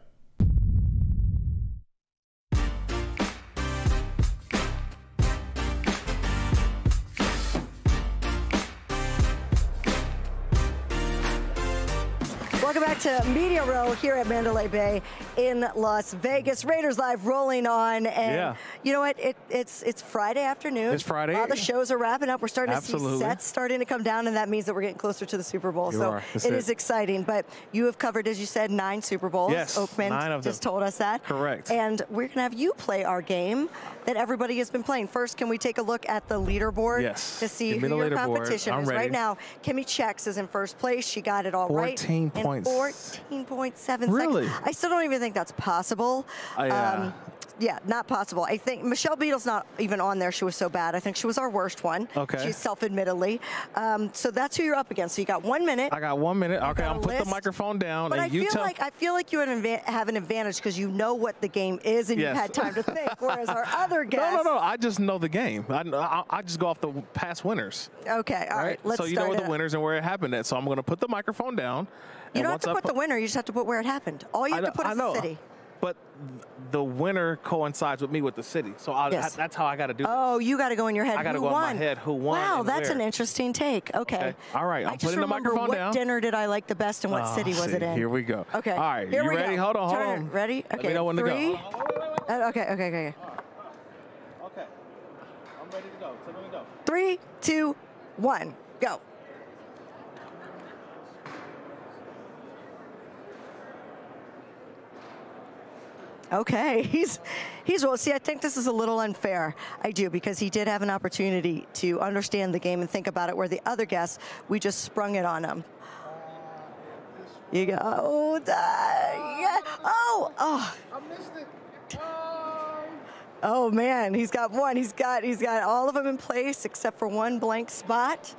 Welcome back to Media Row here at Mandalay Bay in Las Vegas. Raiders Live rolling on, and Yeah. you know what? It, it's it's Friday afternoon. It's Friday. All the shows are wrapping up. We're starting Absolutely. to see sets starting to come down, and that means that we're getting closer to the Super Bowl. You so. It it. is exciting. But you have covered, as you said, nine Super Bowls. Yes, Okmin nine of them. just told us that. Correct. And we're gonna have you play our game that everybody has been playing. First, can we take a look at the leaderboard Yes. to see who your competition I'm is? ready. Right now, Kimmi Chex is in first place. She got it all right. 14 in points. 14.7 Really? seconds. I still don't even think that's possible. I, uh, Um, yeah, not possible. I think Michelle Beadle's not even on there. She was so bad. I think she was our worst one. Okay. She's self-admittedly. Um, so that's who you're up against. So you got one minute. I got one minute. Okay, I'm put the microphone down, But and I you feel like I feel like you have an adva- have an advantage because you know what the game is and Yes. you've had time to think. Whereas our other guests. no, no. No. I just know the game. I, I, I just go off the past winners. Okay, all right. Let's so you know the winners and where it happened at. So I'm going to put the microphone down. You don't have to put the winner. You just have to put where it happened. All you have to put is know. the city. But the winner coincides with me with the city. So I, Yes. I- that's how I got to do. Oh, you got to go in your head. I gotta who go in my head, who won Wow, that's where. an interesting take. Okay. Okay. All right, I I'm just putting the microphone what down. dinner did I like the best and what Oh, city was see, it in? Here we go. Okay. All right. Here you we ready? Go. Hold on. Hold Turn. on. Ready? Let Okay. me know when to go. Three. Uh, okay. Okay. Okay. Okay. I'm ready to go. Tell me to go. Three, two, one, go. Okay, he's he's well. See, I think this is a little unfair. I do because he did have an opportunity to understand the game and think about it, where the other guests we just sprung it on him. You go. Oh, yeah. Oh, oh. I missed it. Oh man, he's got one. He's got he's got all of them in place except for one blank spot.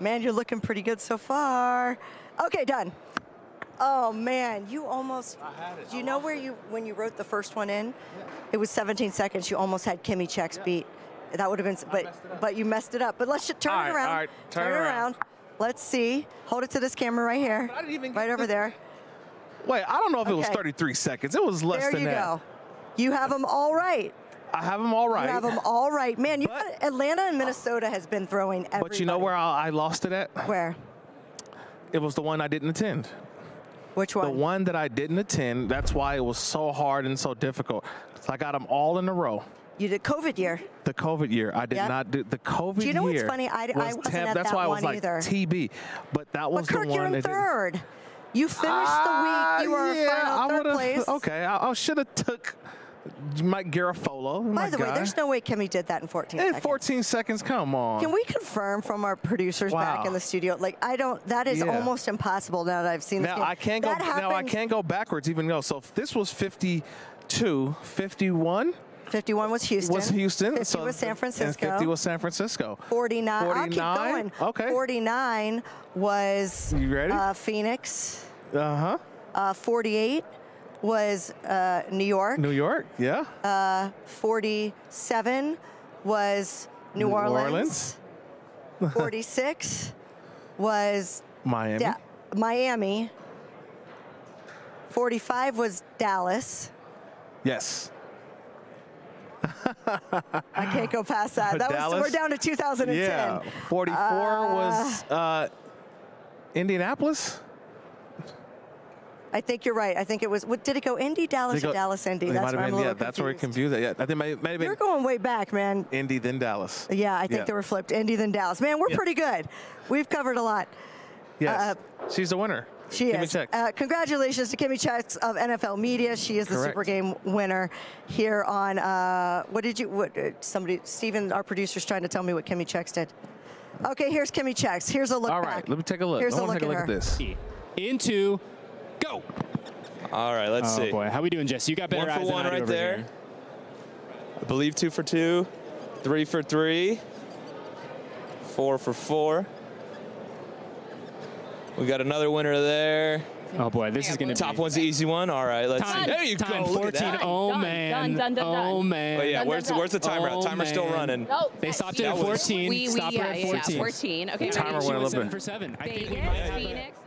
Man, you're looking pretty good so far. Okay, done. Oh man, you almost. Do you know where you when you wrote the first one in? It was 17 seconds. You almost had Kimmi Chex's beat. That would have been, but but you messed it up. But let's just turn All it around. all right, turn turn it it around. around. Let's see. Hold it to this camera right here. right over there. Wait, I don't know if it was 33 seconds. It was less than. that. there you go. You have them all right. I have them all right. You have them all right. Man, you got, Atlanta and Minnesota has been throwing everybody. But you know where I, I lost it at? Where? It was the one I didn't attend. Which one? The one that I didn't attend. That's why it was so hard and so difficult. So I got them all in a row. You did COVID year. The COVID year, I did Yep. not do the COVID Do you know what's funny? I- I was wasn't tab- at That's that why I was one like either. TB, but that was But Kirk, the you're in that third. You finished the week. You were Ah, yeah, final I third place. Okay, I, I should have took Mike Garafolo. By the way, there's no way Kimmi did that in 14 in seconds. 14 seconds. Come on. Can we confirm from our producers back in the studio? Like, I don't. That is Yeah. almost impossible now that I've seen this Now game. I can't go. That Now I can't go backwards. Even though. So if this was 52, 51 51 was Houston. was Houston. 50 so was San Francisco. 50 was San Francisco. 49. I'll keep 49? going. Okay. 49 was You ready? Uh, Phoenix. Uh huh. Uh, 48 was uh, New York. New York. Yeah. Uh, 47 was New, New Orleans. 46 was Miami. Da- Miami. 45 was Dallas. Yes. I can't go past that. That was we're down to 2010. Yeah. 44 was uh, Indianapolis. I think you're right. I think it was. What did it go? Indy, Dallas, They or go- Dallas, Indy? That's might have where I'm been, a yeah, that's where it confused. confused it. Yeah, I think it may, may have been You're going way back, man. Indy, then Dallas. Yeah, I think Yeah. they were flipped. Indy, then Dallas. Man, we're Yeah. pretty good. We've covered a lot. Yes. She's the winner. She Give me is. check. Uh, congratulations to Kimmi Chex of NFL Media. She is the Correct. Super Game winner here on. Uh, what did you? What uh, somebody? Steven, our producer's trying to tell me what Kimmi Chex did. Okay, here's Kimmi Chex. Here's a look All back. right, let me take a look. Here's I a want look to take a at look her. at this. Into go. All right, let's oh see. Oh, boy, how we doing, Jess? You got better one for eyes than one I do right over there. here. I believe two for two, three for three, four for four. We got another winner there. Oh boy, this is gonna be. Top be- one's the easy one. All right, let's Time. see. There you Time, go. Look 14. at that. Oh, oh man. oh man. But yeah, where's the, where's the timer? Oh, Timer's still running. running. They stopped it That at 14. We, we, Stop yeah, her at yeah, 14. 14. Okay, Timer went a little bit. for seven. I think Vegas, might have Phoenix.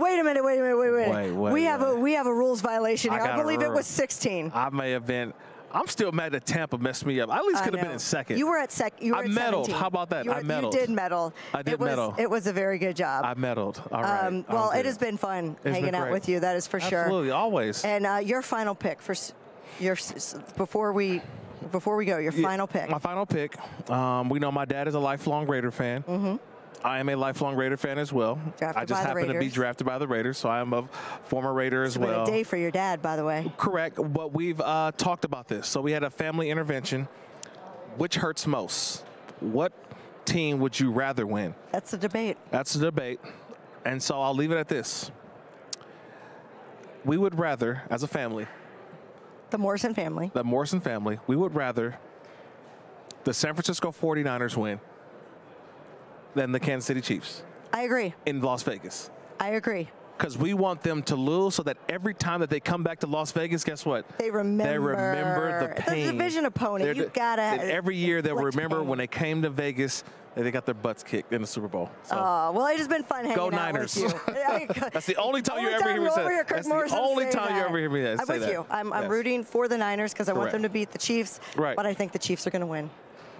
Wait a minute. Wait a minute. Wait a minute. Wait, wait, we have a we have a rules violation I here. I, a believe it was 16. I may have been. I'm still mad that Tampa messed me up. I at least I could have been in second. You were at sec. You were I at medaled. 17. How about that? You, I were- medaled. You did medal. I did it was, medal. It was a very good job. I medaled. All right. Um, well, it has been fun It's been hanging out with you. That is for sure. Absolutely, always. And uh, your final pick for your before we before we go, your Yeah, final pick. My final pick. Um, we know my dad is a lifelong Raider fan. Mm-hmm. I am a lifelong Raider fan as well. Drafted I just happen to be drafted by the Raiders, so I am a former Raider as It's been well. a day for your dad, by the way. Correct, but we've uh, talked about this. So we had a family intervention. Which hurts most? What team would you rather win? That's the debate. That's the debate. And so I'll leave it at this. We would rather, as a family, The Morrison family. The Morrison family. We would rather the San Francisco 49ers win than the Kansas City Chiefs I agree. in Las Vegas. I agree. Because we want them to lose so that every time that they come back to Las Vegas, guess what? They remember. They remember the pain. a division opponent. They're you the- gotta. every year they'll remember pain. when they came to Vegas and they got their butts kicked in the Super Bowl. So Oh, well, it has been fun hanging Go out Niners. with you. that's the only time you ever time hear me say that. That's the only time you ever hear me I'm say with that. you. I'm, I'm Yes. rooting for the Niners because I want them to beat the Chiefs. Right. But I think the Chiefs are going to win.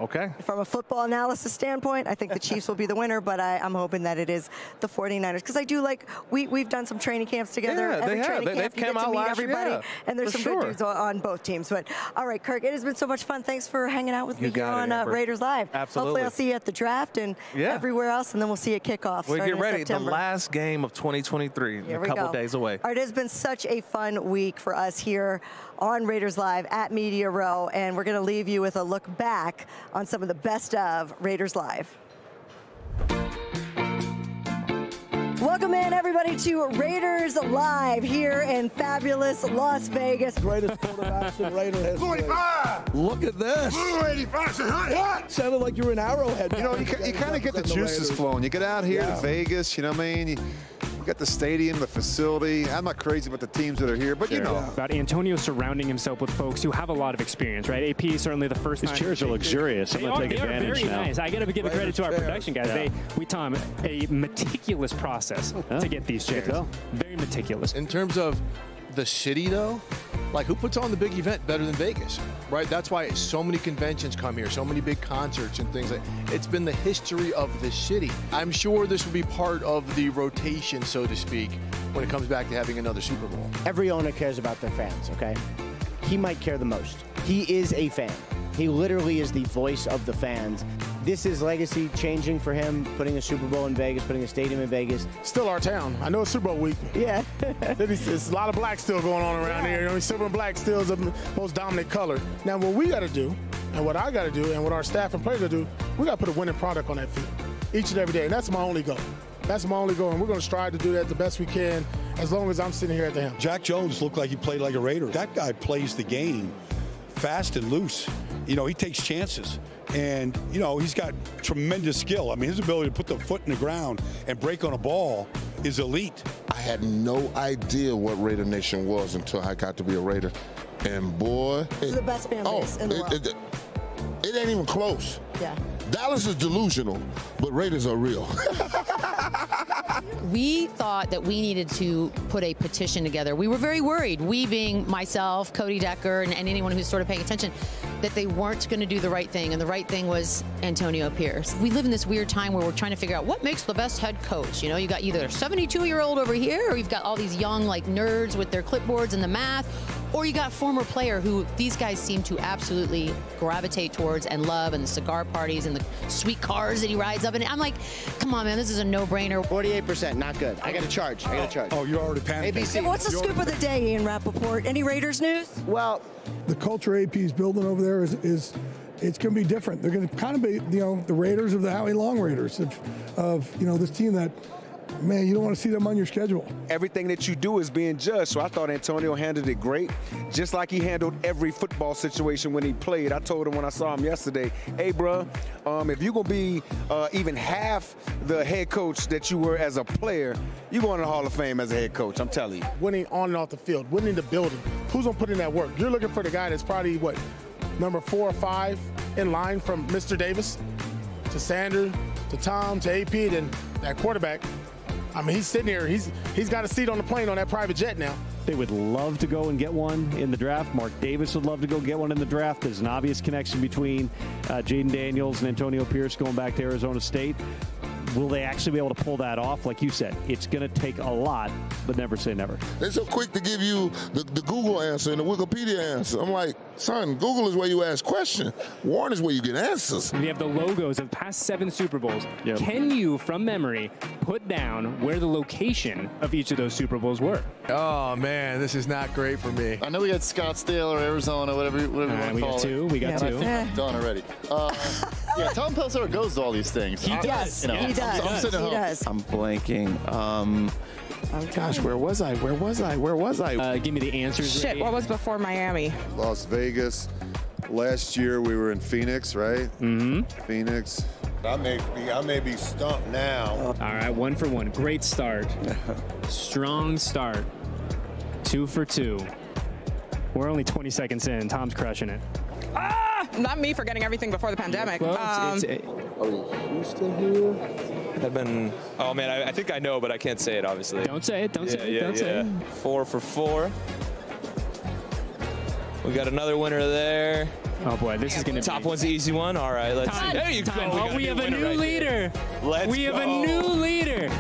Okay. From a football analysis standpoint, I think the Chiefs will be the winner, but I, I'm hoping that it is the 49ers because I do like we we've done some training camps together. Yeah, they Every have. training They- camp, you come out last year, everybody, yeah, and there's some sure. good dudes on, on both teams. But all right, Kirk, it has been so much fun. Thanks for hanging out with You me here on uh, Raiders Live. Absolutely. Hopefully, I'll see you at the draft and Yeah. everywhere else, and then we'll see you kickoff. We get ready. The last game of 2023, Here a couple days away. All right, it has been such a fun week for us here on Raiders Live at Media Row, and we're going to leave you with a look back on some of the best of Raiders Live. Welcome in, everybody, to Raiders Live here in fabulous Las Vegas. Greatest quarterbacks in Raider history. Look at this. Blue eighty-five. Hot, hot. Sounded like you were an Arrowhead. You know, you, you kind of get the juices flowing. You get out here Yeah. to Vegas, you know what I mean? You, you got the stadium, the facility. I'm not crazy about the teams that are here, but you Sure. know. About Antonio surrounding himself with folks who have a lot of experience, right? AP is certainly the first These time. chairs are luxurious. I'm They gonna are- take they are advantage very now. nice. I got to give a credit to our Raiders production guys. Yeah. They, we Tom a meticulous process to get these chairs. Very meticulous. In terms of the city, though, like who puts on the big event better than Vegas, right? That's why so many conventions come here, so many big concerts and things like. It's been the history of the city. I'm sure this will be part of the rotation, so to speak, when it comes back to having another Super Bowl. Every owner cares about their fans, okay? He might care the most. He is a fan. He literally is the voice of the fans. This is legacy changing for him, putting a Super Bowl in Vegas, putting a stadium in Vegas. Still our town. I know it's Super Bowl week. Yeah. There's there's a lot of black still going on around here. You know, silver and black still is the most dominant color. Now, what we got to do, and what I got to do, and what our staff and players got to do, we got to put a winning product on that field each and every day. And that's my only goal. That's my only goal, and we're going to strive to do that the best we can as long as I'm sitting here at the helm. Jack Jones looked like he played like a Raider. That guy plays the game fast and loose. You know, he takes chances. And, you know, he's got tremendous skill. I mean, his ability to put the foot in the ground and break on a ball is elite. I had no idea what Raider Nation was until I got to be a Raider. And boy, This is the best fan oh, base in the world. Oh, it, it- it ain't even close. Yeah. Dallas is delusional, but Raiders are real. We thought that we needed to put a petition together. We were very worried, we being myself, Cody Decker, and, and anyone who's sort of paying attention, that they weren't going to do the right thing. And the right thing was Antonio Pierce. We live in this weird time where we're trying to figure out what makes the best head coach. You know, you got either a 72 year old over here, or you've got all these young, like nerds with their clipboards and the math, or you got former player who these guys seem to absolutely gravitate towards and love, and the cigar parties and the sweet cars that he rides up in. I'm like, come on, man, this is a no brainer. 48%, not good. I got to charge. I got to oh, charge. Oh, you're already panicking. Hey, what's the scoop of the day, Ian Rapoport? Any Raiders news? Well, the culture AP is building over there is, is it's going to be different. They're going to kind of be, you know, the Raiders of the Howie Long Raiders of, of you know, this team that, man, you don't want to see them on your schedule. Everything that you do is being judged. So I thought Antonio handled it great, just like he handled every football situation when he played. I told him when I saw him yesterday, hey, bro, um, if you're going to be uh, even half the head coach that you were as a player, you're going to the Hall of Fame as a head coach. I'm telling you. Winning on and off the field, winning the building. Who's going to put in that work? You're looking for the guy that's probably, what, number four or five in line from Mr. Davis to Sanders to Tom to AP, then that quarterback. I mean, he's sitting here. He's he's got a seat on the plane on that private jet now. They would love to go and get one in the draft. Mark Davis would love to go get one in the draft. There's an obvious connection between uh, Jayden Daniels and Antonio Pierce going back to Arizona State. Will they actually be able to pull that off? Like you said, it's going to take a lot, but never say never. They're so quick to give you the, the Google answer and the Wikipedia answer. I'm like, son, Google is where you ask questions. Warren is where you get answers. We have the logos of past seven Super Bowls. Can you, from memory, put down where the location of each of those Super Bowls were? Oh man, this is not great for me. I know we got Scottsdale or Arizona, whatever, whatever All you right, want we to got call two, it. we got And I two. think I'm done already. Uh, yeah, Tom Pelissero goes to all these things. He I- does, You know, he does. I'm sitting he home. does. I'm blanking. Um, gosh, where was I? Where was I? Where was I? Uh, give me the answers. Shit, what was before Miami? Las Vegas. Last year we were in Phoenix, right? Mm-hmm. Phoenix. I may be, I may be stumped now. All right, one for one. Great start. Strong start. Two for two. We're only 20 seconds in. Tom's crushing it. Ah, not me for getting everything before the pandemic. Well, Um, it's, it's, Houston here. Have been. Oh man, I, I think I know, but I can't say it. Obviously. Don't say it. Don't yeah, say it. yeah, Don't yeah. say it. Four for four. We got another winner there. Oh boy, this is gonna be. top be- one's the easy one. All right, let's. Time. There you Time. go. Oh, got we have a new right there. leader. Let's we have a new leader.